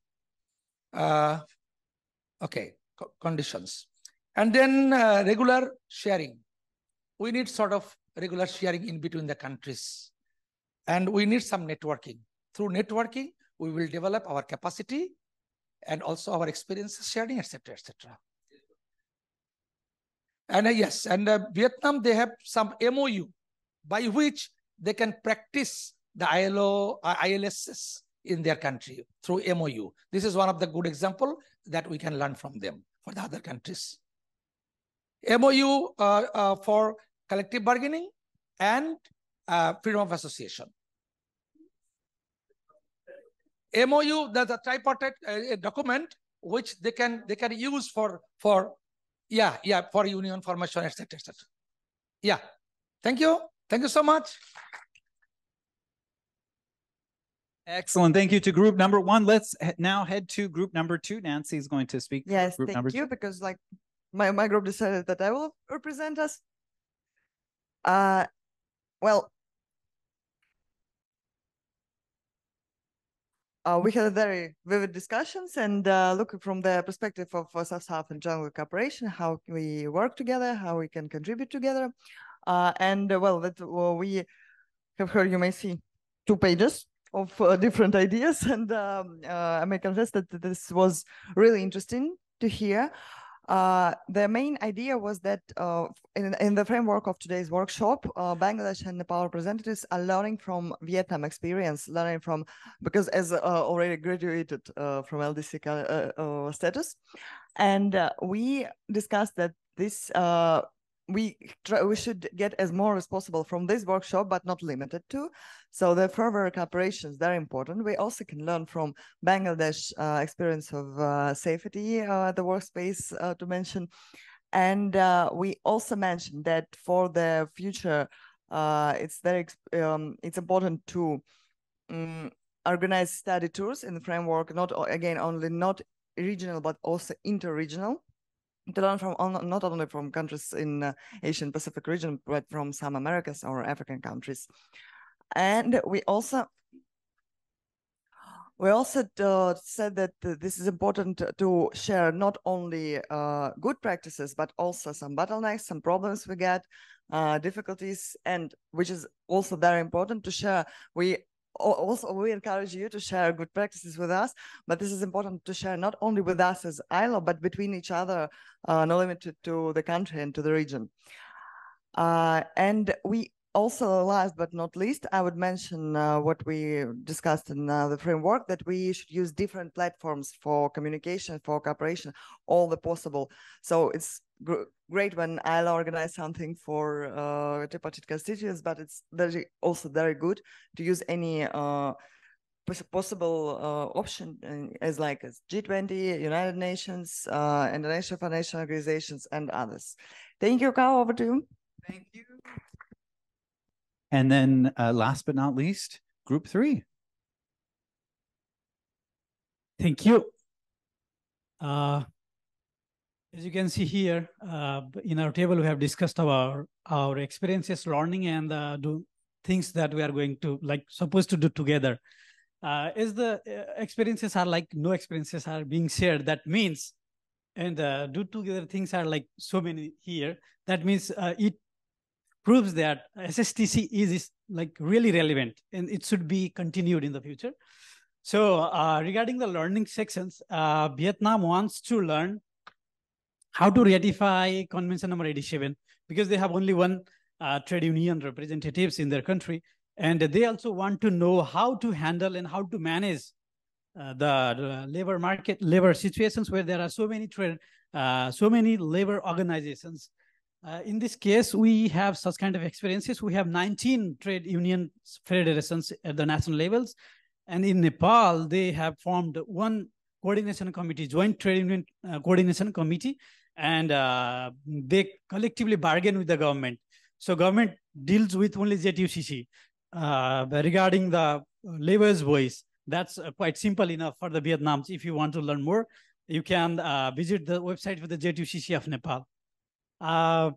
okay, co conditions. And then regular sharing. We need sort of regular sharing in between the countries. And we need some networking. Through networking, we will develop our capacity and also our experiences sharing, etc., etc. And uh, yes, and uh, Vietnam, they have some MOU by which they can practice the ILO, uh, ILSs in their country through MOU. This is one of the good example that we can learn from them for the other countries. MOU uh, uh, for collective bargaining and uh, freedom of association. MOU, that's a tripartite uh, document which they can they can use for for yeah, yeah, for union formation, etc., etc. Yeah. Thank you. Thank you so much. Excellent. Thank you to group number one. Let's now head to group number two. Nancy is going to speak. Yes, group thank you, two. because like my, my group decided that I will represent us. Uh, well, uh, we had very vivid discussions and uh, looking from the perspective of South-South and Triangular Cooperation, how we work together, how we can contribute together. Uh, and uh, well, that we have heard, you may see two pages of uh, different ideas. And um, I may confess that this was really interesting to hear. Uh, the main idea was that uh, in, in the framework of today's workshop, uh, Bangladesh and Nepal representatives are learning from Vietnam experience, learning from, because as uh, already graduated uh, from LDC uh, status. And we discussed that this we try, we should get as more as possible from this workshop, but not limited to. So the further cooperation is very important. We also can learn from Bangladesh uh, experience of uh, safety, uh, the workspace uh, to mention. And uh, we also mentioned that for the future, uh, it's very um, it's important to um, organize study tours in the framework, not again only not regional but also interregional to learn from not only from countries in uh, Asian Pacific region, but from some Americas or African countries. And we also we also uh, said that this is important to share not only uh, good practices, but also some bottlenecks, some problems we get, uh, difficulties, and which is also very important to share. We also we encourage you to share good practices with us but this is important to share not only with us as ILO but between each other uh, not limited to the country and to the region. Uh, and we also last but not least i would mention uh, what we discussed in uh, the framework that we should use different platforms for communication for cooperation all the possible. So it's great when I'll organize something for uh, tripartite constituents, but it's very also very good to use any uh, possible uh, option uh, as like as G20, United Nations, uh, International Financial Organizations, and others. Thank you, Carl. Over to you. Thank you. And then uh, last but not least, group three. Thank you. Uh, as you can see here, uh, in our table, we have discussed our, our experiences learning and uh, do things that we are going to like supposed to do together. Uh, as the uh, experiences are like no experiences are being shared, that means, and uh, do together things are like so many here, that means uh, it proves that SSTC is, is like really relevant and it should be continued in the future. So uh, regarding the learning sections, uh, Vietnam wants to learn how to ratify Convention number 87 because they have only one uh, trade union representatives in their country. And they also want to know how to handle and how to manage uh, the, labor market, labor situations where there are so many trade, uh, so many labor organizations. Uh, in this case, we have such kind of experiences. We have 19 trade union federations at the national levels. And in Nepal, they have formed one coordination committee, joint trade union uh, coordination committee, and uh, they collectively bargain with the government. So government deals with only JTUCC uh, regarding the labor's voice. That's uh, quite simple enough for the Vietnams. If you want to learn more, you can uh, visit the website for the JTUCC of Nepal. Uh,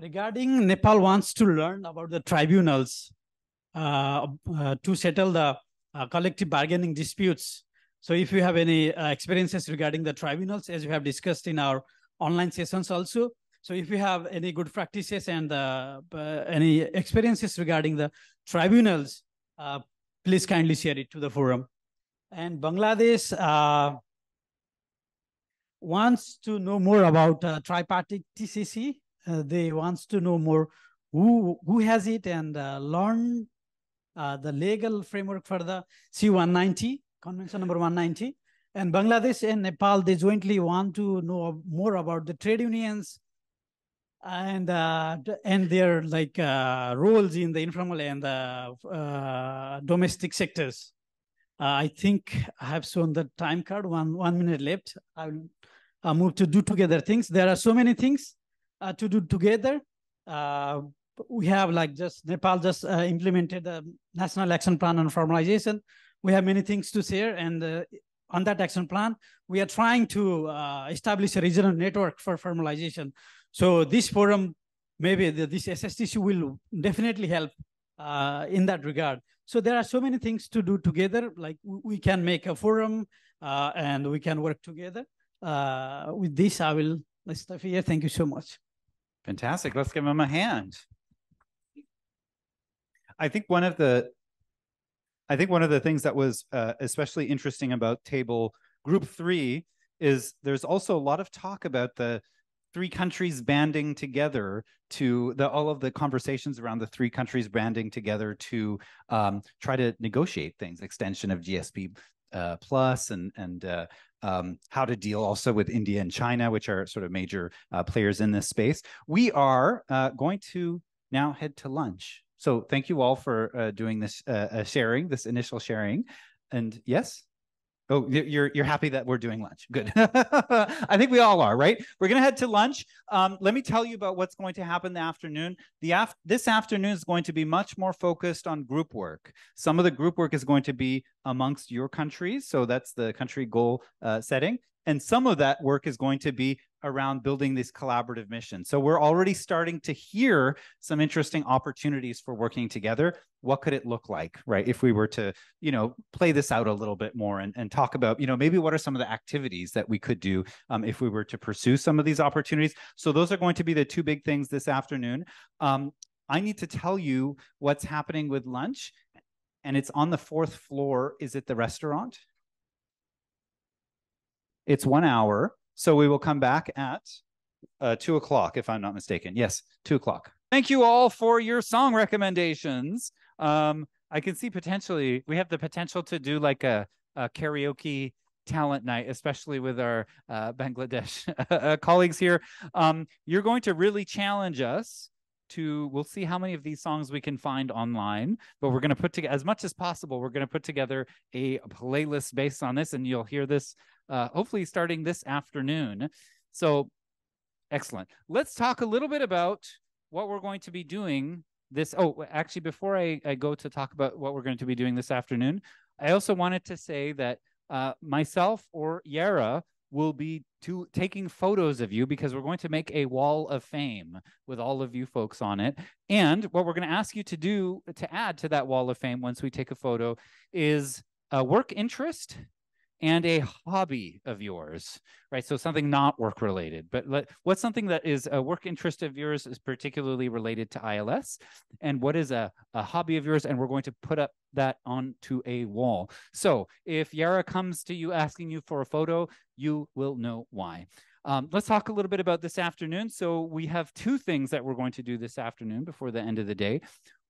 regarding Nepal wants to learn about the tribunals uh, to settle the collective bargaining disputes so if you have any uh, experiences regarding the tribunals, as we have discussed in our online sessions also, so if you have any good practices and uh, uh, any experiences regarding the tribunals, uh, please kindly share it to the forum. And Bangladesh uh, wants to know more about uh, tripartite TCC. they wants to know more who who has it and learn the legal framework for the C190 Convention number 190. And Bangladesh and Nepal, they jointly want to know more about the trade unions and uh, and their like uh, roles in the informal and the uh, domestic sectors. Uh, I think I have shown the time card. One one minute left. I will uh, move to do together things. There are so many things uh, to do together. we have like just Nepal just implemented the National Action Plan on Formalization we have many things to share and uh, on that action plan, we are trying to uh, establish a regional network for formalization. So this forum maybe the, this SSTC will definitely help uh, in that regard. So there are so many things to do together. Like we can make a forum uh, and we can work together. Uh, with this, I will stop here. Thank you so much. Fantastic. Let's give him a hand. I think one of the I think one of the things that was uh, especially interesting about table group three is there's also a lot of talk about the three countries banding together to the all of the conversations around the three countries banding together to um, try to negotiate things, extension of GSP uh, plus and and uh, um, how to deal also with India and China, which are sort of major uh, players in this space. We are uh, going to now head to lunch. So thank you all for uh, doing this uh, sharing, this initial sharing. And yes. Oh, you're you're happy that we're doing lunch. Good. I think we all are, right? We're gonna head to lunch. Um, let me tell you about what's going to happen the afternoon. The af- this afternoon is going to be much more focused on group work. Some of the group work is going to be amongst your countries, so that's the country goal uh, setting, and some of that work is going to be around building this collaborative mission. So we're already starting to hear some interesting opportunities for working together. What could it look like, right? If we were to, you know, play this out a little bit more and, and talk about, you know, maybe what are some of the activities that we could do um, if we were to pursue some of these opportunities. So those are going to be the two big things this afternoon. Um, I need to tell you what's happening with lunch and it's on the fourth floor. Is it the restaurant? It's one hour. So we will come back at uh, two o'clock, if I'm not mistaken. Yes, two o'clock. Thank you all for your song recommendations. Um, I can see potentially we have the potential to do like a, a karaoke talent night, especially with our uh, Bangladesh uh, colleagues here. Um, you're going to really challenge us to we'll see how many of these songs we can find online but we're going to put together as much as possible we're going to put together a playlist based on this and you'll hear this uh, hopefully starting this afternoon. So excellent. Let's talk a little bit about what we're going to be doing this. Oh, actually, before I, I go to talk about what we're going to be doing this afternoon, I also wanted to say that uh, myself or Yara will be to taking photos of you because we're going to make a wall of fame with all of you folks on it. And what we're going to ask you to do to add to that wall of fame once we take a photo is a work interest and a hobby of yours, right? So something not work related, but let, what's something that is a work interest of yours is particularly related to ILS, and what is a, a hobby of yours? And we're going to put up that onto a wall. So if Yara comes to you asking you for a photo, you will know why. Um, let's talk a little bit about this afternoon. So we have two things that we're going to do this afternoon before the end of the day.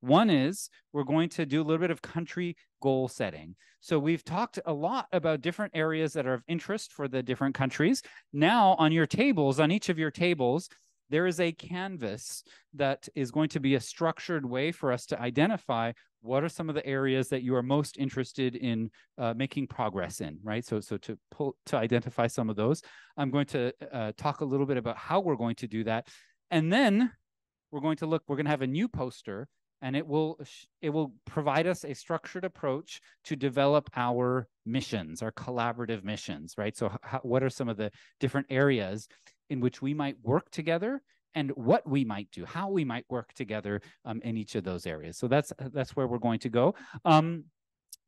One is we're going to do a little bit of country goal setting. So we've talked a lot about different areas that are of interest for the different countries. Now, on your tables, on each of your tables, there is a canvas that is going to be a structured way for us to identify what are some of the areas that you are most interested in uh, making progress in right so so to pull to identify some of those i'm going to uh, talk a little bit about how we're going to do that and then we're going to look we're going to have a new poster and it will it will provide us a structured approach to develop our missions our collaborative missions right? So how, what are some of the different areas in which we might work together and what we might do how we might work together um, in each of those areas? So that's that's where we're going to go. Um,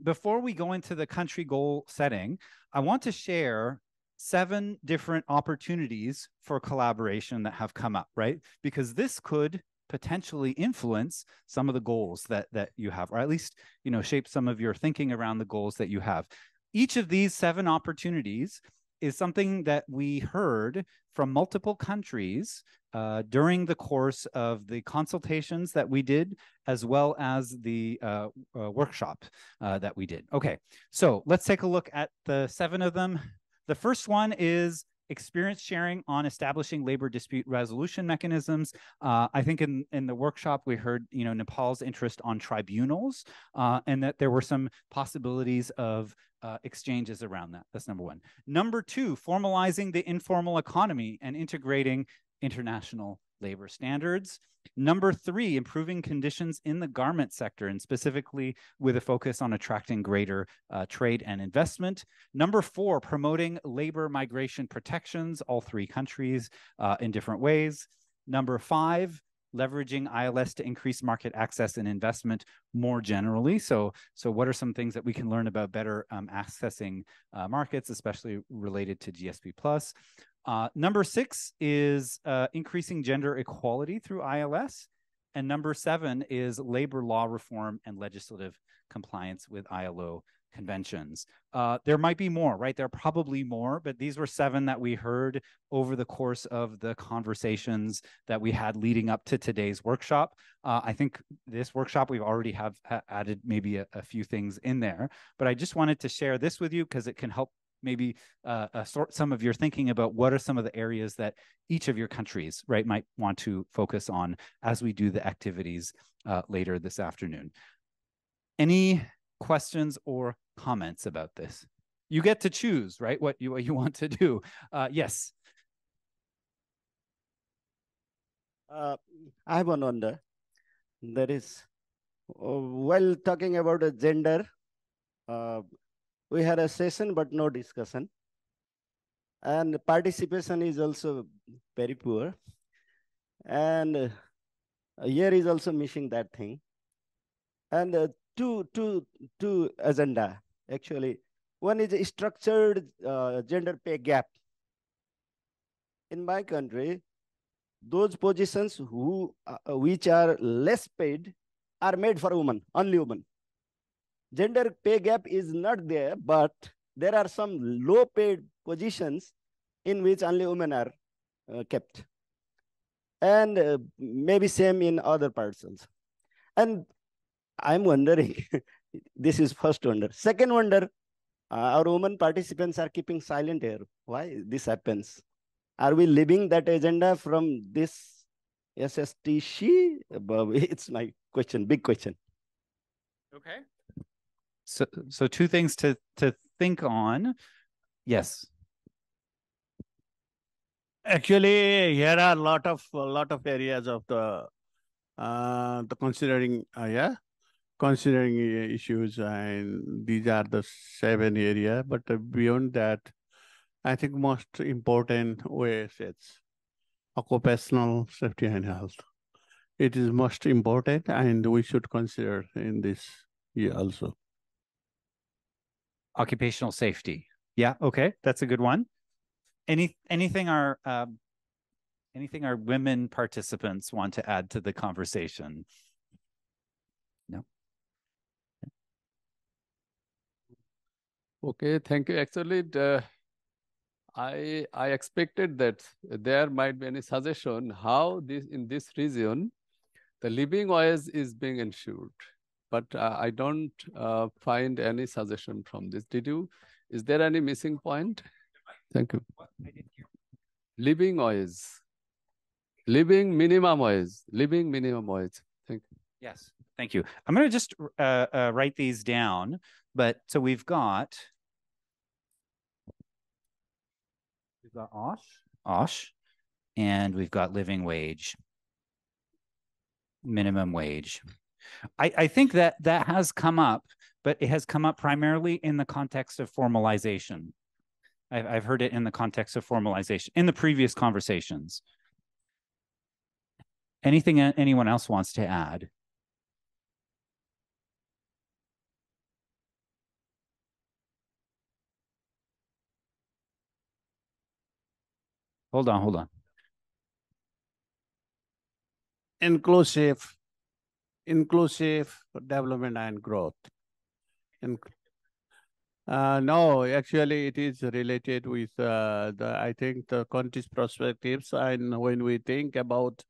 before we go into the country goal setting i want to share seven different opportunities for collaboration that have come up right? Because this could potentially influence some of the goals that that you have or at least you know shape some of your thinking around the goals that you have each of these seven opportunities is something that we heard from multiple countries uh, during the course of the consultations that we did, as well as the uh, uh, workshop uh, that we did. Okay, so let's take a look at the seven of them. The first one is experience sharing on establishing labor dispute resolution mechanisms. Uh, I think in, in the workshop, we heard, you know, Nepal's interest on tribunals uh, and that there were some possibilities of uh, exchanges around that. That's number one. Number two, formalizing the informal economy and integrating international labor standards. Number three, improving conditions in the garment sector and specifically with a focus on attracting greater uh, trade and investment. Number four, promoting labor migration protections, all three countries uh, in different ways. Number five, leveraging ILS to increase market access and investment more generally. So, so what are some things that we can learn about better um, accessing uh, markets, especially related to GSP plus? Uh, number six is uh, increasing gender equality through ILS. And number seven is labor law reform and legislative compliance with ILO conventions. Uh, there might be more, right? There are probably more, but these were seven that we heard over the course of the conversations that we had leading up to today's workshop. Uh, I think this workshop we've already have added maybe a, a, few things in there, but I just wanted to share this with you because it can help maybe uh, sort some of your thinking about what are some of the areas that each of your countries right might want to focus on as we do the activities uh, later this afternoon. Any questions or comments about this? You get to choose, right? What you what you want to do. Uh, yes. Uh, I have one wonder. That is, uh, while talking about gender, we had a session but no discussion, and participation is also very poor, and here is also missing that thing, and uh, two, two, two agenda, actually. One is a structured uh, gender pay gap. In my country, those positions who, uh, which are less paid are made for women, only women. Gender pay gap is not there, but there are some low paid positions in which only women are uh, kept. And uh, maybe same in other parts also. And I'm wondering, this is first wonder. Second wonder, uh, our women participants are keeping silent here. Why this happens? Are we leaving that agenda from this SSTC? It's my question, big question. Okay. So, so two things to to think on. Yes. Actually, here are a lot of a lot of areas of the uh the considering uh, yeah considering issues and these are the seven area but beyond that i think most important ways it's occupational safety and health it is most important and we should consider in this year also occupational safety yeah okay that's a good one any anything our um, anything our women participants want to add to the conversation No. Okay, thank you. Actually, uh, I I expected that there might be any suggestion how this in this region the living wage is being ensured, but uh, I don't uh, find any suggestion from this. Did you? Is there any missing point? Thank you. Living wage, living minimum wage, living minimum wage. Thank you. Yes, thank you. I'm going to just uh, uh, write these down. But so we've got we've got OSH, OSH, and we've got living wage, minimum wage. I, I think that that has come up, but it has come up primarily in the context of formalization. I've, I've heard it in the context of formalization in the previous conversations. Anything anyone else wants to add? Hold on, hold on. Inclusive, inclusive development and growth. In, uh, no, actually, it is related with uh, the I think the country's perspectives, and when we think about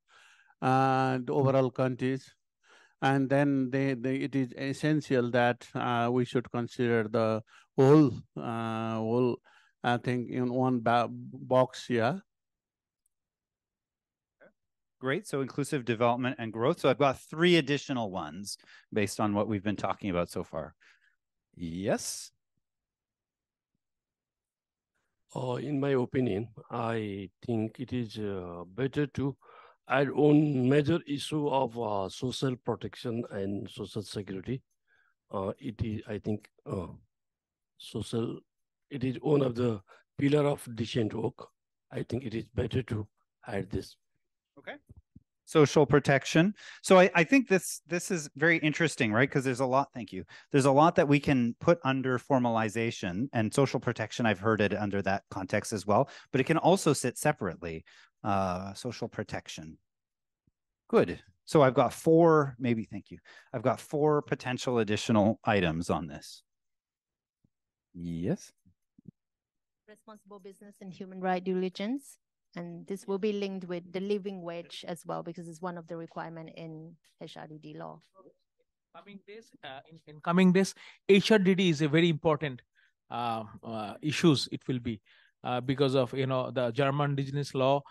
uh, the overall countries, and then they, they, it is essential that uh, we should consider the whole uh, whole I think in one box here Great. So inclusive development and growth. So I've got three additional ones based on what we've been talking about so far. Yes. Uh, in my opinion, I think it is uh, better to add on major issue of uh, social protection and social security. Uh, it is, I think, uh, social. It is one of the pillar of decent work. I think it is better to add this. Okay. social protection. So I, I think this this is very interesting, right? Because there's a lot, thank you. There's a lot that we can put under formalization and social protection. I've heard it under that context as well, but it can also sit separately. Uh, social protection. Good. So I've got four, maybe, thank you. I've got four potential additional items on this. Yes. Responsible business and human right diligence. And this will be linked with the living wage as well, because it's one of the requirement in HRDD law. Coming days, uh, in, in coming days, HRDD is a very important uh, uh, issues. It will be uh, because of you know the German indigenous law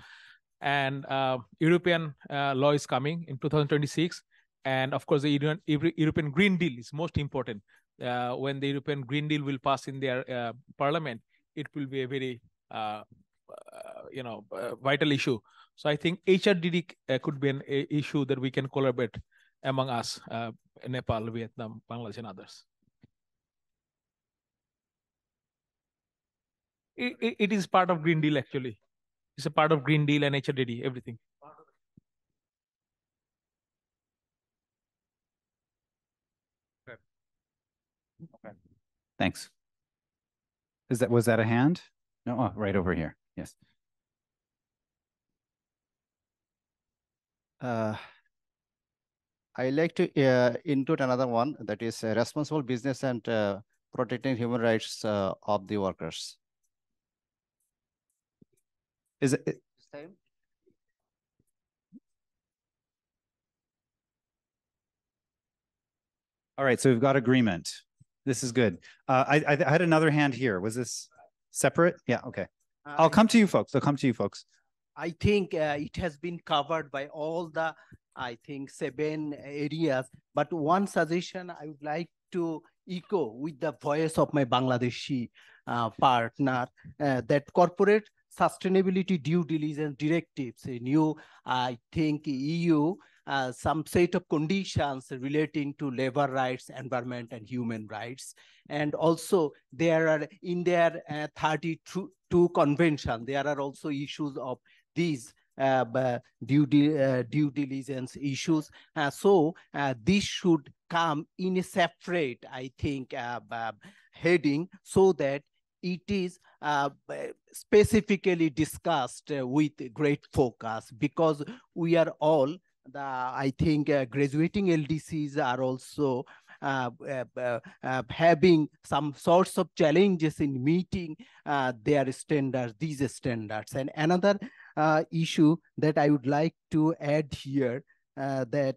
and uh, European uh, law is coming in 2026. And of course, the European, European Green Deal is most important. When the European Green Deal will pass in their parliament, it will be a very, Uh, you know, uh, vital issue. So I think HRDD uh, could be an issue that we can collaborate among us, Nepal, Vietnam, Bangladesh, and others. It, it, is part of Green Deal actually. It's a part of Green Deal and HRDD, everything. Okay. Thanks. Is that was that a hand? No, oh, right over here. Yes. Uh, I like to uh, include another one that is uh, responsible business and uh, protecting human rights uh, of the workers. Is it? All right, so we've got agreement. This is good. Uh, I, I had another hand here. Was this separate? Yeah, okay. I'll come to you folks. I'll come to you folks. I think uh, it has been covered by all the, I think, seven areas. But one suggestion I would like to echo with the voice of my Bangladeshi uh, partner uh, that corporate sustainability due diligence directives, a new, I think, EU, uh, some set of conditions relating to labor rights, environment, and human rights. And also, there are in their uh, 32 convention, there are also issues of these uh, due, uh, due diligence issues. Uh, so uh, this should come in a separate, I think, uh, heading so that it is specifically discussed with great focus because we are all the I think uh, graduating LDCs are also uh, uh, uh, having some sorts of challenges in meeting their standards, these standards. And another issue that I would like to add here that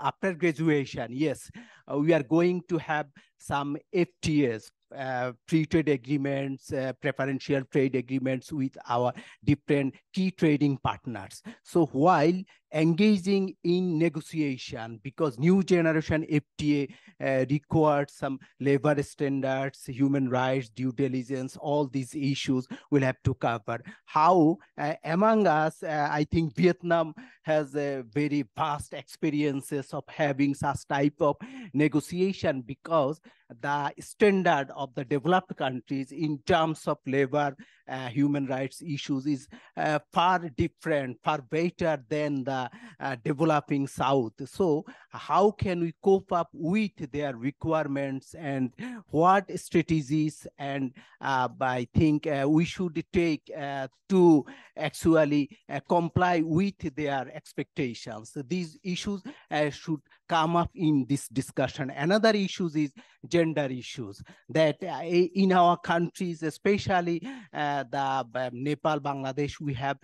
after graduation, yes, we are going to have some FTAs, uh, free trade agreements, uh, preferential trade agreements with our different key trading partners. So while engaging in negotiation, because new generation FTA uh, requires some labor standards, human rights, due diligence, all these issues will have to cover. How uh, among us, uh, I think Vietnam has a very vast experiences of having such type of negotiation because the standard of the developed countries in terms of labor, uh, human rights issues is uh, far different, far better than the uh, developing South. So how can we cope up with their requirements and what strategies and uh, I think uh, we should take uh, to actually comply with their expectations. These issues should come up in this discussion. Another issues is gender issues that uh, in our countries, especially uh, the uh, Nepal, Bangladesh, we have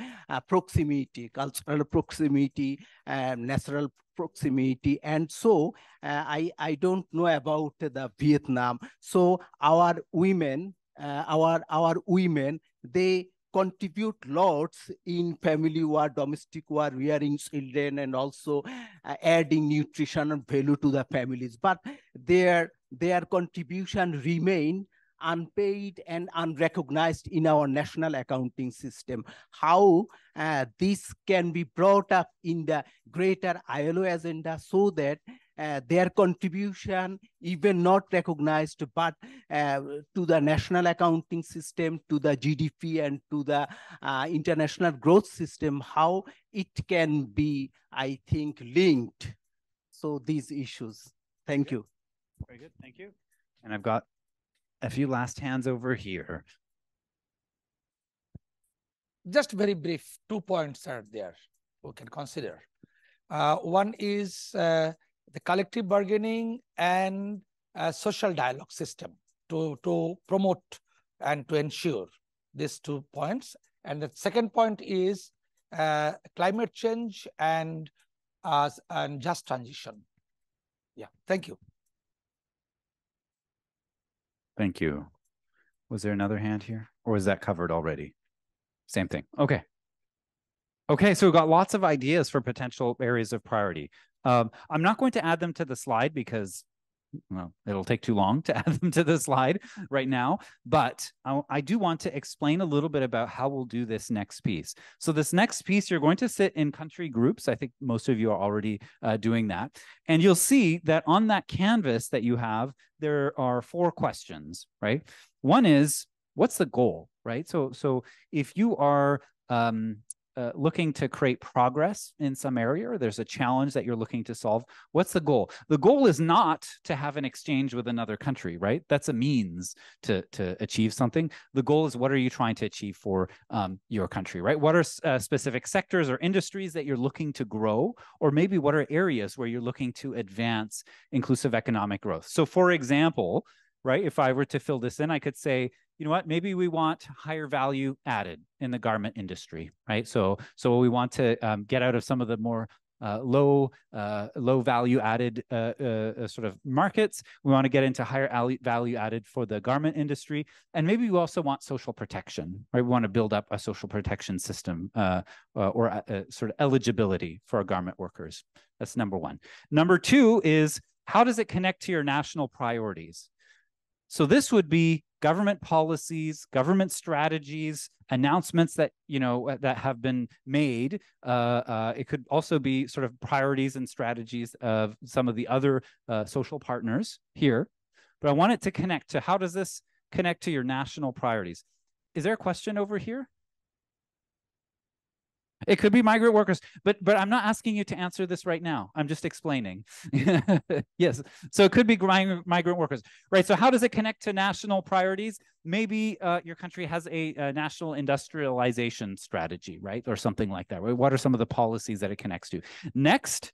proximity, cultural proximity, natural proximity. And so uh, I, I don't know about the Vietnam. So our women, uh, our, our women, they contribute lots in family war, domestic war, rearing children, and also uh, adding nutrition and value to the families. But their, their contribution remain unpaid and unrecognized in our national accounting system. How uh, this can be brought up in the greater ILO agenda so that uh, their contribution even not recognized, but uh, to the national accounting system, to the GDP and to the uh, international growth system, how it can be, I think, linked. So these issues. Thank you. Very good, thank you. And I've got a few last hands over here. Just very brief, two points are there we can consider. Uh, one is uh, the collective bargaining and social dialogue system to, to promote and to ensure these two points. And the second point is uh, climate change and, uh, and just transition. Yeah, thank you. Thank you. Was there another hand here or was that covered already? Same thing. Okay. Okay, so we've got lots of ideas for potential areas of priority. Um, I'm not going to add them to the slide because well, it'll take too long to add them to the slide right now, but I, I, do want to explain a little bit about how we'll do this next piece. So this next piece, you're going to sit in country groups. I think most of you are already uh, doing that. And you'll see that on that canvas that you have, there are four questions, right? One is, what's the goal, right? So, so if you are um, uh, looking to create progress in some area or there's a challenge that you're looking to solve what's the goal? The goal is not to have an exchange with another country right? That's a means to to achieve something. The goal is what are you trying to achieve for um, your country right? What are uh, specific sectors or industries that you're looking to grow? Or maybe what are areas where you're looking to advance inclusive economic growth? So for example right? If i were to fill this in i could say you know what? Maybe we want higher value added in the garment industry right? So so we want to um, get out of some of the more uh, low uh, low value added uh, uh, uh sort of markets. We want to get into higher value added for the garment industry. And maybe we also want social protection right? We want to build up a social protection system uh, or a, a sort of eligibility for our garment workers. That's number one. Number two is how does it connect to your national priorities so this would be government policies, government strategies, announcements that you know uh, that have been made. Uh, uh, it could also be sort of priorities and strategies of some of the other uh, social partners here. But I want it to connect to how does this connect to your national priorities? Is there a question over here? It could be migrant workers, but but I'm not asking you to answer this right now. I'm just explaining. yes, so it could be migrant workers, right? So how does it connect to national priorities? Maybe uh, your country has a, a, national industrialization strategy, right, or something like that. Right? What are some of the policies that it connects to? Next,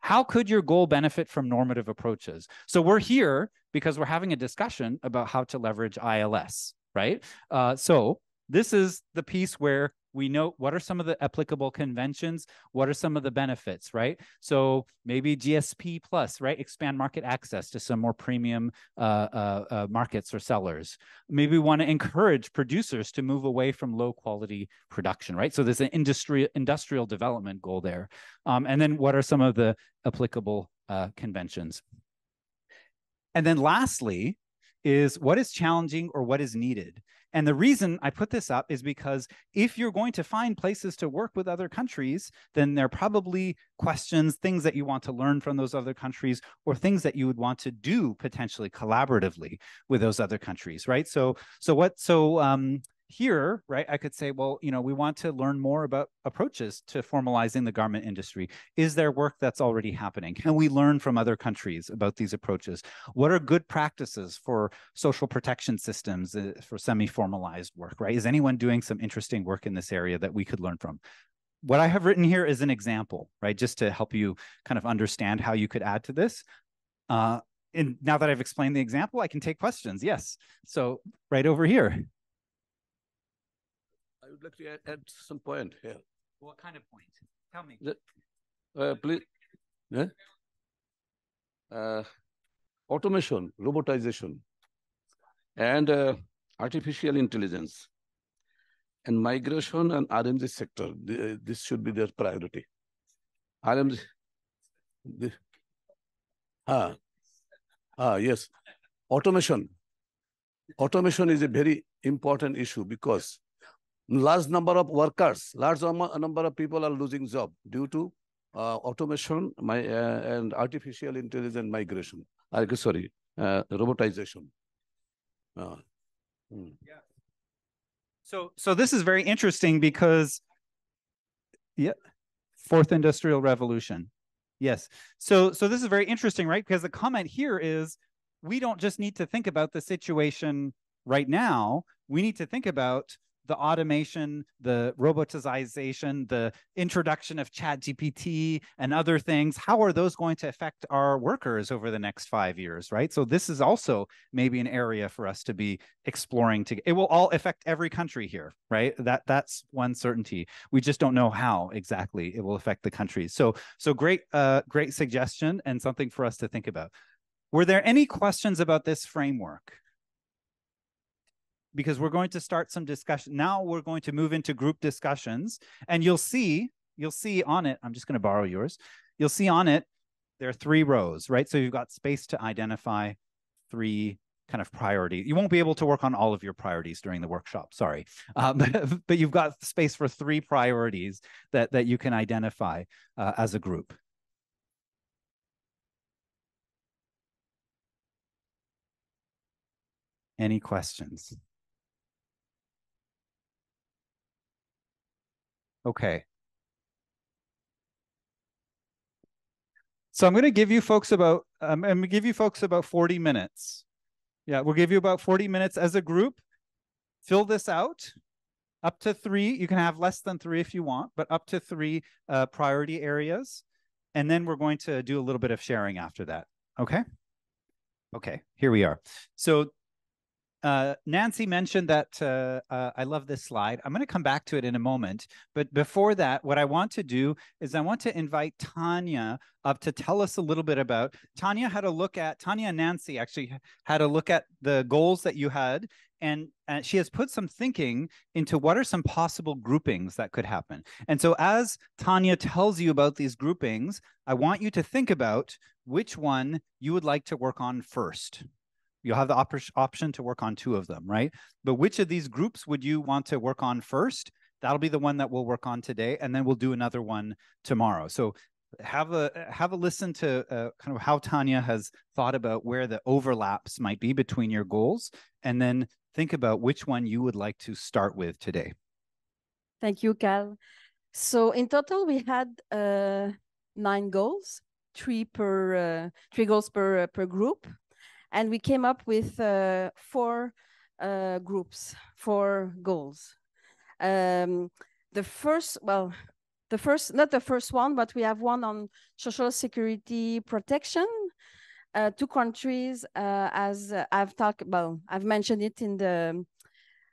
how could your goal benefit from normative approaches? So we're here because we're having a discussion about how to leverage ILS, right? Uh, so this is the piece where we know what are some of the applicable conventions? What are some of the benefits right? So maybe gsp plus right? Expand market access to some more premium uh, uh, uh, markets or sellers. Maybe we want to encourage producers to move away from low quality production right? So there's an industry industrial development goal there. Um, and then what are some of the applicable uh, conventions? And then lastly is what is challenging or what is needed and the reason I put this up is because if you're going to find places to work with other countries, then there are probably questions, things that you want to learn from those other countries, or things that you would want to do potentially collaboratively with those other countries, right? So, so what? So, um, here, right, I could say, well, you know, we want to learn more about approaches to formalizing the garment industry. Is there work that's already happening? Can we learn from other countries about these approaches? What are good practices for social protection systems uh, for semi-formalized work, right? Is anyone doing some interesting work in this area that we could learn from? What I have written here is an example, right? Just to help you kind of understand how you could add to this. Uh, and now that I've explained the example, I can take questions. Yes. So right over here would like to add, add some point here. What kind of point? Tell me. The, uh, please. Yeah? Uh, automation, robotization, and uh, artificial intelligence, and migration and RMG sector. The, this should be their priority. RMG. The, ah, ah, yes. Automation. Automation is a very important issue because large number of workers, large number of people are losing job due to uh, automation my, uh, and artificial intelligence migration. Uh, sorry, uh, robotization. Uh, hmm. So, so this is very interesting because, yeah, fourth industrial revolution. Yes. So, so this is very interesting, right? Because the comment here is we don't just need to think about the situation right now. We need to think about the automation, the robotization, the introduction of Chat GPT and other things, how are those going to affect our workers over the next five years, right? So this is also maybe an area for us to be exploring. To it will all affect every country here, right? That that's one certainty. We just don't know how exactly it will affect the countries. So so great, uh, great suggestion and something for us to think about. Were there any questions about this framework? Because we're going to start some discussion. Now we're going to move into group discussions and you'll see, you'll see on it, I'm just going to borrow yours. You'll see on it, there are three rows, right? So you've got space to identify three kind of priority. You won't be able to work on all of your priorities during the workshop, sorry. Um, but you've got space for three priorities that, that you can identify uh, as a group. Any questions? Okay. So I'm going to give you folks about um, I'm going to give you folks about 40 minutes. Yeah, we'll give you about 40 minutes as a group. Fill this out. Up to three. You can have less than three if you want, but up to three uh, priority areas. And then we're going to do a little bit of sharing after that. Okay. Okay, here we are. So uh, Nancy mentioned that uh, uh, I love this slide. I'm going to come back to it in a moment. But before that, what I want to do is I want to invite Tanya up to tell us a little bit about. Tanya had a look at, Tanya and Nancy actually had a look at the goals that you had. And uh, she has put some thinking into what are some possible groupings that could happen. And so, as Tanya tells you about these groupings, I want you to think about which one you would like to work on first. You'll have the op option to work on two of them, right? But which of these groups would you want to work on first? That'll be the one that we'll work on today, and then we'll do another one tomorrow. So have a have a listen to uh, kind of how Tanya has thought about where the overlaps might be between your goals, and then think about which one you would like to start with today. Thank you, Carl. So in total, we had uh, nine goals, three per uh, three goals per uh, per group and we came up with uh, four uh, groups, four goals. Um, the first, well, the first, not the first one, but we have one on social security protection. Uh, two countries, uh, as I've talked about, I've mentioned it in the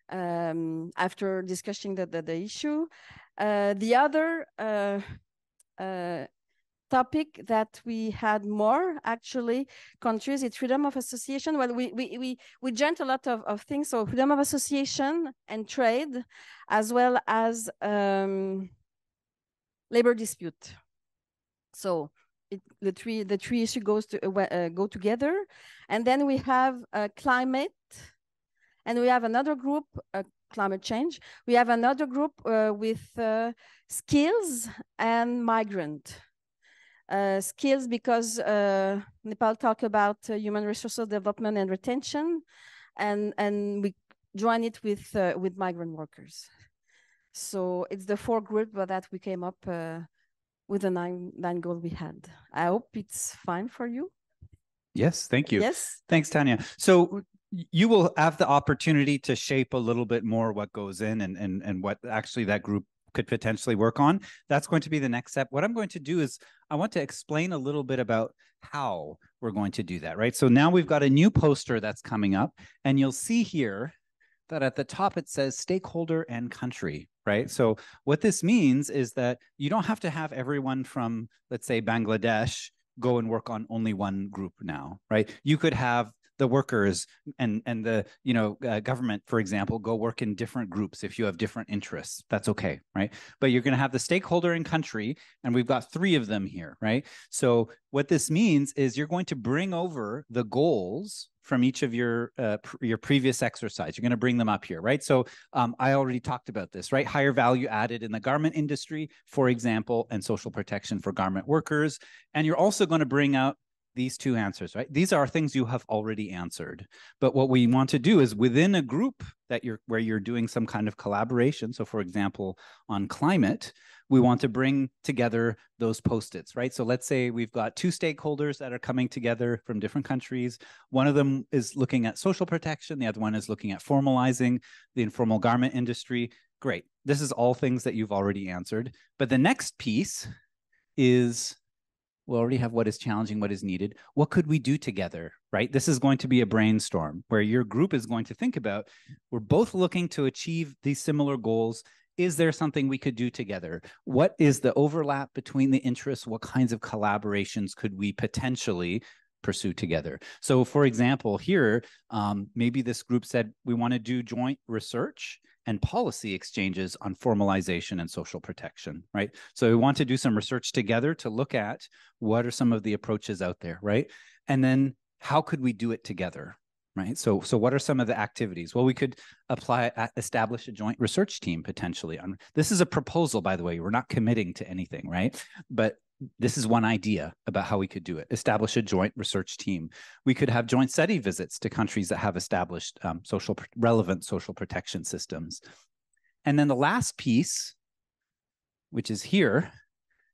um, after discussing the the, the issue. Uh, the other uh, topic that we had more actually countries it's freedom of association. Well we we we, we joined a lot of, of things. So freedom of association and trade as well as um, labor dispute. So it, the three the three issue goes to uh, uh, go together. And then we have uh, climate. And we have another group uh, climate change. We have another group uh, with uh, skills and migrant uh, skills because uh, Nepal talk about uh, human resources development and retention, and and we join it with uh, with migrant workers. So it's the four group that we came up uh, with the nine nine goal we had. I hope it's fine for you. Yes, thank you. Yes, thanks, Tanya. So you will have the opportunity to shape a little bit more what goes in and and and what actually that group could potentially work on. That's going to be the next step. What I'm going to do is I want to explain a little bit about how we're going to do that, right? So now we've got a new poster that's coming up, and you'll see here that at the top it says stakeholder and country, right? So what this means is that you don't have to have everyone from, let's say, Bangladesh go and work on only one group now, right? You could have the workers and and the you know uh, government for example go work in different groups if you have different interests that's okay right but you're going to have the stakeholder in country and we've got three of them here right so what this means is you're going to bring over the goals from each of your uh, pr your previous exercise. You're going to bring them up here, right? So um, I already talked about this, right? Higher value added in the garment industry, for example, and social protection for garment workers. And you're also going to bring out these two answers, right? These are things you have already answered. But what we want to do is within a group that you're where you're doing some kind of collaboration. So for example, on climate, we want to bring together those post-its, right? So let's say we've got two stakeholders that are coming together from different countries. One of them is looking at social protection, the other one is looking at formalizing the informal garment industry. Great. This is all things that you've already answered. But the next piece is we already have what is challenging, what is needed. What could we do together, right? This is going to be a brainstorm where your group is going to think about we're both looking to achieve these similar goals is there something we could do together? What is the overlap between the interests? What kinds of collaborations could we potentially pursue together? So, for example, here, um, maybe this group said we want to do joint research and policy exchanges on formalization and social protection, right? So we want to do some research together to look at what are some of the approaches out there, right? And then how could we do it together, right? So, so what are some of the activities? Well, we could apply, uh, establish a joint research team potentially. On this is a proposal, by the way. We're not committing to anything, right? But this is one idea about how we could do it. Establish a joint research team. We could have joint study visits to countries that have established um, social relevant social protection systems. And then the last piece, which is here,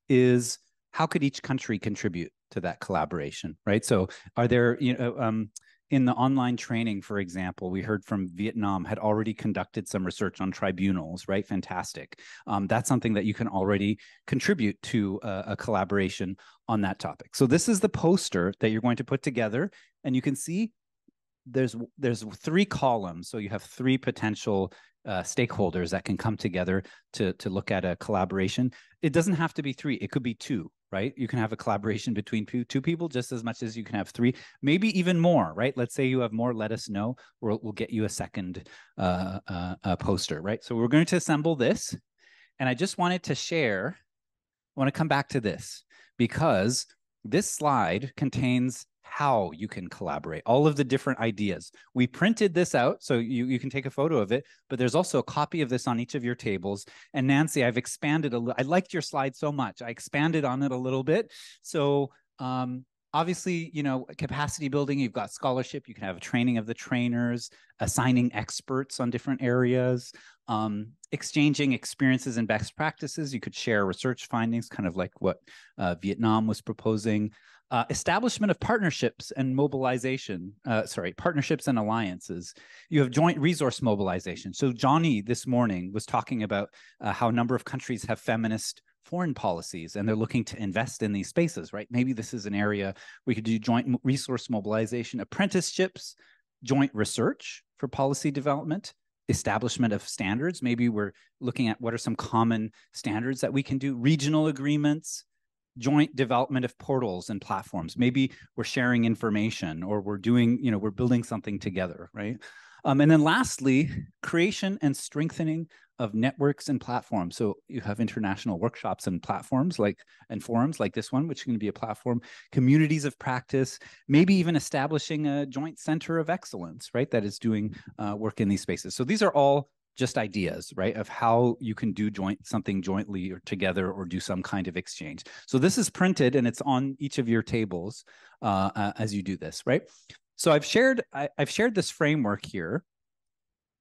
is how could each country contribute to that collaboration, right? So are there, you know, um, in the online training, for example, we heard from Vietnam had already conducted some research on tribunals, right? Fantastic. Um, that's something that you can already contribute to a, a, collaboration on that topic. So this is the poster that you're going to put together, and you can see there's there's three columns. So you have three potential uh, stakeholders that can come together to to look at a collaboration. It doesn't have to be three; it could be two, right? You can have a collaboration between two people just as much as you can have three, maybe even more, right? Let's say you have more, let us know. We'll, we'll get you a second uh, uh, uh, poster, right? So we're going to assemble this. And I just wanted to share, I want to come back to this because this slide contains how you can collaborate, all of the different ideas. We printed this out, so you, you can take a photo of it, but there's also a copy of this on each of your tables. And Nancy, I've expanded a little, I liked your slide so much. I expanded on it a little bit. So um, obviously, you know, capacity building, you've got scholarship, you can have a training of the trainers, assigning experts on different areas, um, exchanging experiences and best practices. You could share research findings, kind of like what uh, Vietnam was proposing. Uh, establishment of partnerships and mobilization, uh, sorry, partnerships and alliances. You have joint resource mobilization. So Joni this morning was talking about uh, how a number of countries have feminist foreign policies and they're looking to invest in these spaces, right? Maybe this is an area we could do joint resource mobilization, apprenticeships, joint research for policy development, establishment of standards. Maybe we're looking at what are some common standards that we can do, regional agreements, joint development of portals and platforms. Maybe we're sharing information or we're doing, you know, we're building something together, right? Um, and then lastly, creation and strengthening of networks and platforms. So you have international workshops and platforms like and forums like this one, which is going to be a platform, communities of practice, maybe even establishing a joint center of excellence, right? That is doing uh, work in these spaces. So these are all just ideas, right, of how you can do joint something jointly or together or do some kind of exchange. So this is printed and it's on each of your tables uh, uh, as you do this, right? So I've shared I, have shared this framework here.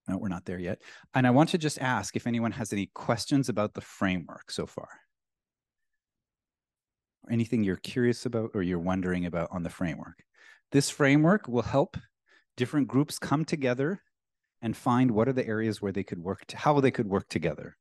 No, we're not there yet. And I want to just ask if anyone has any questions about the framework so far. Or anything you're curious about or you're wondering about on the framework. This framework will help different groups come together and find what are the areas where they could work, to, how they could work together.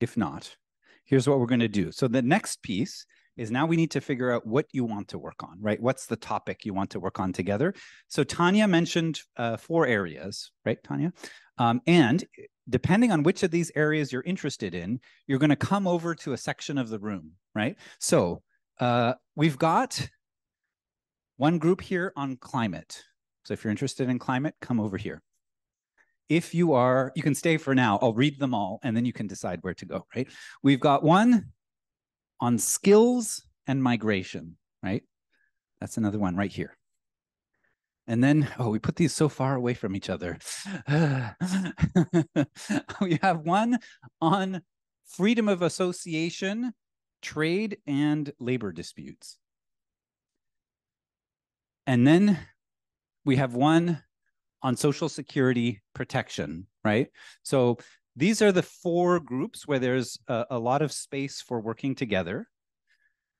If not, here's what we're going to do. So the next piece is now we need to figure out what you want to work on, right? What's the topic you want to work on together? So Tanya mentioned uh, four areas, right, Tanya? Um, and depending on which of these areas you're interested in, you're going to come over to a section of the room, right? So uh, we've got one group here on climate. So if you're interested in climate, come over here. If you are, you can stay for now. I'll read them all and then you can decide where to go, right? We've got one on skills and migration, right? That's another one right here. And then, oh, we put these so far away from each other. we have one on freedom of association, trade, and labor disputes. And then we have one on social security protection, right? So these are the four groups where there's a, a lot of space for working together.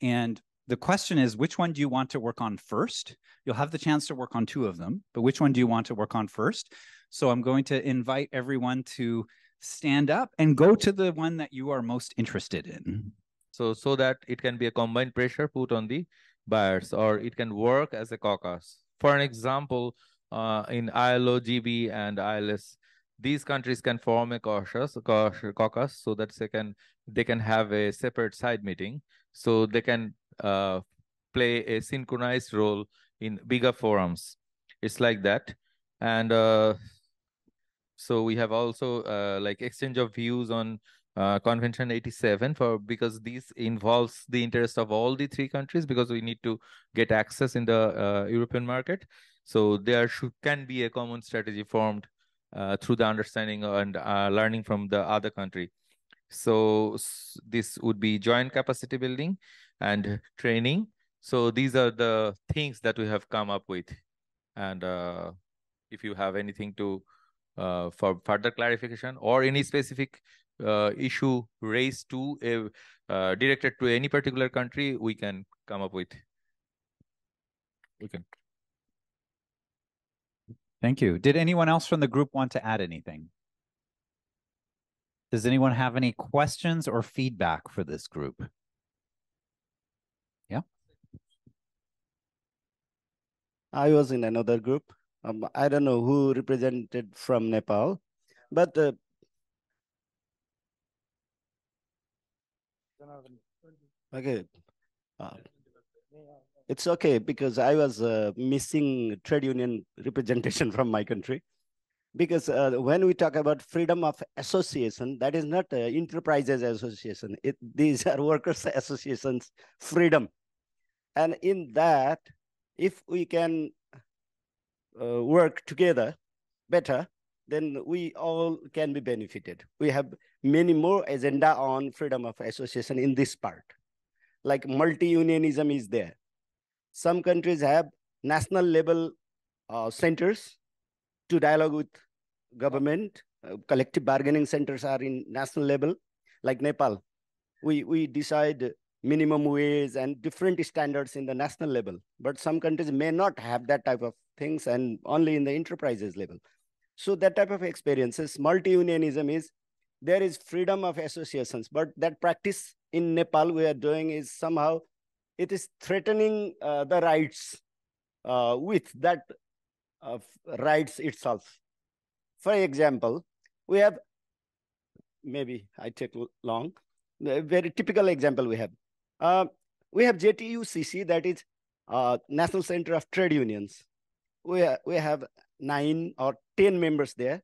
And the question is, which one do you want to work on first? You'll have the chance to work on two of them, but which one do you want to work on first? So I'm going to invite everyone to stand up and go to the one that you are most interested in. So, so that it can be a combined pressure put on the buyers or it can work as a caucus. For an example, uh, in ILO, GB, and ILS, these countries can form a caucus, caucus so that they can they can have a separate side meeting, so they can uh, play a synchronized role in bigger forums. It's like that, and uh, so we have also uh, like exchange of views on uh, Convention 87 for because this involves the interest of all the three countries because we need to get access in the uh, European market. So there should can be a common strategy formed uh, through the understanding and uh, learning from the other country. So this would be joint capacity building and training. So these are the things that we have come up with. And uh, if you have anything to for further clarification or any specific uh, issue raised to a uh, directed to any particular country, we can come up with. We can. Thank you. Did anyone else from the group want to add anything? Does anyone have any questions or feedback for this group? Yeah. I was in another group. Um, I don't know who represented from Nepal, but uh, Okay. Uh, it's okay because I was uh, missing trade union representation from my country. Because uh, when we talk about freedom of association, that is not enterprises association. It, these are workers associations freedom. And in that, if we can uh, work together better, then we all can be benefited. We have many more agenda on freedom of association in this part. Like multi-unionism is there. Some countries have national level uh, centers to dialogue with government. Uh, collective bargaining centers are in national level, like Nepal. We, we decide minimum wage and different standards in the national level. But some countries may not have that type of things and only in the enterprises level. So that type of experiences, multi-unionism is there is freedom of associations, but that practice in Nepal we are doing is somehow it is threatening uh, the rights uh, with that rights itself. For example, we have maybe I take long. A very typical example we have. Uh, we have JTUCC that is uh, National Center of Trade Unions. We, we have nine or 10 members there.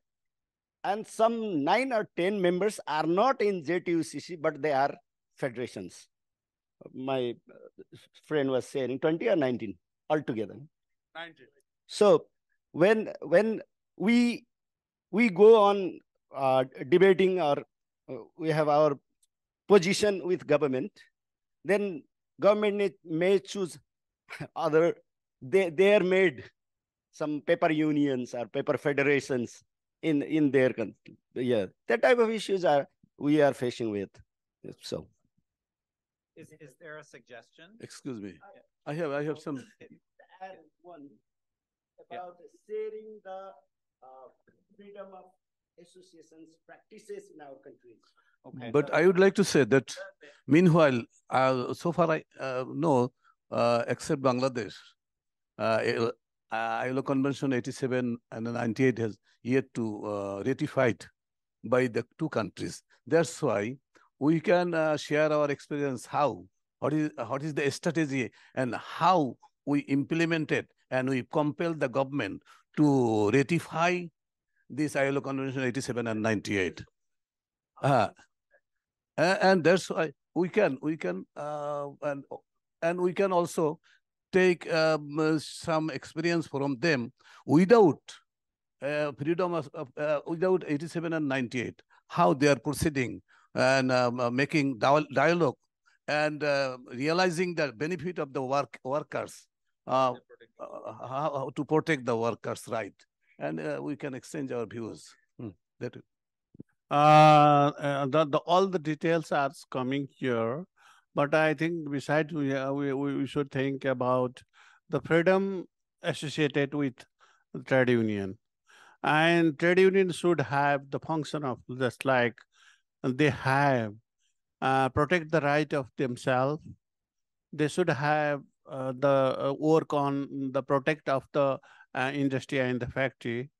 And some nine or 10 members are not in JTUCC, but they are federations. My uh, friend was saying 20 or 19 altogether. 19. So when, when we, we go on uh, debating or uh, we have our position with government, then government may choose other, they, they are made some paper unions or paper federations in in their country. Yeah, that type of issues are we are facing with. So, is is there a suggestion? Excuse me, I have I have some. Add one about sharing the uh, freedom of associations practices in our countries. Okay. But I would like to say that, meanwhile, uh, so far I uh, know, uh, except Bangladesh, uh, ILO Convention 87 and 98 has yet to uh, ratified by the two countries. That's why we can uh, share our experience how, what is, what is the strategy and how we implement it and we compel the government to ratify this ILO Convention 87 and 98. Uh, and that's why we can, we can, uh, and and we can also take um, some experience from them without uh, freedom of, uh, without 87 and 98, how they are proceeding and um, uh, making dialogue and uh, realizing the benefit of the work workers uh, uh, how to protect the workers' right, and we can exchange our views. Hmm. That. The, the, all the details are coming here, but I think besides we, we we should think about the freedom associated with trade union, and trade union should have the function of just like they have uh, protect the right of themselves. They should have uh, the uh, work on the protect of the uh, industry and the factory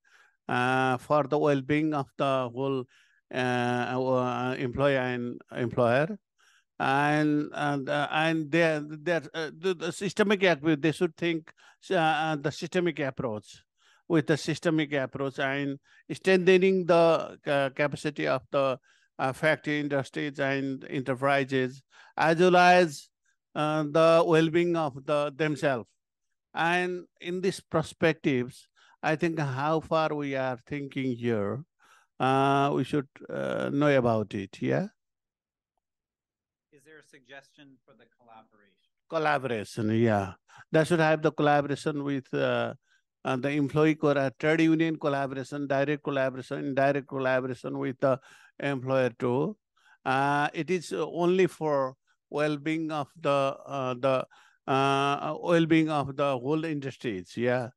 uh, for the well-being of the whole uh, employer and employer. And and and they they the, the systemic they should think the systemic approach with the systemic approach and strengthening the capacity of the uh, factory industries and enterprises, as well as uh, the well-being of the themselves. And in these perspectives, I think how far we are thinking here, uh, we should uh, know about it. Yeah. Suggestion for the collaboration? Collaboration, yeah. That should have the collaboration with uh, uh, the employee uh, trade union collaboration, direct collaboration, indirect collaboration with the employer too. Uh, it is only for well-being of the uh, the uh, well-being of the whole industries. Yeah,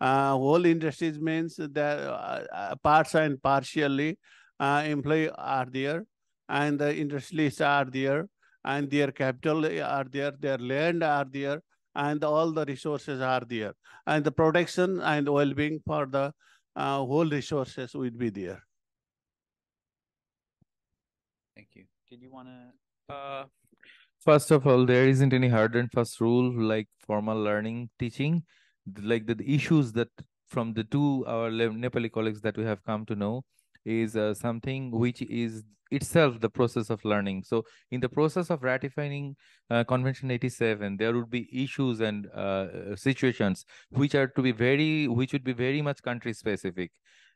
uh, whole industries means that uh, parts and partially uh, employee are there, and the industrialists are there, and their capital are there, their land are there, and all the resources are there, and the protection and well-being for the whole resources will be there. Thank you. Did you want to? Uh, first of all, there isn't any hard and fast rule like formal learning teaching. Like the, the issues that from the two our Nepali colleagues that we have come to know is uh, something which is itself the process of learning. So in the process of ratifying uh, Convention 87, there would be issues and uh, situations which are to be very, which would be very much country specific.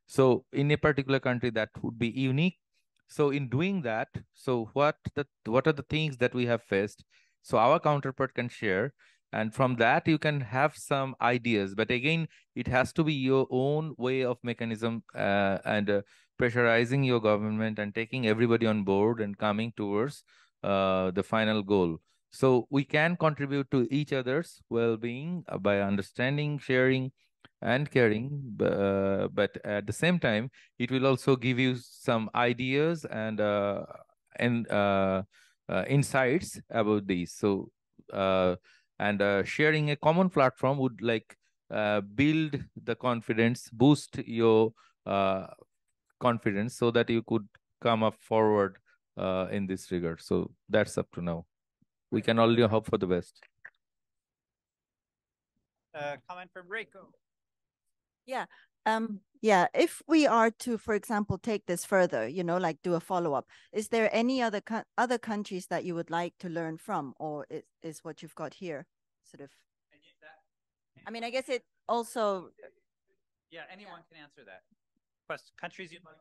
So in a particular country that would be unique so in doing that, so what the what are the things that we have faced? So our counterpart can share, and from that you can have some ideas. But again, it has to be your own way of mechanism uh, and uh, pressurizing your government and taking everybody on board and coming towards uh, the final goal. So we can contribute to each other's well-being uh, by understanding, sharing, and caring uh, but at the same time it will also give you some ideas and uh, and uh, uh insights about these so uh, and sharing a common platform would like build the confidence boost your confidence so that you could come up forward in this regard so that's up to now we can only hope for the best comment from Reiko. Yeah. Um, yeah, if we are to, for example, take this further, you know, like do a follow up, is there any other co other countries that you would like to learn from, or is, is what you've got here sort of? I mean, I guess it also. Yeah, anyone yeah. can answer that. Countries you'd like.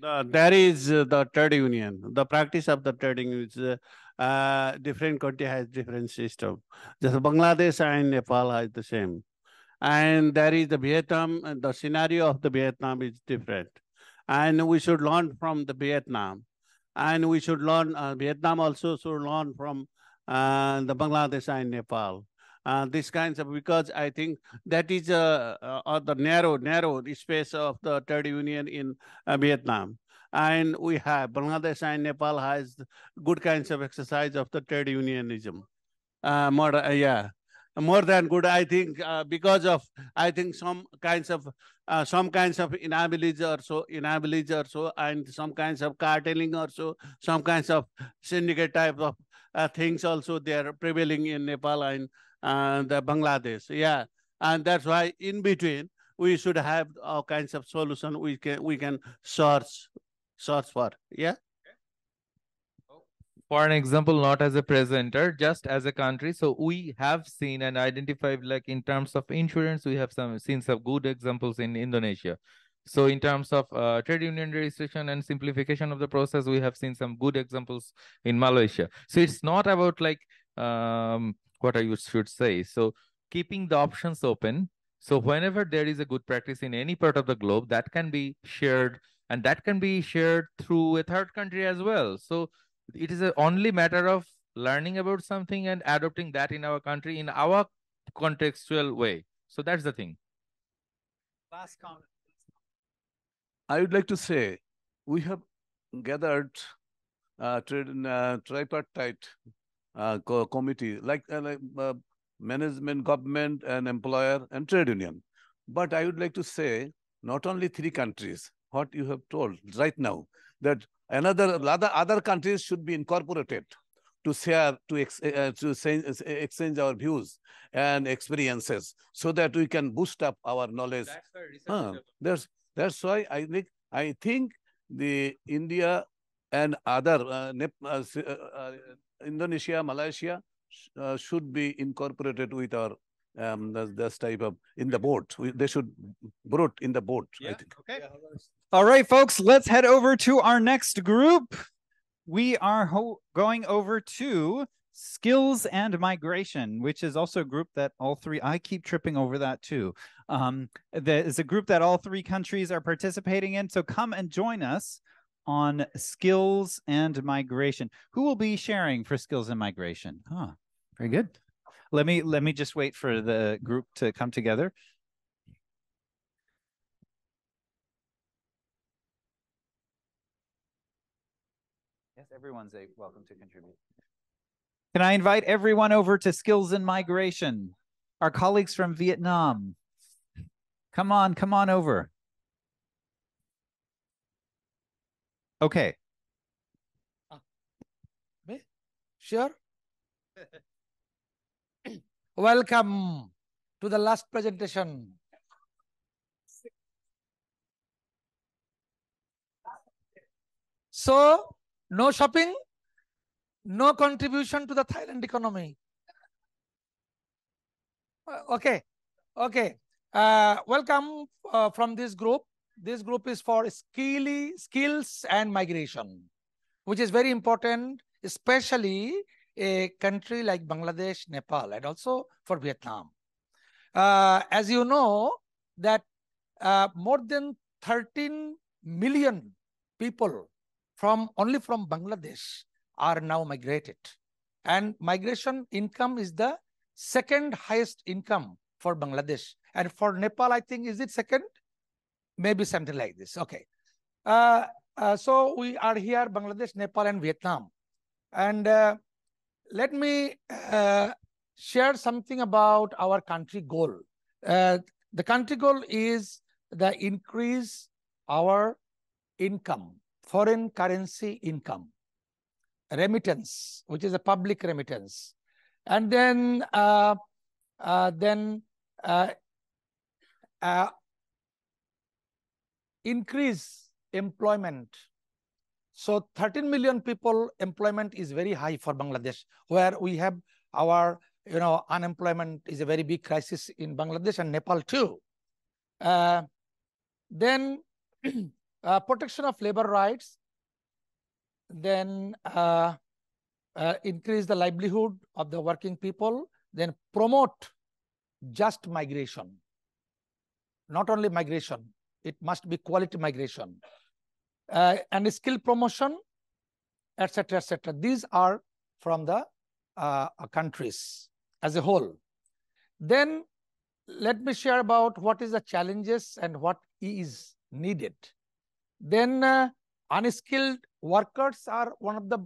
The, there is uh, the trade union. The practice of the trading is uh, uh, different country has different system. Just Bangladesh and Nepal has the same. And there is the Vietnam, the scenario of the Vietnam is different. And we should learn from the Vietnam. And we should learn, uh, Vietnam also should learn from uh, the Bangladesh and Nepal. Uh, these kinds of, because I think that is uh, uh, the narrow, narrow space of the trade union in uh, Vietnam and we have Bangladesh and Nepal has good kinds of exercise of the trade unionism. Uh, more, uh, yeah, more than good, I think, uh, because of I think some kinds of uh, some kinds of inability or so, inability or so, and some kinds of cartelling or so, some kinds of syndicate type of uh, things also they are prevailing in Nepal and uh, Bangladesh. Yeah, and that's why in between we should have all kinds of solution we can we can source search for. Yeah. for an example, not as a presenter, just as a country. So we have seen and identified, like in terms of insurance, we have some seen some good examples in Indonesia. So in terms of uh, trade union registration and simplification of the process, we have seen some good examples in Malaysia. So it's not about like um, what I should say. So keeping the options open. So whenever there is a good practice in any part of the globe, that can be shared and that can be shared through a third country as well. So it is a only matter of learning about something and adopting that in our country in our contextual way. So that's the thing. Last comment. I would like to say we have gathered uh, uh, tripartite uh, co committee like, uh, like uh, management, government, and employer and trade union. But I would like to say not only three countries, what you have told right now, that Another other, other countries should be incorporated to share, to, ex, uh, to exchange our views and experiences so that we can boost up our knowledge. That's, uh, that's, that's why I think, I think the India and other, uh, uh, uh, uh, Indonesia, Malaysia uh, should be incorporated with our um, this, type of in the boat. We, they should brought in the boat. Yeah. I think. Okay. All right, folks. Let's head over to our next group. We are going over to skills and migration, which is also a group that all three. I keep tripping over that too. Um, that is a group that all three countries are participating in. So come and join us on skills and migration. Who will be sharing for skills and migration? Huh, very good. Let me let me just wait for the group to come together. Yes, everyone's a welcome to contribute. Can I invite everyone over to Skills and Migration? Our colleagues from Vietnam. Come on, come on over. Okay. Sure. Welcome to the last presentation. So, no shopping, no contribution to the Thailand economy. Uh, okay, okay. Uh, welcome uh, from this group. This group is for skilly, skills and migration, which is very important, especially a country like Bangladesh, Nepal, and also for Vietnam. Uh, as you know, that uh, more than 13 million people from only from Bangladesh are now migrated. And migration income is the second highest income for Bangladesh. And for Nepal, I think, is it second? Maybe something like this. Okay. Uh, uh, so we are here, Bangladesh, Nepal, and Vietnam. And uh, let me uh, share something about our country goal. Uh, the country goal is the increase our income, foreign currency income, remittance, which is a public remittance, and then uh, then increase employment so 13 million people employment is very high for Bangladesh, where we have our you know unemployment is a very big crisis in Bangladesh and Nepal too. Uh, then uh, protection of labor rights, then uh, uh, increase the livelihood of the working people, then promote just migration. Not only migration, it must be quality migration uh, and skill promotion, etc., etc. These are from the uh, countries as a whole. Then let me share about what is the challenges and what is needed. Then uh, unskilled workers are one of the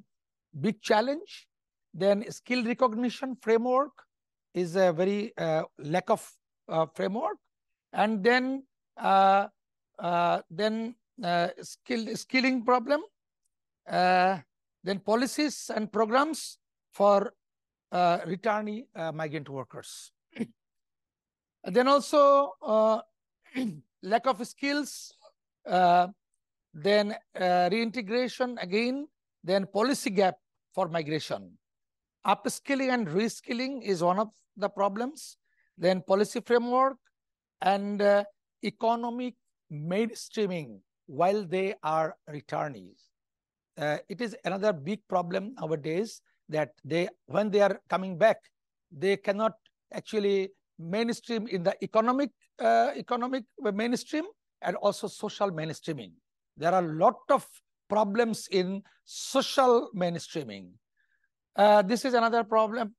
big challenge. Then skill recognition framework is a very uh, lack of uh, framework. And then uh, then uh, skill, skilling problem, uh, then policies and programs for uh, returnee uh, migrant workers. then also uh, lack of skills, uh, then reintegration again, then policy gap for migration. Upskilling and reskilling is one of the problems. Then policy framework and economic mainstreaming while they are returnees. Uh, it is another big problem nowadays that they, when they are coming back, they cannot actually mainstream in the economic uh, economic mainstream and also social mainstreaming. There are a lot of problems in social mainstreaming. Uh, this is another problem.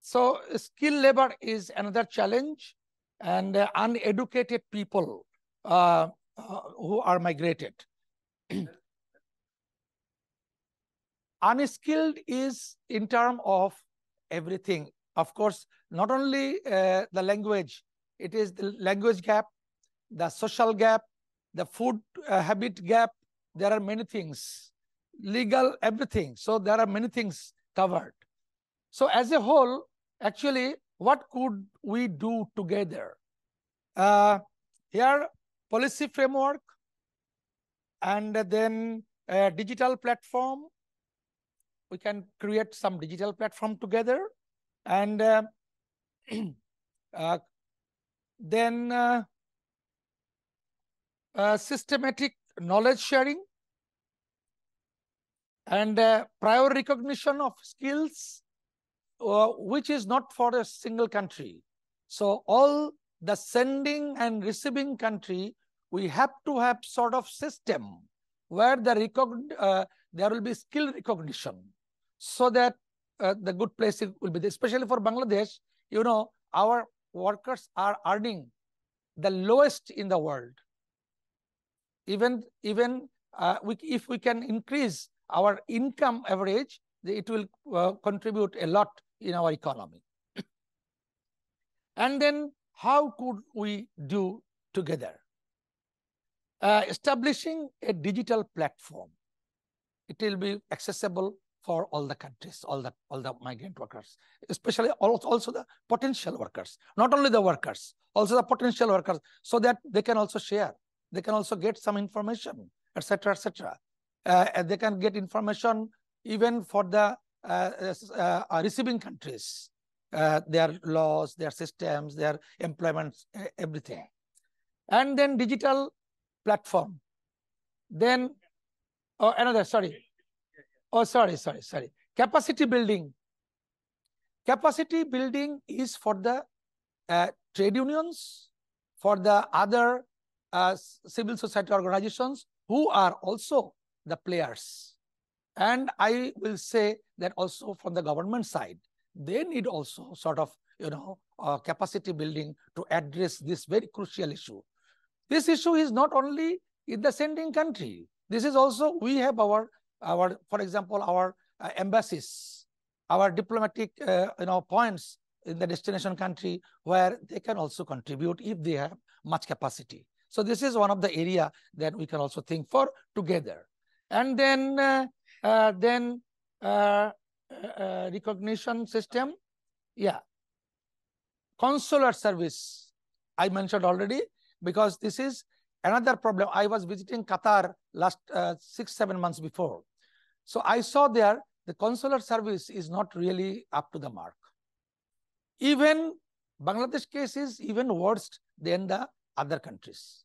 So skill labor is another challenge and uh, uneducated people uh, who are migrated. Unskilled is in term of everything. Of course, not only uh, the language, it is the language gap, the social gap, the food uh, habit gap. There are many things, legal, everything. So there are many things covered. So as a whole, actually, what could we do together? Uh, here, policy framework, and then a digital platform. We can create some digital platform together and uh, uh, then uh, uh, systematic knowledge sharing and uh, prior recognition of skills, uh, which is not for a single country. So all the sending and receiving country, we have to have sort of system where the uh, there will be skill recognition so that uh, the good place will be, there. especially for Bangladesh, you know, our workers are earning the lowest in the world. Even, even uh, we, if we can increase our income average, it will uh, contribute a lot in our economy. and then how could we do together? Uh, establishing a digital platform. It will be accessible for all the countries, all the all the migrant workers, especially also, the potential workers, not only the workers, also the potential workers, so that they can also share, they can also get some information, etc., etc. Uh, they can get information even for the uh, uh, uh receiving countries, uh, their laws, their systems, their employment, everything, and then digital platform. Then, oh, another sorry Oh, sorry, sorry, sorry. Capacity building. Capacity building is for the uh, trade unions, for the other uh, civil society organizations who are also the players. And I will say that also from the government side, they need also sort of, you know, uh, capacity building to address this very crucial issue. This issue is not only in the sending country. This is also, we have our our, for example, our uh, embassies, our diplomatic, uh, you know, points in the destination country where they can also contribute if they have much capacity. So this is one of the area that we can also think for together. And then, uh, uh then uh, uh, recognition system, yeah. Consular service, I mentioned already, because this is another problem. I was visiting Qatar last uh, six, seven months before. So I saw there the consular service is not really up to the mark. Even Bangladesh case is even worse than the other countries.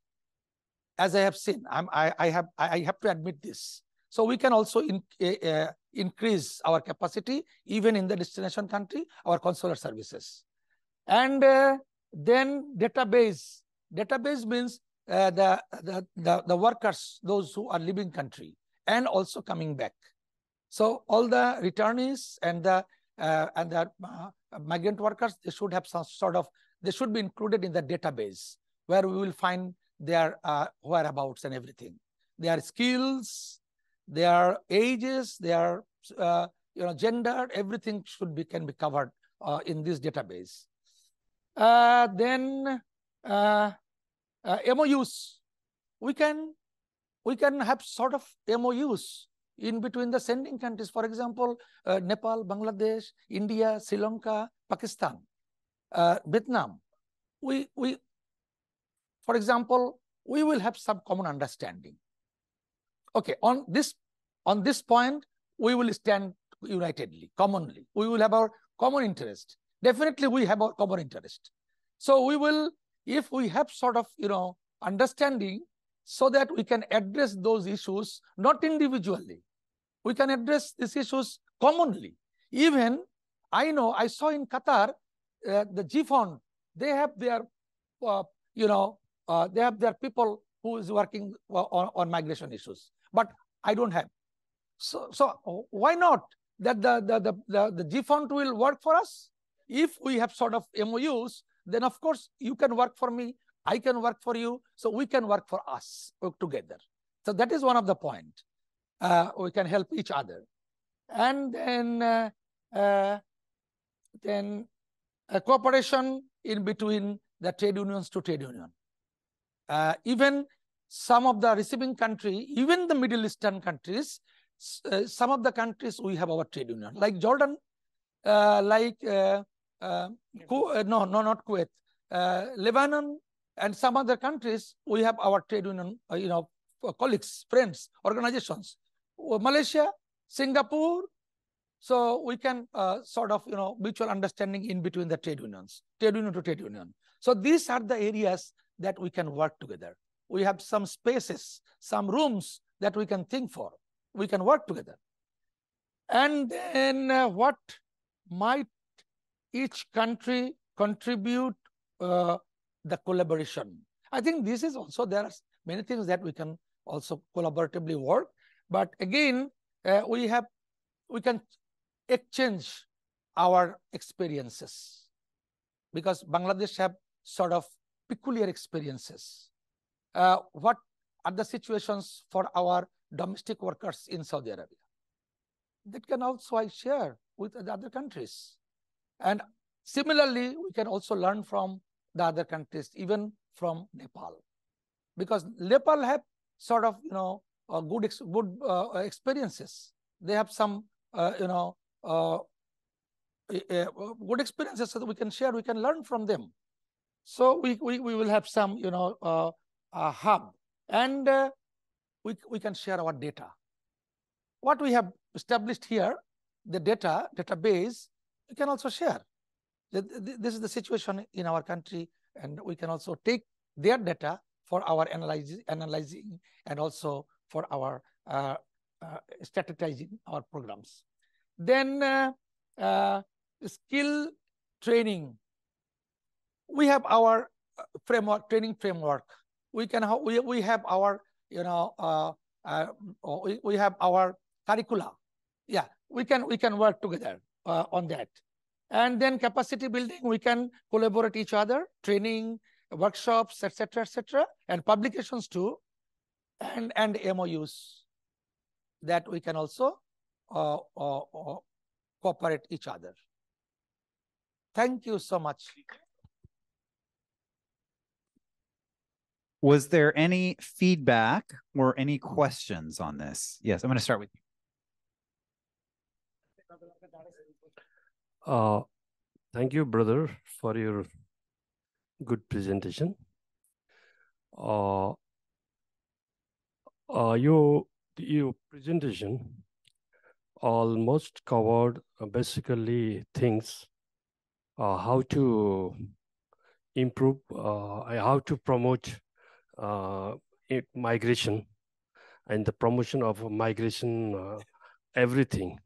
As I have seen, I'm, I, I, have, I have to admit this. So we can also in, uh, increase our capacity even in the destination country, our consular services. And uh, then database. Database means uh, the, the, the, the workers, those who are living country and also coming back. So all the returnees and the uh, and the migrant workers, they should have some sort of, they should be included in the database where we will find their uh, whereabouts and everything. Their skills, their ages, their uh, you know gender, everything should be can be covered uh, in this database. Uh, then uh, uh, MOUs, we can we can have sort of MOUs in between the sending countries. For example, uh, Nepal, Bangladesh, India, Sri Lanka, Pakistan, uh, Vietnam. We, we, for example, we will have some common understanding. Okay, on this, on this point, we will stand unitedly, commonly. We will have our common interest. Definitely we have our common interest. So we will, if we have sort of, you know, understanding so that we can address those issues, not individually. We can address these issues commonly. Even I know, I saw in Qatar, uh, the GEFONT, they have their, uh, you know, uh, they have their people who is working uh, on, on migration issues. But I don't have. So, so why not that the, the, the, the, the GEFONT will work for us? If we have sort of MOUs, then of course you can work for me, I can work for you, so we can work for us work together. So that is one of the point. Uh, we can help each other. And then, uh, uh, then cooperation in between the trade unions to trade union. Uh, even some of the receiving country, even the Middle Eastern countries, uh, some of the countries we have our trade union, like Jordan, uh, like uh, uh, uh, no, no, not Kuwait, Lebanon, and some other countries, we have our trade union, you know, colleagues, friends, organizations. Malaysia, Singapore, so we can sort of, you know, mutual understanding in between the trade unions, trade union to trade union. So these are the areas that we can work together. We have some spaces, some rooms that we can think for. We can work together. And then uh, what might each country contribute uh, the collaboration? I think this is also, there are many things that we can also collaboratively work. But again, uh, we have, we can exchange our experiences because Bangladesh have sort of peculiar experiences. Uh, what are the situations for our domestic workers in Saudi Arabia? That can also I share with the other countries. And similarly, we can also learn from the other countries, even from Nepal. Because Nepal have sort of, you know, uh, good ex good uh, experiences. They have some, uh, you know, uh, good experiences that we can share, we can learn from them. So we, we, we will have some, you know, uh, a hub and uh, we, we can share our data. What we have established here, the data, database, we can also share. This is the situation in our country and we can also take their data for our analyzing, analyzing and also for our uh, uh, strategizing our programs. Then uh, uh skill training we have our uh, framework, training framework. We can we, we have our, you know, uh, uh, we, we have our curricula. Yeah, we can, we can work together uh, on that. And then capacity building, we can collaborate each other, training, workshops, etc., etc., and publications too, and, and MOUs that we can also uh, uh, uh, cooperate each other. Thank you so much. Was there any feedback or any questions on this? Yes, I'm going to start with you. Uh, thank you, brother, for your good presentation. Uh, uh, your, your presentation almost covered uh, basically things uh, how to improve, uh, how to promote migration and the promotion of migration, uh, everything.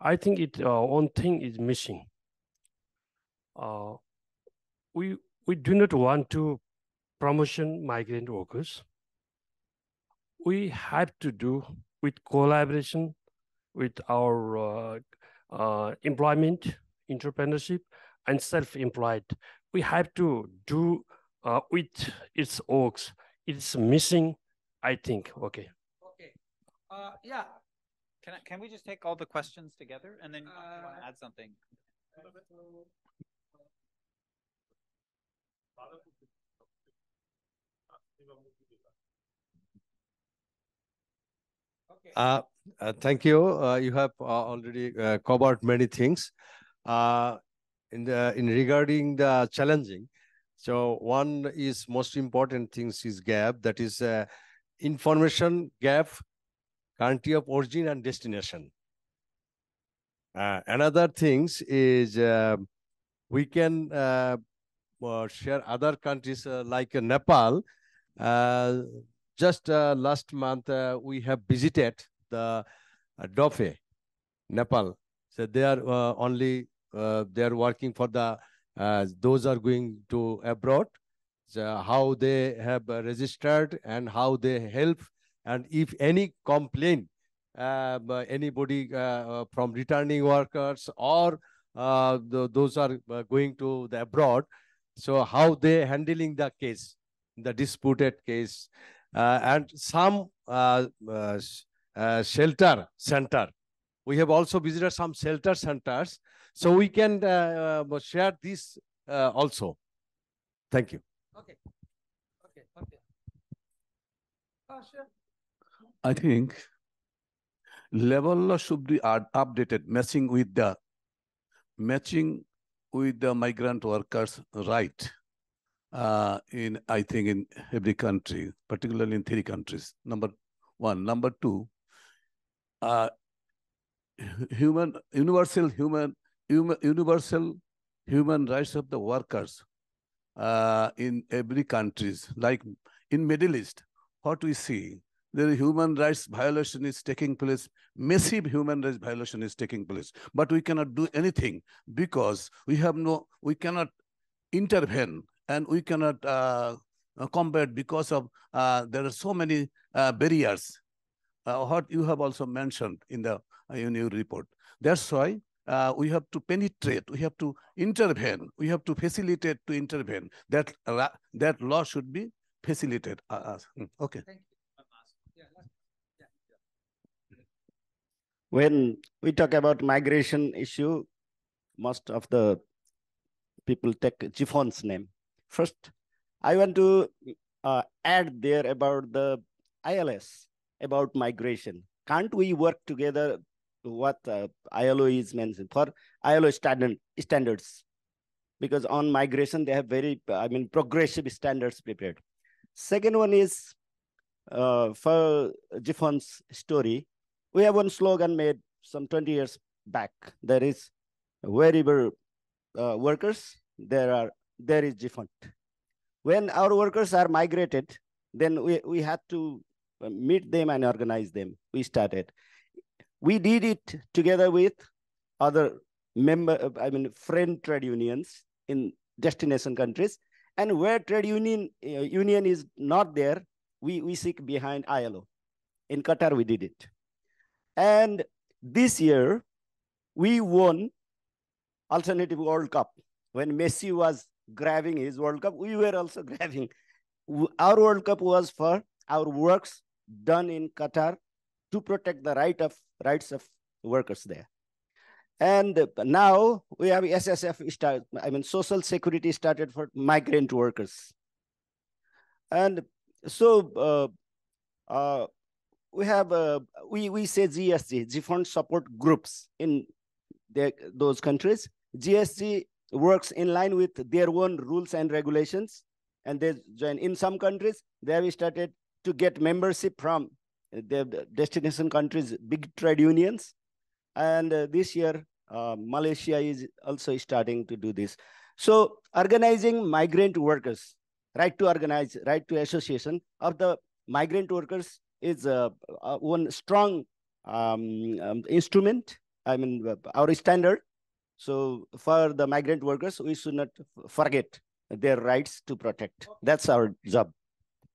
I think it uh, one thing is missing. Uh, we we do not want to promotion migrant workers. We have to do with collaboration with our uh, uh, employment, entrepreneurship, and self-employed. We have to do uh, with its oaks. It's missing, I think. Okay. Okay. Uh, yeah. Can I, can we just take all the questions together and then uh, add something? Uh, uh, thank you. Uh, you have uh, already uh, covered many things. Uh, in the in regarding the challenging, so one is most important things is gap, that is uh, information gap, country of origin and destination. Uh, another things is uh, we can uh, uh, share other countries uh, like Nepal. just last month, we have visited the uh, Nepal. So they are only they are working for the those are going to abroad. How they have registered and how they help and if any complaint uh, anybody uh, from returning workers or uh, the, those are going to the abroad. So how they handling the case, the disputed case, and some shelter center. We have also visited some shelter centers, so we can share this also. Thank you. Okay. Okay. Okay. Oh, sure. I think level law should be updated, matching with the matching with the migrant workers' right uh, in I think in every country, particularly in three countries. Number one, number two, uh, human universal human universal human rights of the workers uh, in every countries. Like in Middle East, what we see the human rights violation is taking place, massive human rights violation is taking place. But we cannot do anything because we have no, we cannot intervene and we cannot uh, combat because of uh, there are so many uh, barriers. Uh, what you have also mentioned in the in your report. That's why uh, we have to penetrate, we have to intervene, we have to facilitate to intervene. That that law should be facilitated. Hmm, okay. when we talk about migration issue, most of the people take GEFONT's name. First, I want to uh, add there about the ILS, about migration. Can't we work together what uh, ILO is mentioned for ILO standard, standards? Because on migration, they have very, I mean, progressive standards prepared. Second one is uh, for GEFONT's story, we have one slogan made some 20 years back. There is wherever uh, workers, there are there is different. When our workers are migrated, then we, we had to uh, meet them and organize them. We started. We did it together with other member, I mean, friend trade unions in destination countries. And where trade union uh, union is not there, we, we seek behind ILO. In Qatar, we did it. And this year, we won Alternative World Cup. When Messi was grabbing his World Cup, we were also grabbing. Our World Cup was for our works done in Qatar to protect the right of rights of workers there. And now we have SSF, start, I mean, social security started for migrant workers. And so uh, uh, we have uh, we we say GSG, different support groups in the, those countries. GSG works in line with their own rules and regulations, and they join. In some countries, they have started to get membership from the destination countries, big trade unions, and uh, this year uh, Malaysia is also starting to do this. So organizing migrant workers, right to organize, right to association of the migrant workers is uh, one strong um, um, instrument. I mean, our standard. So for the migrant workers, we should not forget their rights to protect. That's our job.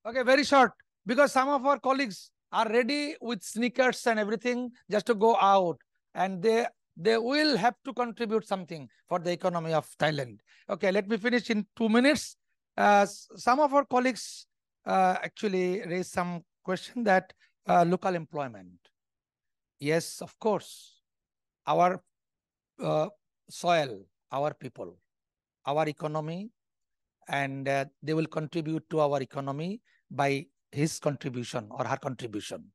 Okay, very short. Because some of our colleagues are ready with sneakers and everything just to go out. And they they will have to contribute something for the economy of Thailand. Okay, let me finish in two minutes. Uh, some of our colleagues uh, actually raised some question that uh, local employment. Yes, of course, our uh, soil, our people, our economy, and uh, they will contribute to our economy by his contribution or her contribution.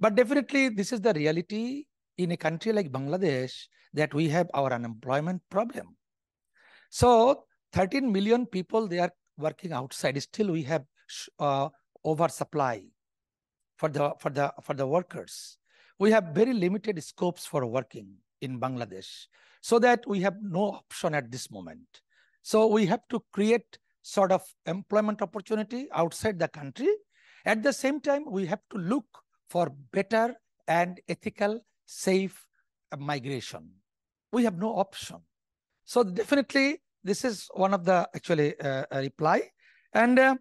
But definitely, this is the reality in a country like Bangladesh that we have our unemployment problem. So 13 million people, they are working outside. Still, we have uh, oversupply for the for the for the workers. We have very limited scopes for working. in Bangladesh so that we have no option at this moment. So we have to create sort of employment opportunity outside the country. At the same time, we have to look for better and ethical, safe migration. We have no option. So definitely, this is one of the actually uh, reply. And uh,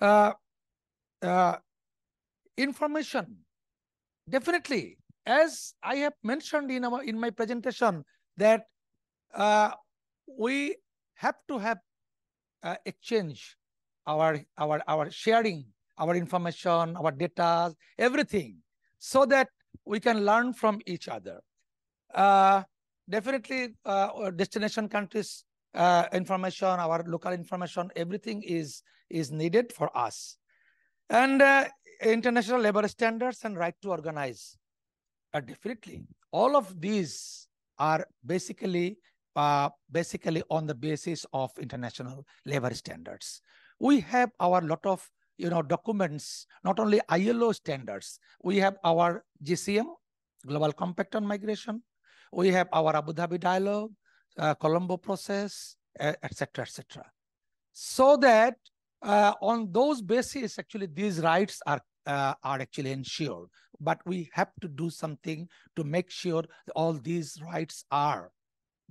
uh, uh, information, definitely, as I have mentioned in our in my presentation, that uh, we have to have uh, exchange our our our sharing our information, our data, everything, so that we can learn from each other. Uh, definitely, uh, destination countries uh, information, our local information, everything is is needed for us. And uh, international labor standards and right to organize. Uh, definitely, all of these are basically uh, basically on the basis of international labor standards. We have our lot of you know documents, not only ILO standards. We have our GCM, Global Compact on Migration. We have our Abu Dhabi Dialogue, uh, Colombo Process, etc., etc. So that uh, on those basis, actually, these rights are uh, are actually ensured. But we have to do something to make sure all these rights are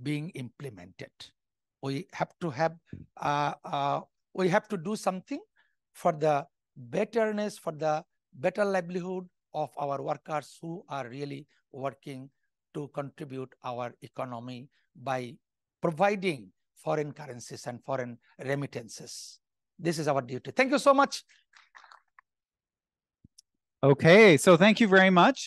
being implemented. We have to have uh, uh, we have to do something for the betterness, for the better livelihood of our workers who are really working to contribute our economy by providing foreign currencies and foreign remittances. This is our duty. Thank you so much. Okay, so thank you very much.